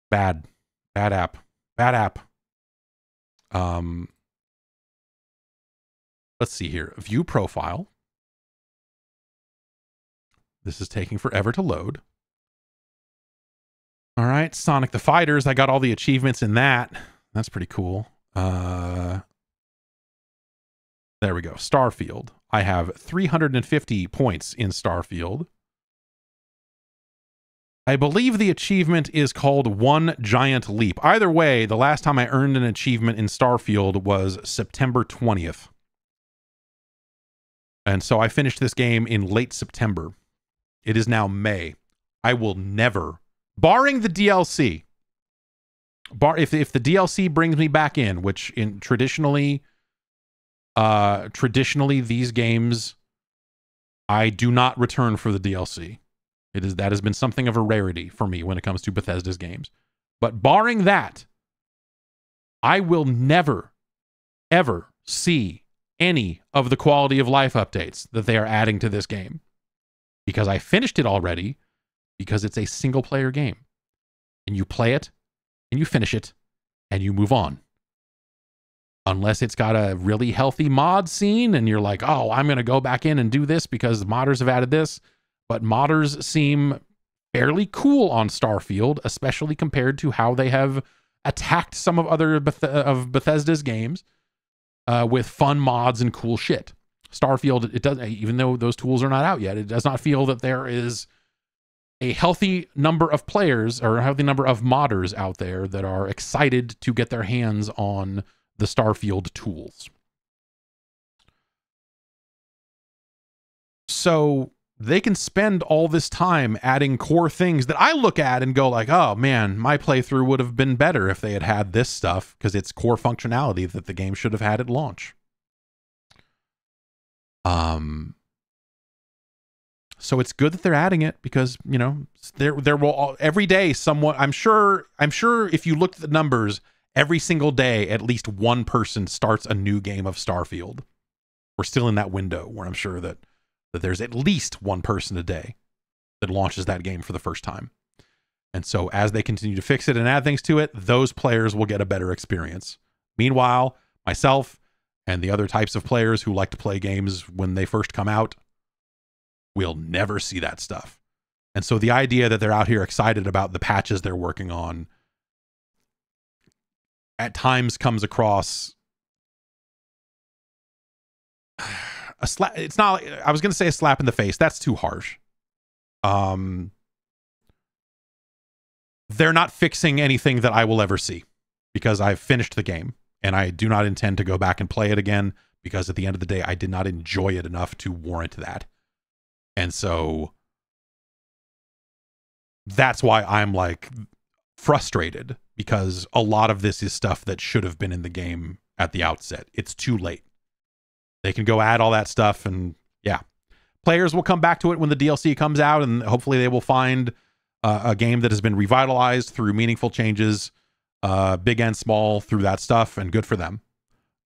Bad. Bad app. Bad app. Um let's see here. View profile this is taking forever to load. All right, Sonic the Fighters. I got all the achievements in that. That's pretty cool. Uh, there we go. Starfield. I have 350 points in Starfield. I believe the achievement is called One Giant Leap. Either way, the last time I earned an achievement in Starfield was September 20th. And so I finished this game in late September. It is now May. I will never, barring the DLC, bar if if the DLC brings me back in, which in traditionally uh traditionally these games I do not return for the DLC. It is that has been something of a rarity for me when it comes to Bethesda's games. But barring that, I will never ever see any of the quality of life updates that they are adding to this game because I finished it already because it's a single player game. And you play it and you finish it and you move on. Unless it's got a really healthy mod scene and you're like, oh, I'm going to go back in and do this because modders have added this. But modders seem fairly cool on Starfield, especially compared to how they have attacked some of other Beth- of Bethesda's games uh, with fun mods and cool shit. Starfield, it does even though those tools are not out yet, it does not feel that there is a healthy number of players or a healthy number of modders out there that are excited to get their hands on the Starfield tools. So they can spend all this time adding core things that I look at and go like, "Oh man, my playthrough would have been better if they had had this stuff because it's core functionality that the game should have had at launch." Um so it's good that they're adding it because, you know, there there will every day someone I'm sure I'm sure if you look at the numbers, every single day at least one person starts a new game of Starfield. We're still in that window where I'm sure that that there's at least one person a day that launches that game for the first time. And so as they continue to fix it and add things to it, those players will get a better experience. Meanwhile, myself and the other types of players who like to play games when they first come out will never see that stuff. And so the idea that they're out here excited about the patches they're working on at times comes across a slap it's not i was going to say a slap in the face. That's too harsh. Um they're not fixing anything that i will ever see because i've finished the game and i do not intend to go back and play it again because at the end of the day i did not enjoy it enough to warrant that. And so that's why i'm like frustrated because a lot of this is stuff that should have been in the game at the outset. It's too late. They can go add all that stuff and yeah. Players will come back to it when the DLC comes out and hopefully they will find uh, a game that has been revitalized through meaningful changes, uh, big and small through that stuff and good for them.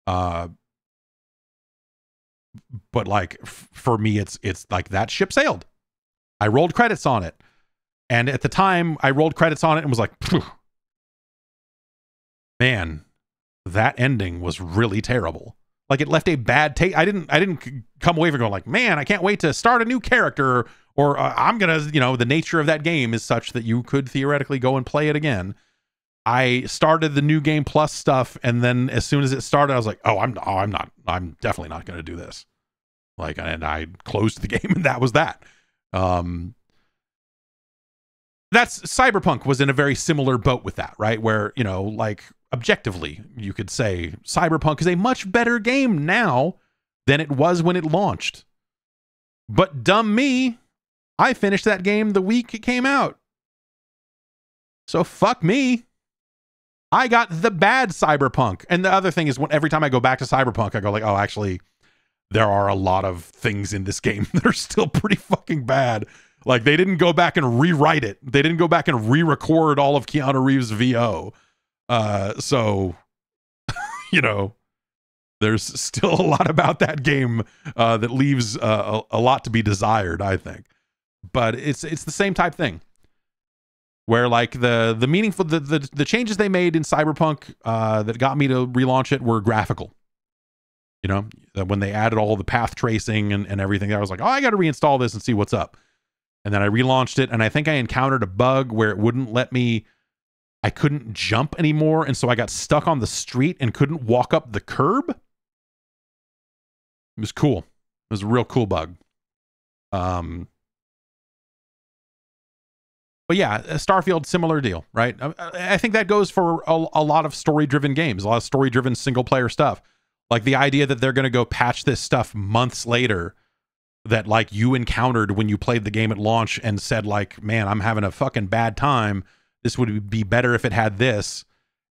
Uh, but like for me it's it's like that ship sailed. I rolled credits on it. And at the time I rolled credits on it and was like, man, that ending was really terrible. Like it left a bad taste. I didn't. I didn't come away from going like, man, I can't wait to start a new character, or uh, I'm gonna, you know, the nature of that game is such that you could theoretically go and play it again. I started the new game plus stuff, and then as soon as it started, I was like, oh, I'm, oh, I'm not, I'm definitely not gonna do this. Like, and I closed the game, and that was that. Um, that's Cyberpunk was in a very similar boat with that, right? Where you know, like objectively, you could say Cyberpunk is a much better game now than it was when it launched. But dumb me, I finished that game the week it came out. So fuck me. I got the bad Cyberpunk. And the other thing is when every time I go back to Cyberpunk, I go like, oh, actually, there are a lot of things in this game that are still pretty fucking bad. Like they didn't go back and rewrite it. They didn't go back and re-record all of Keanu Reeves' VO. Uh, so, you know, there's still a lot about that game uh, that leaves uh, a, a, lot to be desired, I think. But it's it's the same type thing, where like the the meaningful the the, the changes they made in Cyberpunk uh, that got me to relaunch it were graphical. You know, when they added all the path tracing and, and everything, I was like, oh, I got to reinstall this and see what's up. And then I relaunched it, and I think I encountered a bug where it wouldn't let me I couldn't jump anymore. And so I got stuck on the street and couldn't walk up the curb. It was cool. It was a real cool bug. Um, but yeah, Starfield, similar deal, right? I, I think that goes for a, a lot of story driven games, a lot of story driven single player stuff. Like the idea that they're going to go patch this stuff months later that like you encountered when you played the game at launch and said like, "Man, I'm having a fucking bad time. This would be better if it had this."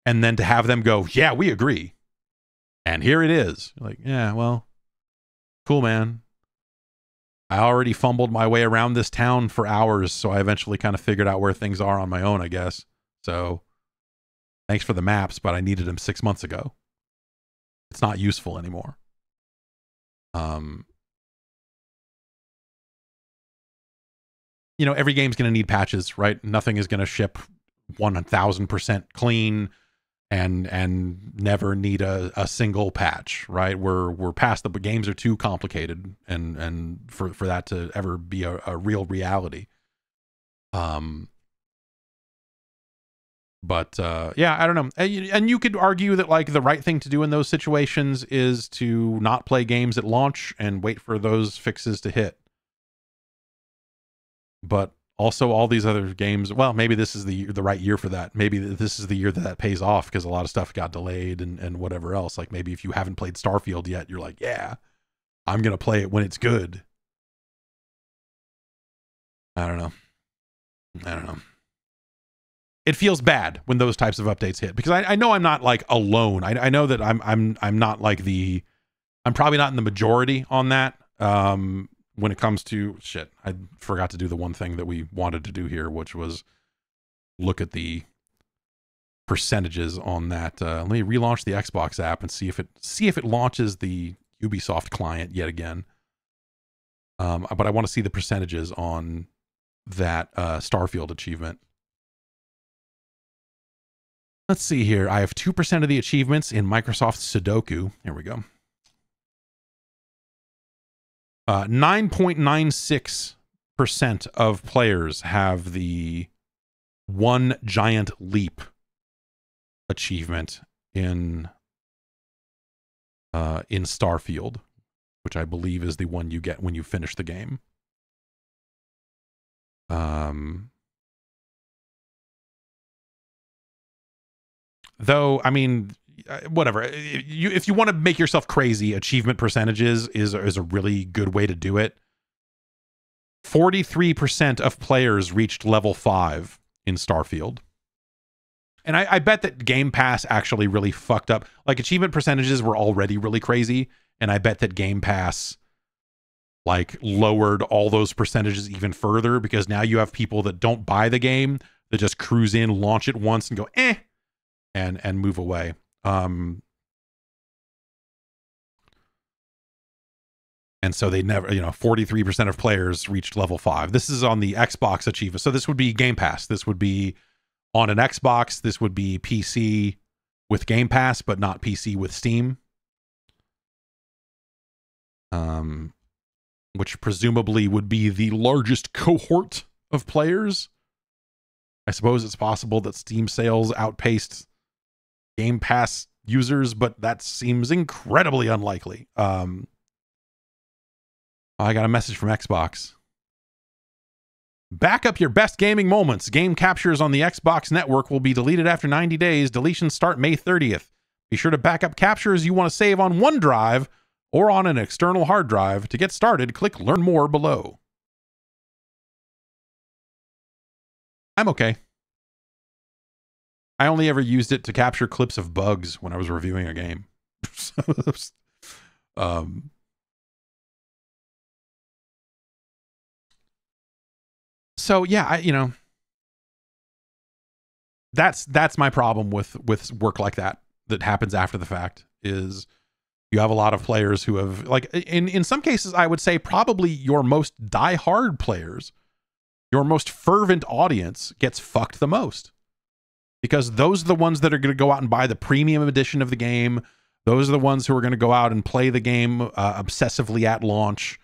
And then to have them go, "Yeah, we agree." And here it is. like, "Yeah, well, cool, man. I already fumbled my way around this town for hours, so I eventually kind of figured out where things are on my own, I guess. So thanks for the maps, but I needed them 6 months ago. It's not useful anymore. Um you know, every game's going to need patches, right? Nothing is going to ship 1000% clean and and never need a, a single patch, right? We're we're past the games are too complicated and and for for that to ever be a, a real reality. Um but uh, yeah, I don't know. And you could argue that like the right thing to do in those situations is to not play games at launch and wait for those fixes to hit. But also all these other games well maybe this is the the right year for that. Maybe this is the year that that pays off because a lot of stuff got delayed and and whatever else. Like maybe if you haven't played starfield yet you're like yeah i'm gonna play it when it's good. I don't know. I don't know. It feels bad when those types of updates hit because i, I know i'm not like alone. I, I know that i'm i'm i'm not like the i'm probably not in the majority on that um when it comes to shit, I forgot to do the one thing that we wanted to do here, which was look at the percentages on that. Uh, let me relaunch the Xbox app and see if it see if it launches the Ubisoft client yet again. Um, but I want to see the percentages on that uh, Starfield achievement. Let's see here. I have 2% of the achievements in Microsoft Sudoku. Here we go. 9.96% uh, of players have the one giant leap achievement in uh, in Starfield, which I believe is the one you get when you finish the game. Um, though, I mean, whatever. Uh, you, if you want to make yourself crazy, achievement percentages is is a really good way to do it. Forty three percent of players reached level five in Starfield, and I, I bet that Game Pass actually really fucked up. Like achievement percentages were already really crazy, and I bet that Game Pass like lowered all those percentages even further because now you have people that don't buy the game that just cruise in, launch it once, and go eh, and and move away. Um, and so they never, you know, 43% of players reached level five. This is on the Xbox achievement. So this would be Game Pass. This would be on an Xbox. This would be PC with Game Pass, but not PC with Steam. Um, which presumably would be the largest cohort of players. I suppose it's possible that Steam sales outpaced Game Pass users, but that seems incredibly unlikely. Um, I got a message from Xbox. Back up your best gaming moments. Game captures on the Xbox network will be deleted after 90 days. Deletions start May 30th. Be sure to back up captures you want to save on OneDrive or on an external hard drive. To get started, click Learn More below. I'm okay. I only ever used it to capture clips of bugs when I was reviewing a game. um, so yeah, I you know that's that's my problem with with work like that that happens after the fact is you have a lot of players who have like in in some cases I would say probably your most die-hard players, your most fervent audience gets fucked the most because those are the ones that are going to go out and buy the premium edition of the game. Those are the ones who are going to go out and play the game uh, obsessively at launch.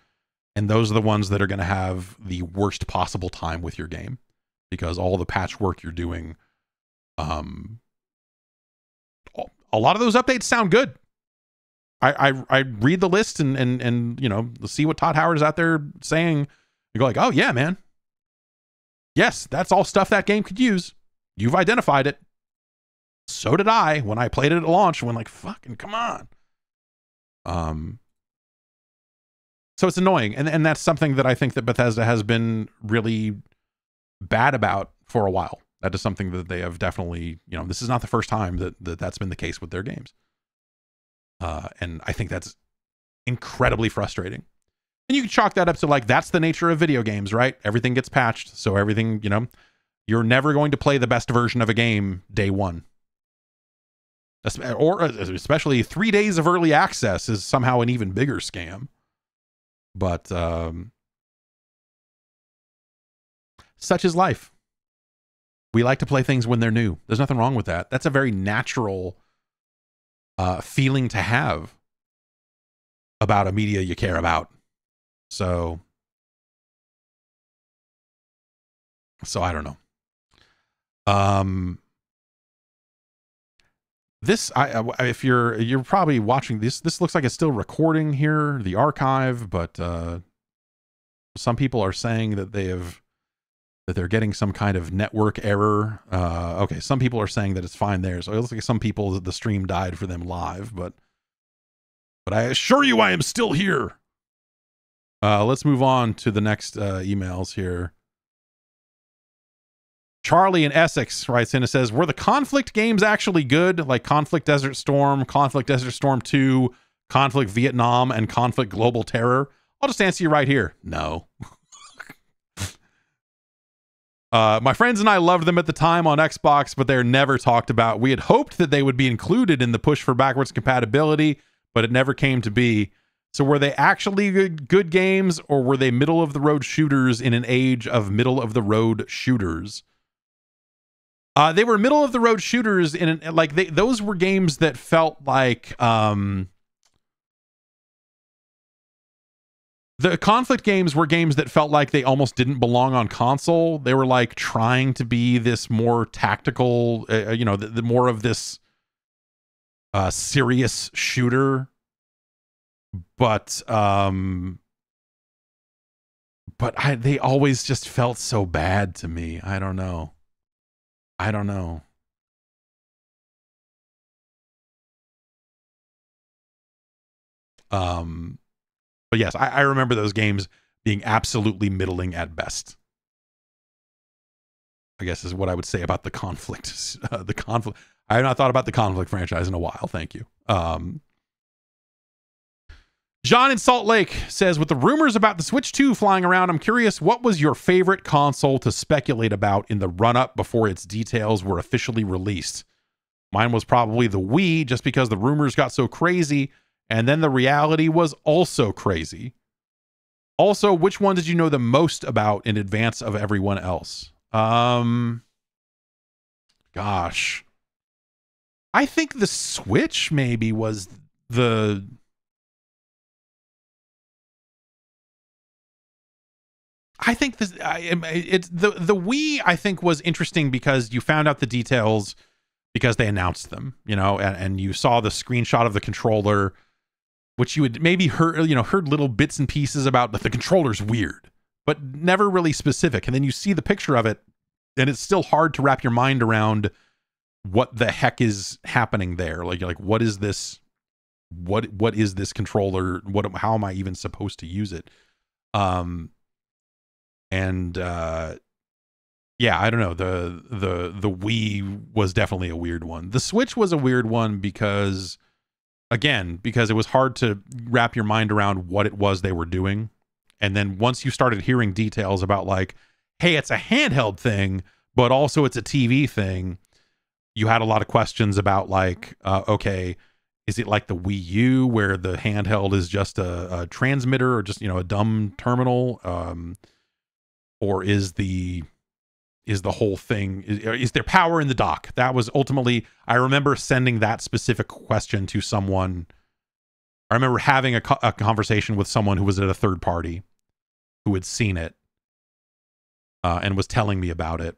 And those are the ones that are going to have the worst possible time with your game because all the patchwork you're doing, um, a lot of those updates sound good. I, I, I read the list and, and, and, you know, see what Todd Howard is out there saying and go like, oh yeah, man, Yes, that's all stuff that game could use. You've identified it. So did I when I played it at launch. When like, fucking come on. Um. So it's annoying, and and that's something that I think that Bethesda has been really bad about for a while. That is something that they have definitely, you know, this is not the first time that, that that's been the case with their games. Uh, and I think that's incredibly frustrating. And you can chalk that up to like that's the nature of video games, right? Everything gets patched, so everything, you know, you're never going to play the best version of a game day one. Or uh, especially three days of early access is somehow an even bigger scam. But um, such is life. We like to play things when they're new. There's nothing wrong with that. That's a very natural uh, feeling to have about a media you care about. So, so I don't know. Um, this I, if you're you're probably watching this this looks like it's still recording here the archive but uh some people are saying that they have that they're getting some kind of network error. Uh okay some people are saying that it's fine there so it looks like some people the stream died for them live but but i assure you i am still here! Uh let's move on to the next uh emails here Charlie in Essex writes in and says, Were the conflict games actually good? Like Conflict Desert Storm, Conflict Desert Storm 2, Conflict Vietnam, and Conflict Global Terror? I'll just answer you right here. No. uh, my friends and I loved them at the time on Xbox, but they're never talked about. We had hoped that they would be included in the push for backwards compatibility, but it never came to be. So were they actually good, good games, or were they middle of the road shooters in an age of middle of the road shooters? Uh, they were middle of the road shooters in like they, those were games that felt like um, the conflict games were games that felt like they almost didn't belong on console. They were like trying to be this more tactical, uh, uh you know, the, the, more of this uh, serious shooter, but um, but I they always just felt so bad to me. I don't know. I don't know. Um, but yes, I, I remember those games being absolutely middling at best. I guess is what I would say about the conflict. Uh, the conflict. I have not thought about the conflict franchise in a while. Thank you. Um, John in Salt Lake says, with the rumors about the Switch 2 flying around, I'm curious, what was your favorite console to speculate about in the run up before its details were officially released? Mine was probably the Wii, just because the rumors got so crazy, and then the reality was also crazy. Also, which one did you know the most about in advance of everyone else? Um, gosh. I think the Switch maybe was the I think this it's the the Wii I think was interesting because you found out the details because they announced them, you know, and, and you saw the screenshot of the controller, which you had maybe heard, you know, heard little bits and pieces about, but the controller's weird, but never really specific. And then you see the picture of it, and it's still hard to wrap your mind around what the heck is happening there. Like, like what is this? What what is this controller? What how am I even supposed to use it? Um, and uh, yeah, I don't know. The the the Wii was definitely a weird one. The Switch was a weird one because again, because it was hard to wrap your mind around what it was they were doing. And then once you started hearing details about like, hey, it's a handheld thing, but also it's a TV thing, you had a lot of questions about like, uh, okay, is it like the Wii U where the handheld is just a, a transmitter or just you know a dumb terminal? Um, or is the is the whole thing is, is, there power in the dock? That was ultimately i remember sending that specific question to someone. I remember having a, a conversation with someone who was at a third party who had seen it uh, and was telling me about it.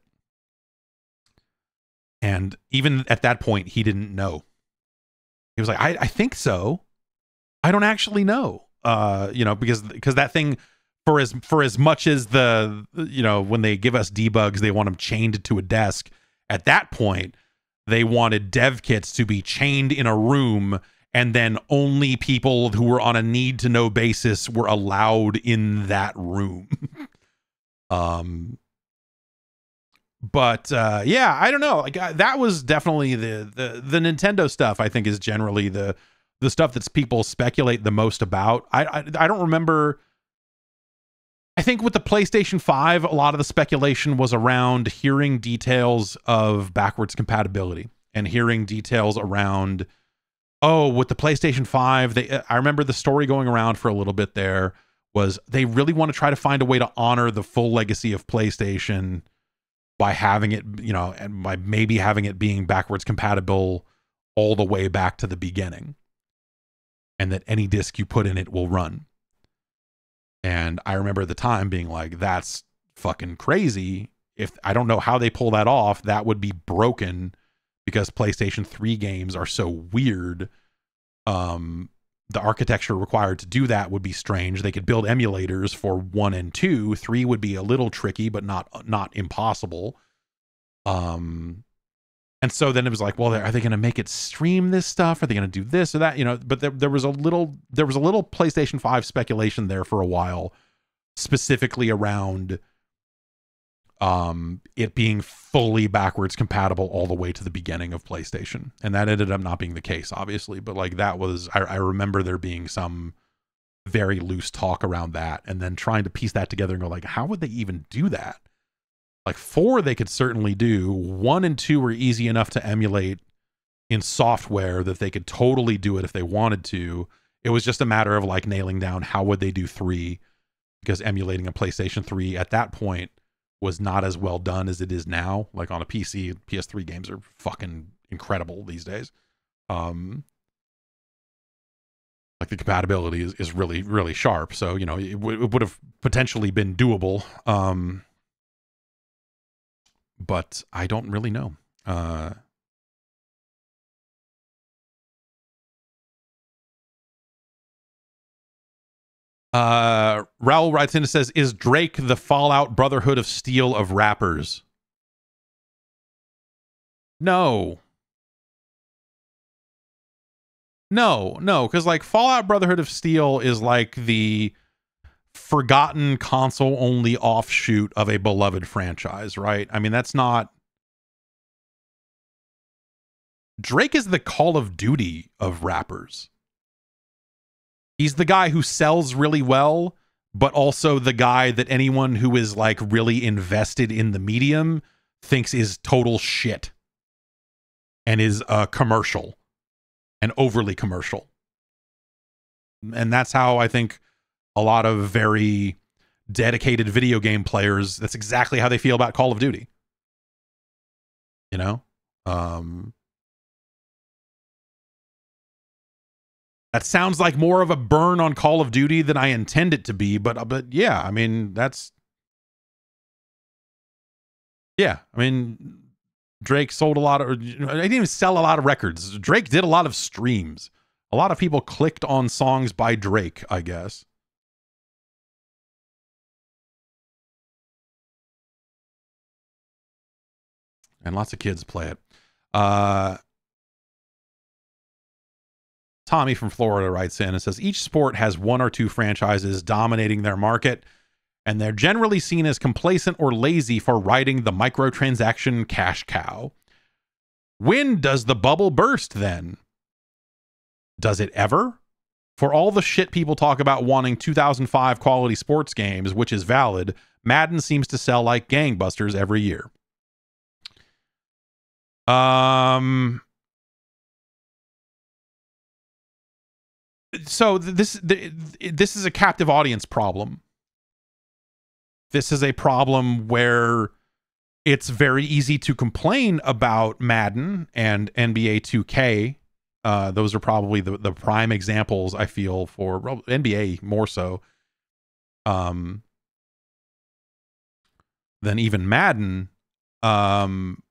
And even at that point he didn't know. He was like i, I think so. I don't actually know uh, you know because because that thing for as for as much as the you know when they give us debugs, they want them chained to a desk. At that point, they wanted dev kits to be chained in a room and then only people who were on a need to know basis were allowed in that room. um but uh yeah, I don't know. Like that was definitely the the the Nintendo stuff I think is generally the the stuff that's people speculate the most about. I I, I don't remember I think with the PlayStation 5, a lot of the speculation was around hearing details of backwards compatibility and hearing details around oh, with the PlayStation 5, they uh, I remember the story going around for a little bit there was they really want to try to find a way to honor the full legacy of PlayStation by having it, you know, and by maybe having it being backwards compatible all the way back to the beginning. And that any disc you put in it will run. And I remember at the time being like, that's fucking crazy. If I don't know how they pull that off, that would be broken because PlayStation 3 games are so weird. Um, the architecture required to do that would be strange. They could build emulators for one and two. Three would be a little tricky, but not not impossible. Um, and so then it was like, well, are they going to make it stream this stuff? Are they going to do this or that? You know, but there, there was a little there was a little PlayStation 5 speculation there for a while, specifically around um it being fully backwards compatible all the way to the beginning of PlayStation. And that ended up not being the case, obviously. But like that was I, I remember there being some very loose talk around that and then trying to piece that together and go like, how would they even do that? Like four, they could certainly do. One and two were easy enough to emulate in software that they could totally do it if they wanted to. It was just a matter of like nailing down how would they do three, because emulating a PlayStation 3 at that point was not as well done as it is now. Like on a PC, PS3 games are fucking incredible these days. Um, like the compatibility is, is really really sharp. So you know it, w- it would have potentially been doable. Um, but I don't really know. Uh, uh, Raul writes in and says, "Is Drake the Fallout Brotherhood of Steel of rappers?" No. No, no, because like Fallout Brotherhood of Steel is like the forgotten console only offshoot of a beloved franchise, right? I mean, that's not. Drake is the Call of Duty of rappers. He's the guy who sells really well, but also the guy that anyone who is like really invested in the medium thinks is total shit and is uh, commercial and overly commercial. And that's how I think a lot of very dedicated video game players. That's exactly how they feel about call of duty. You know? Um that sounds like more of a burn on call of duty than i intend it to be but but yeah i mean that's yeah i mean drake sold a lot of i didn't even sell a lot of records. Drake did a lot of streams. A lot of people clicked on songs by drake i guess and lots of kids play it. Uh, Tommy from Florida writes in and says each sport has one or two franchises dominating their market, and they're generally seen as complacent or lazy for riding the microtransaction cash cow. When does the bubble burst then? Does it ever? For all the shit people talk about wanting 2005 quality sports games, which is valid, Madden seems to sell like gangbusters every year. Um. So this this is a captive audience problem. This is a problem where it's very easy to complain about Madden and NBA 2K. Uh, those are probably the, the prime examples I feel for NBA more so um, than even Madden. Um,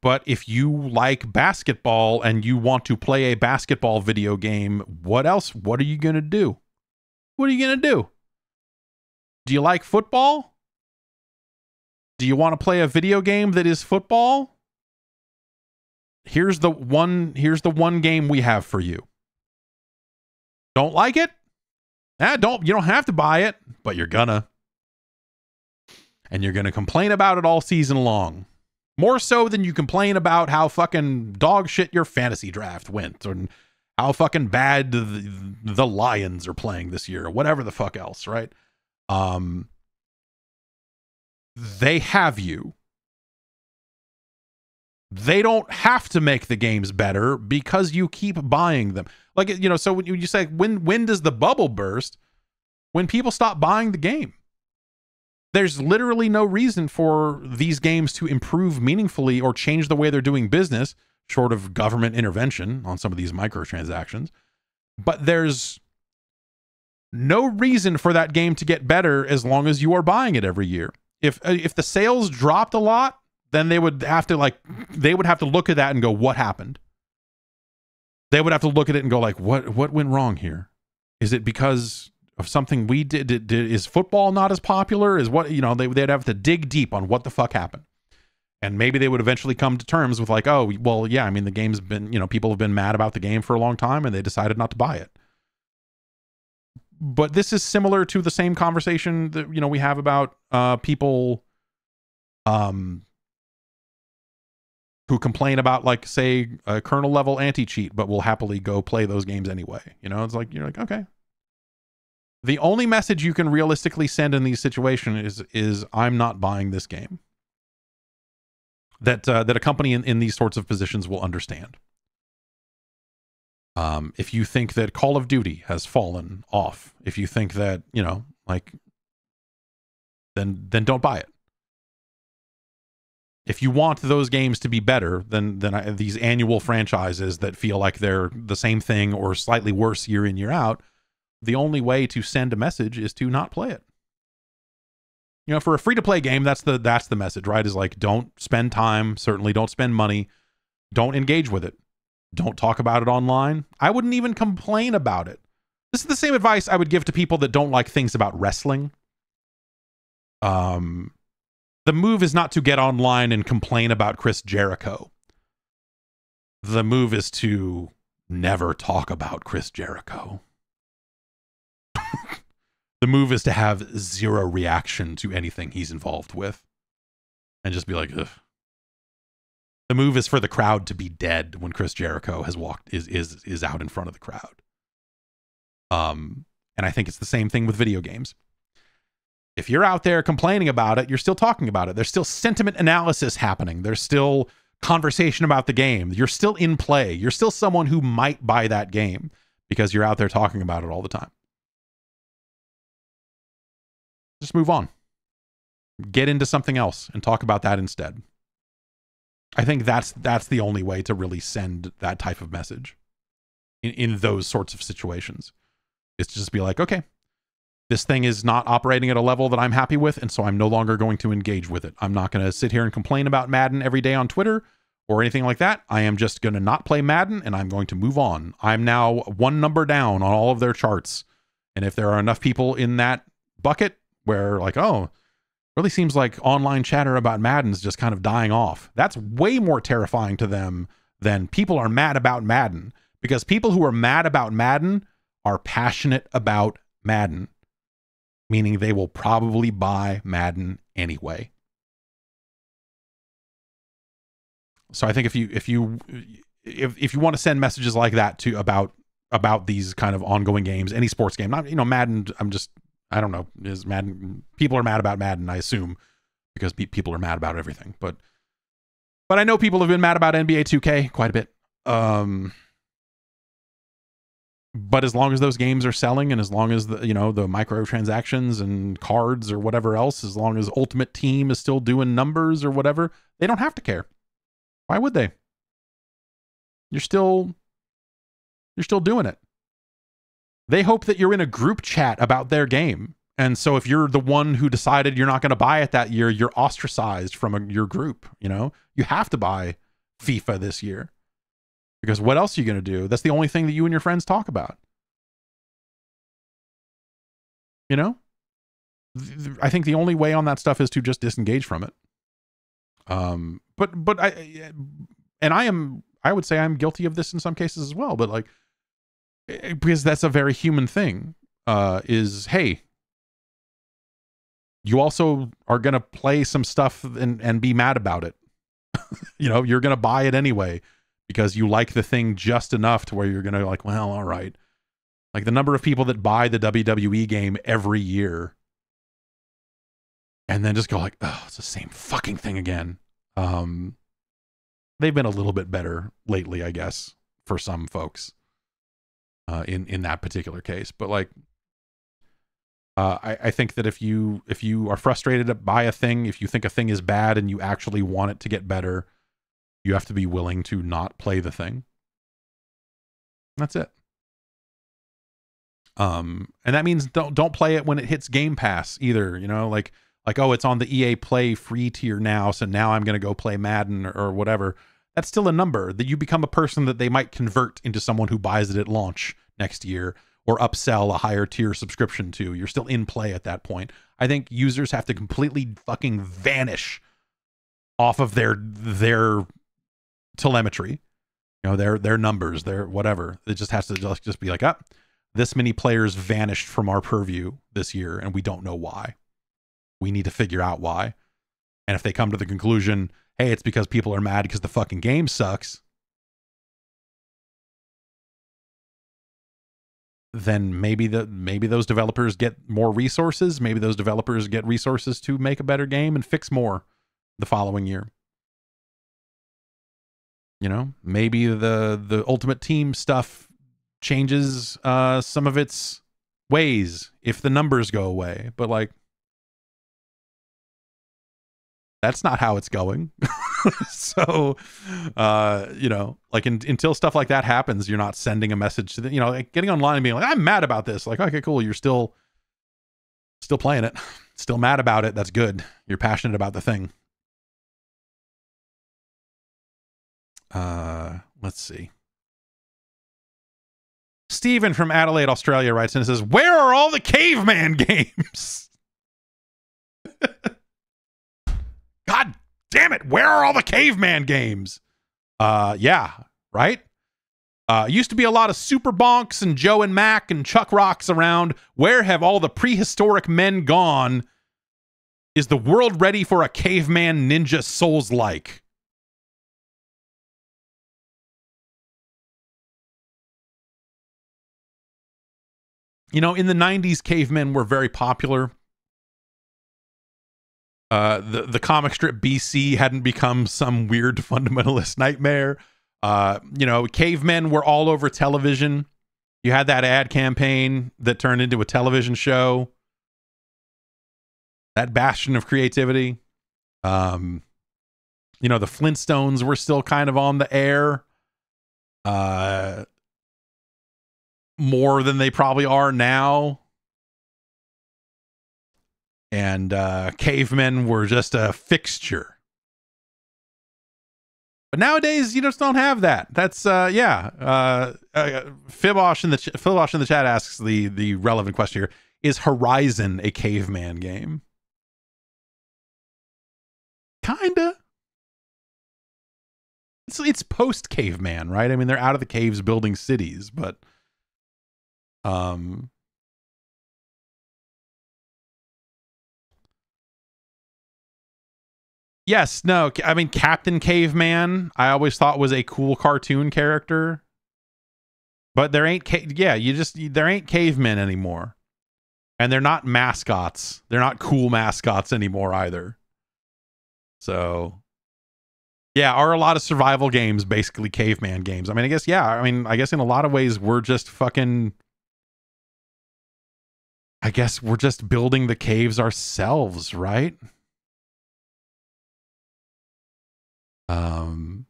but if you like basketball and you want to play a basketball video game, what else? What are you going to do? What are you going to do? Do you like football? Do you want to play a video game that is football? Here's the one here's the one game we have for you. Don't like it? Ah, don't you don't have to buy it, but you're gonna. And you're gonna complain about it all season long. More so than you complain about how fucking dog shit your fantasy draft went or how fucking bad the, the Lions are playing this year or whatever the fuck else, right? Um they have you. They don't have to make the games better because you keep buying them. Like you know, so when you say when when does the bubble burst? When people stop buying the game. There's literally no reason for these games to improve meaningfully or change the way they're doing business, short of government intervention on some of these microtransactions. But there's no reason for that game to get better as long as you are buying it every year. If uh, if the sales dropped a lot, then they would have to like they would have to look at that and go, what happened? They would have to look at it and go like, what what went wrong here? Is it because of something we did, did, did is football not as popular? Is what you know they they'd have to dig deep on what the fuck happened, and maybe they would eventually come to terms with like, oh well, yeah, I mean the game's been you know people have been mad about the game for a long time and they decided not to buy it. But this is similar to the same conversation that you know we have about uh people um who complain about like say a kernel level anti-cheat but will happily go play those games anyway. You know it's like you're like okay the only message you can realistically send in these situations is is i'm not buying this game that uh, that a company in, in these sorts of positions will understand um, if you think that Call of Duty has fallen off, if you think that you know, like, then then don't buy it. If you want those games to be better than than I, these annual franchises that feel like they're the same thing or slightly worse year in year out, the only way to send a message is to not play it. You know, for a free to play game, that's the that's the message, right? Is like don't spend time, certainly don't spend money, don't engage with it don't talk about it online. I wouldn't even complain about it. This is the same advice I would give to people that don't like things about wrestling. Um, the move is not to get online and complain about Chris Jericho. The move is to never talk about Chris Jericho. The move is to have zero reaction to anything he's involved with and just be like, Ugh. The move is for the crowd to be dead when Chris Jericho has walked is is is out in front of the crowd. Um, and I think it's the same thing with video games. If you're out there complaining about it, you're still talking about it. There's still sentiment analysis happening. There's still conversation about the game. You're still in play. You're still someone who might buy that game because you're out there talking about it all the time. Just move on. Get into something else and talk about that instead. I think that's that's the only way to really send that type of message in, in those sorts of situations. Is to just be like, okay, this thing is not operating at a level that I'm happy with, and so I'm no longer going to engage with it. I'm not going to sit here and complain about Madden every day on Twitter or anything like that. I am just going to not play Madden and I'm going to move on. I'm now one number down on all of their charts. And if there are enough people in that bucket where like, oh, really seems like online chatter about Madden's just kind of dying off. That's way more terrifying to them than people are mad about Madden because people who are mad about Madden are passionate about Madden, meaning they will probably buy Madden anyway. So I think if you if you if if you want to send messages like that to about about these kind of ongoing games, any sports game, not you know Madden, I'm just I don't know. Is Madden? People are mad about Madden, I assume, because pe- people are mad about everything. But but I know people have been mad about NBA 2K quite a bit. Um, but as long as those games are selling, and as long as the you know the microtransactions and cards or whatever else, as long as Ultimate Team is still doing numbers or whatever, they don't have to care. Why would they? You're still you're still doing it. They hope that you're in a group chat about their game. And so if you're the one who decided you're not going to buy it that year, you're ostracized from a, your group, you know? You have to buy FIFA this year. Because what else are you going to do? That's the only thing that you and your friends talk about. You know? I think the only way on that stuff is to just disengage from it. Um, but but I and I am I would say I'm guilty of this in some cases as well. But like because that's a very human thing. Uh, is hey, you also are gonna play some stuff and and be mad about it. you know, you're gonna buy it anyway because you like the thing just enough to where you're gonna like, well, all right. Like the number of people that buy the WWE game every year and then just go like, oh, it's the same fucking thing again. Um, they've been a little bit better lately, I guess, for some folks. Uh, in in that particular case, but like, uh, I I think that if you if you are frustrated by a thing, if you think a thing is bad and you actually want it to get better, you have to be willing to not play the thing. That's it. Um, and that means don't don't play it when it hits Game Pass either. You know, like like oh, it's on the EA Play free tier now, so now I'm gonna go play Madden or, or whatever. That's still a number that you become a person that they might convert into someone who buys it at launch next year or upsell a higher tier subscription to. You're still in play at that point. I think users have to completely fucking vanish off of their their telemetry, you know, their their numbers, their whatever. It just has to just, just be like, up. Oh, this many players vanished from our purview this year, and we don't know why. We need to figure out why. And if they come to the conclusion, hey, it's because people are mad because the fucking game sucks, then maybe the maybe those developers get more resources. Maybe those developers get resources to make a better game and fix more the following year. You know, maybe the the ultimate team stuff changes uh some of its ways if the numbers go away. But like that's not how it's going. so, uh, you know, like in, until stuff like that happens, you're not sending a message to the, you know, like getting online and being like, I'm mad about this. Like, okay, cool. You're still, still playing it, still mad about it. That's good. You're passionate about the thing. Uh, let's see. Stephen from Adelaide, Australia writes and says, Where are all the caveman games? Damn it, where are all the caveman games? Uh yeah, right? Uh used to be a lot of super bonks and Joe and Mac and Chuck Rocks around. Where have all the prehistoric men gone? Is the world ready for a caveman ninja souls like? You know, in the 90s, cavemen were very popular. Uh, the, the comic strip BC hadn't become some weird fundamentalist nightmare. Uh, you know, cavemen were all over television. You had that ad campaign that turned into a television show. That bastion of creativity. Um, you know, the Flintstones were still kind of on the air. Uh, more than they probably are now. And uh, cavemen were just a fixture. But nowadays, you just don't have that. That's uh, yeah. Uh, uh, Fibosh in the ch- Fibosh in the chat asks the the relevant question here: Is Horizon a caveman game? Kinda. It's it's post caveman, right? I mean, they're out of the caves building cities, but um, yes, no, I mean Captain Caveman. I always thought was a cool cartoon character, but there ain't. Yeah, you just there ain't cavemen anymore, and they're not mascots. They're not cool mascots anymore either. So yeah, are a lot of survival games basically caveman games? I mean, I guess yeah. I mean, I guess in a lot of ways we're just fucking I guess we're just building the caves ourselves, right? Um,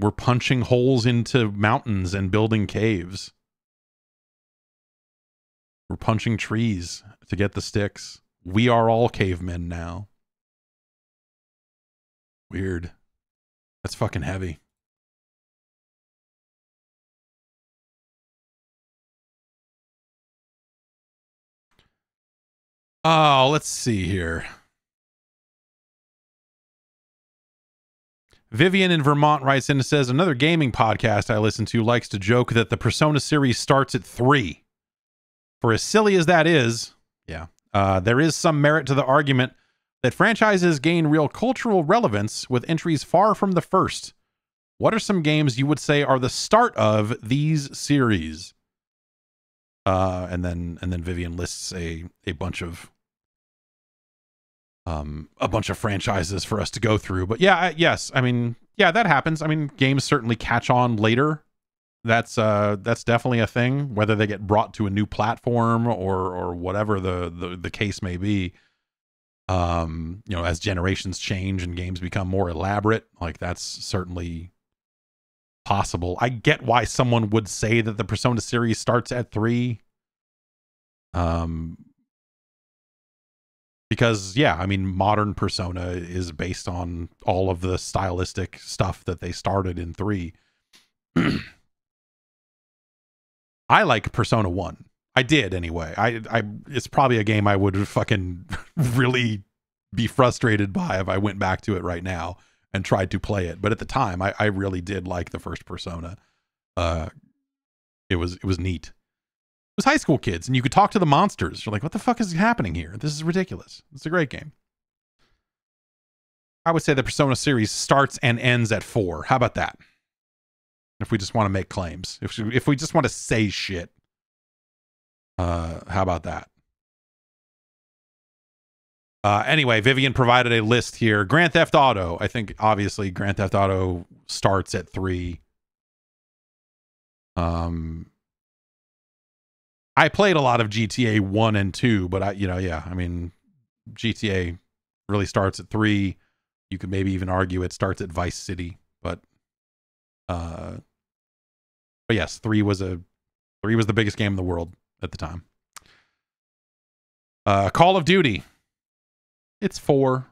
we're punching holes into mountains and building caves. We're punching trees to get the sticks. We are all cavemen now. Weird. That's fucking heavy. Oh, let's see here. Vivian in Vermont writes in and says another gaming podcast I listen to likes to joke that the Persona series starts at three. For as silly as that is, yeah, uh, there is some merit to the argument that franchises gain real cultural relevance with entries far from the first. What are some games you would say are the start of these series? Uh, and then and then Vivian lists a a bunch of um a bunch of franchises for us to go through. But yeah, I, yes, I mean, yeah, that happens. I mean, games certainly catch on later. That's uh that's definitely a thing whether they get brought to a new platform or or whatever the the, the case may be um you know as generations change and games become more elaborate like that's certainly possible i get why someone would say that the persona series starts at 3 um because yeah i mean modern persona is based on all of the stylistic stuff that they started in 3 i like persona 1 I did anyway. I, I, it's probably a game I would fucking really be frustrated by if I went back to it right now and tried to play it. But at the time, I, I really did like the first Persona. Uh, it was it was neat. Was high school kids, and you could talk to the monsters. You're like, what the fuck is happening here? This is ridiculous. It's a great game. I would say the Persona series starts and ends at four. How about that? If we just want to make claims, if if we just want to say shit, uh, how about that? Uh, anyway, Vivian provided a list here. Grand Theft Auto. I think obviously Grand Theft Auto starts at three. Um, I played a lot of GTA one and two, but I, you know, yeah, I mean, GTA really starts at three. You could maybe even argue it starts at Vice City, but, uh, but yes, three was a three was the biggest game in the world at the time. Uh, Call of Duty. It's four.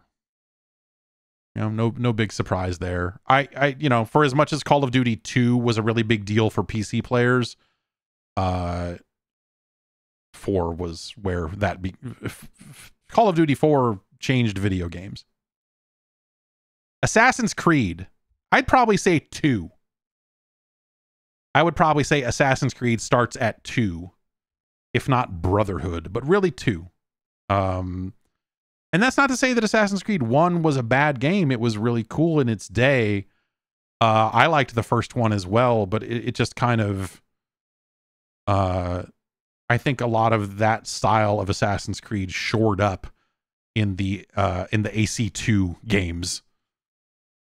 You know, no no big surprise there. I I you know, for as much as Call of Duty 2 was a really big deal for PC players, uh 4 was where that be Call of Duty 4 changed video games. Assassin's Creed. I'd probably say 2. I would probably say Assassin's Creed starts at 2 if not Brotherhood, but really two. Um, and that's not to say that Assassin's Creed 1 was a bad game. It was really cool in its day. Uh, I liked the first one as well, but it, it just kind of, uh, I think a lot of that style of Assassin's Creed shored up in the uh, in the AC2 games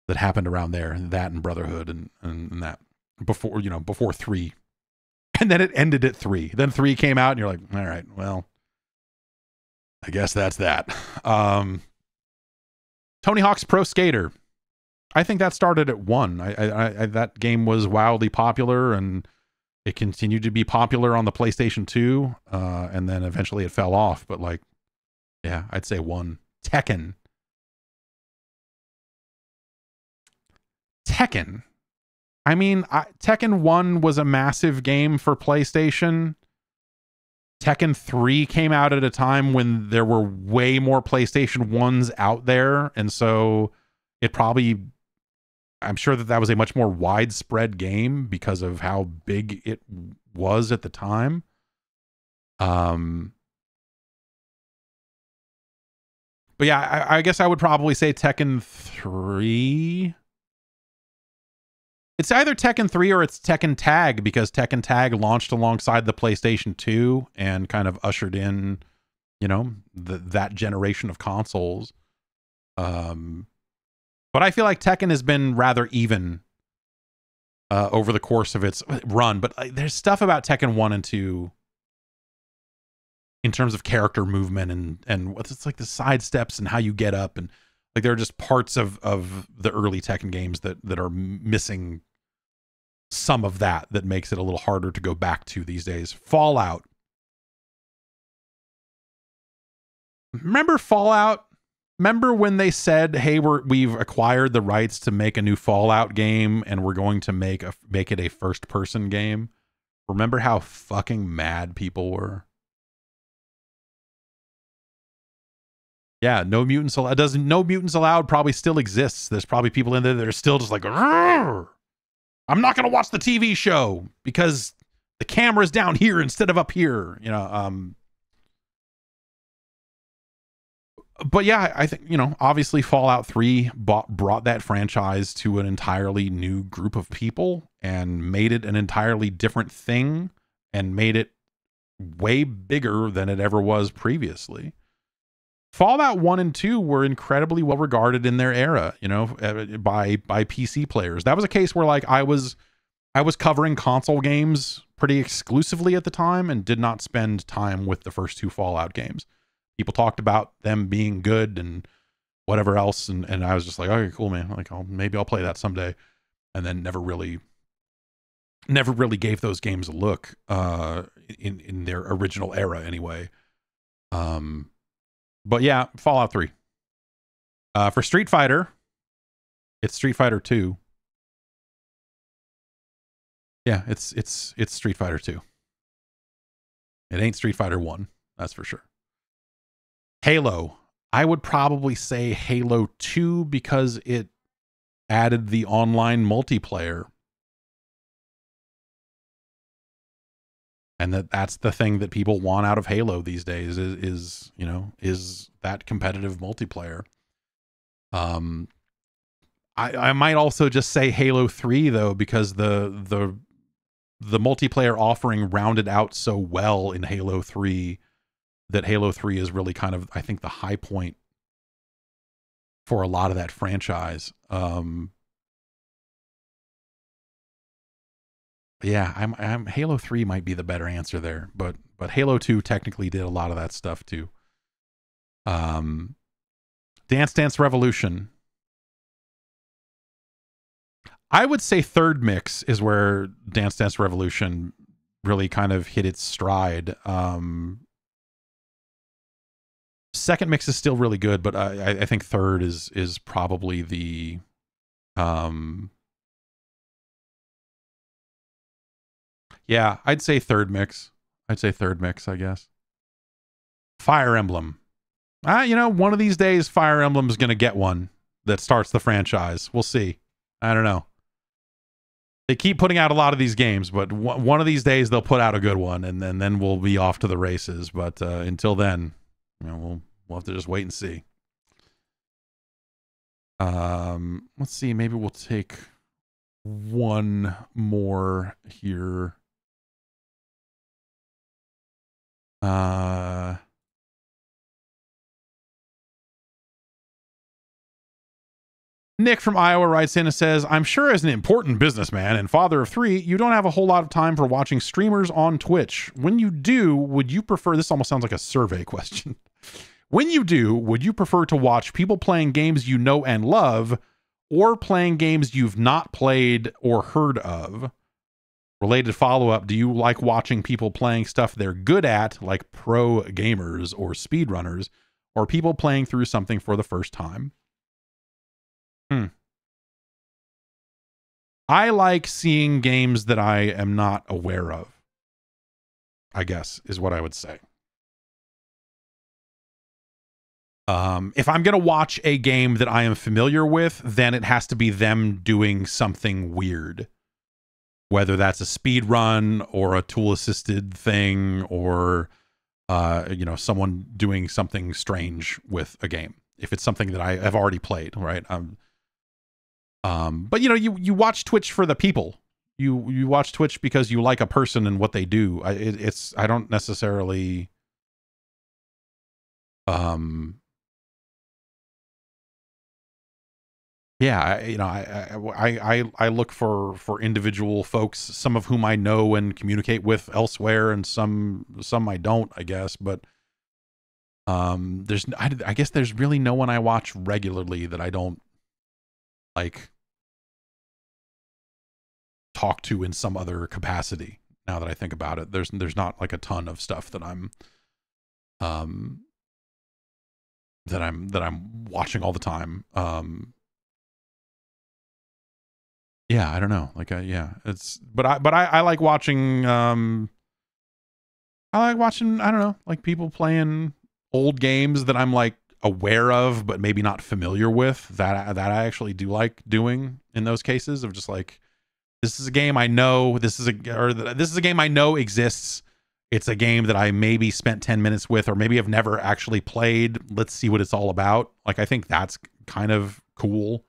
that happened around there, and that and Brotherhood and, and, and that before you know before three and then it ended at three. Then three came out, and you're like, all right, well, I guess that's that. Um, Tony Hawk's Pro Skater. I think that started at one. I, I, I, that game was wildly popular, and it continued to be popular on the PlayStation Two, uh, and then eventually it fell off. But like, yeah, I'd say one. Tekken. Tekken I mean, I, Tekken 1 was a massive game for PlayStation. Tekken 3 came out at a time when there were way more PlayStation 1s out there. And so it probably, I'm sure that that was a much more widespread game because of how big it was at the time. Um, but yeah, I, I guess I would probably say Tekken 3 it's either Tekken 3 or it's Tekken Tag because Tekken Tag launched alongside the PlayStation 2 and kind of ushered in, you know, the, that generation of consoles. Um, but I feel like Tekken has been rather even uh, over the course of its run. But uh, there's stuff about Tekken 1 and 2 in terms of character movement and and it's like the side steps and how you get up and like there are just parts of of the early Tekken games that that are missing some of that that makes it a little harder to go back to these days. Fallout. Remember Fallout? Remember when they said, "Hey, we're we've acquired the rights to make a new Fallout game and we're going to make a make it a first-person game?" Remember how fucking mad people were? Yeah, no mutants allowed. Doesn't no mutants allowed probably still exists. There's probably people in there that are still just like, "Rrr, I'm not gonna watch the TV show because the camera's down here instead of up here. You know, um, but yeah, I think you know, obviously, Fallout Three bought, brought that franchise to an entirely new group of people and made it an entirely different thing and made it way bigger than it ever was previously. Fallout 1 and 2 were incredibly well regarded in their era, you know, uh, by by PC players. That was a case where like I was I was covering console games pretty exclusively at the time and did not spend time with the first two Fallout games. People talked about them being good and whatever else and and I was just like, "Okay, cool, man. Like I'll maybe I'll play that someday." And then never really never really gave those games a look uh in in their original era anyway. Um but yeah, Fallout 3. Uh, for Street Fighter, it's Street Fighter 2. Yeah, it's it's it's Street Fighter 2. It ain't Street Fighter 1, that's for sure. Halo. I would probably say Halo 2 because it added the online multiplayer. and that that's the thing that people want out of Halo these days is, is you know is that competitive multiplayer. Um, I I might also just say Halo Three though because the the the multiplayer offering rounded out so well in Halo Three that Halo Three is really kind of I think the high point for a lot of that franchise. Um, yeah, I'm, I'm Halo 3 might be the better answer there, but but Halo 2 technically did a lot of that stuff too. Um Dance Dance Revolution. I would say third mix is where Dance Dance Revolution really kind of hit its stride. Um second mix is still really good, but I, I think third is is probably the um Yeah, I'd say third mix. I'd say third mix, I guess. Fire Emblem. Ah, you know, one of these days Fire Emblem is going to get one that starts the franchise. We'll see. I don't know. They keep putting out a lot of these games, but one of these days they'll put out a good one, and then then we'll be off to the races. But uh, until then, you know, we'll we'll have to just wait and see. Um, let's see. Maybe we'll take one more here. Uh, Nick from Iowa writes in and says, I'm sure as an important businessman and father of three, you don't have a whole lot of time for watching streamers on Twitch. When you do, would you prefer this almost sounds like a survey question. When you do, would you prefer to watch people playing games you know and love or playing games you've not played or heard of? Related follow up Do you like watching people playing stuff they're good at, like pro gamers or speedrunners, or people playing through something for the first time? Hmm. I like seeing games that I am not aware of, I guess, is what I would say. Um, if I'm going to watch a game that I am familiar with, then it has to be them doing something weird. Whether that's a speed run or a tool assisted thing or uh, you know someone doing something strange with a game. If it's something that i have already played right? Um, um but you know you you watch twitch for the people. You you watch twitch because you like a person and what they do. I, it, it's i don't necessarily um yeah I, you know I, I i i look for for individual folks some of whom i know and communicate with elsewhere and some some i don't i guess but um there's I, I guess there's really no one i watch regularly that i don't like talk to in some other capacity now that i think about it. There's there's not like a ton of stuff that i'm um that i'm that i'm watching all the time. Um yeah i don't know. Like uh, yeah it's but i but i i like watching um i like watching i don't know like people playing old games that i'm like aware of but maybe not familiar with that that I actually do like doing in those cases of just like this is a game I know this is a or this is a game I know exists. It's a game that I maybe spent 10 minutes with or maybe have never actually played. Let's see what it's all about. Like I think that's kind of cool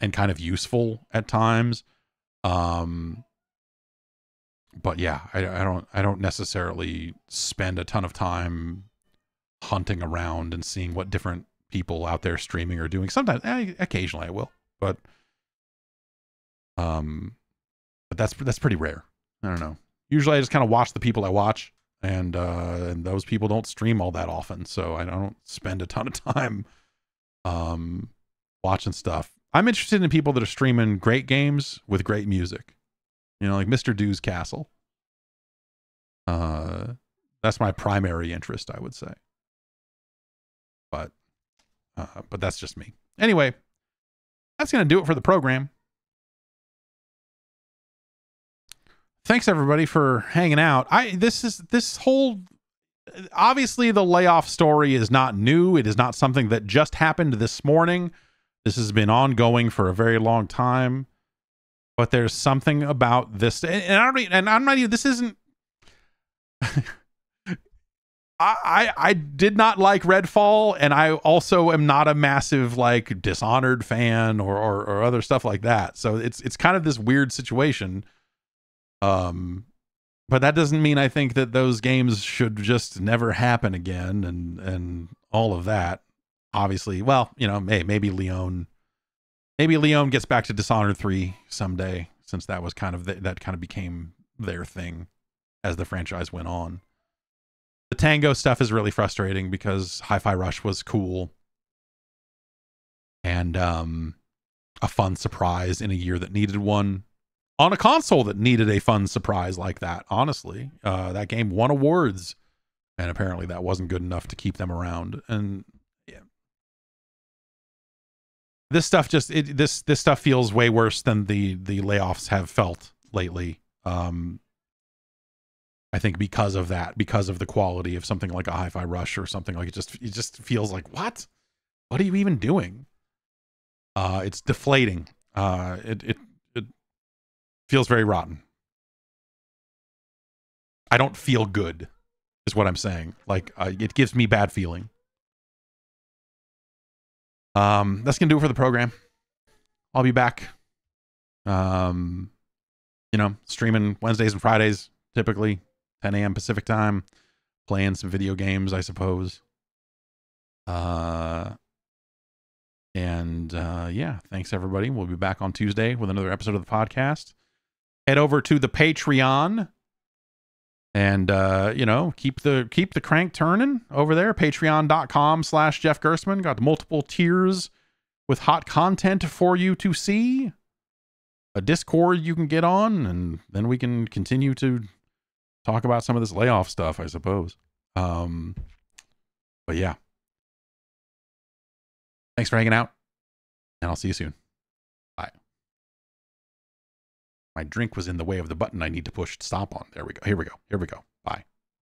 and kind of useful at times um but yeah I, I don't I don't necessarily spend a ton of time hunting around and seeing what different people out there streaming are doing. Sometimes, eh, occasionally, I will, but um, but that's that's pretty rare. I don't know. Usually, I just kind of watch the people I watch, and uh, and those people don't stream all that often, so I don't spend a ton of time um watching stuff. I'm interested in people that are streaming great games with great music. You know, like Mr. Do's Castle. Uh, that's my primary interest, I would say but uh, but that's just me. Anyway, that's going to do it for the program. Thanks everybody for hanging out. I this is this whole obviously the layoff story is not new. It is not something that just happened this morning. This has been ongoing for a very long time. But there's something about this, and I don't, and I'm not even. This isn't. I, I did not like Redfall, and I also am not a massive like Dishonored fan or, or, or other stuff like that. So it's it's kind of this weird situation. Um, but that doesn't mean I think that those games should just never happen again, and and all of that. Obviously, well, you know, may, maybe Lyon, maybe Lyon gets back to Dishonored three someday, since that was kind of the, that kind of became their thing as the franchise went on the tango stuff is really frustrating because Hi-Fi Rush was cool and um, a fun surprise in a year that needed one on a console that needed a fun surprise like that. Honestly, uh, that game won awards, and apparently that wasn't good enough to keep them around. And this stuff just it, this this stuff feels way worse than the the layoffs have felt lately. Um, I think because of that, because of the quality of something like a Hi-Fi Rush or something like it, just it just feels like what? What are you even doing? Uh, it's deflating. Uh, it it it feels very rotten. I don't feel good, is what I'm saying. Like uh, it gives me bad feeling. Um, that's gonna do it for the program. I'll be back. Um, you know, streaming Wednesdays and Fridays typically 10 a.m. Pacific time, playing some video games, I suppose. Uh, and uh, yeah, thanks everybody. We'll be back on Tuesday with another episode of the podcast. Head over to the Patreon and uh, you know keep the keep the crank turning over there. Patreon.com slash Jeff Gerstmann got multiple tiers with hot content for you to see. A Discord you can get on, and then we can continue to talk about some of this layoff stuff, I suppose. Um, but yeah. Thanks for hanging out, and I'll see you soon. My drink was in the way of the button I need to push to stop on. There we go. Here we go. Here we go.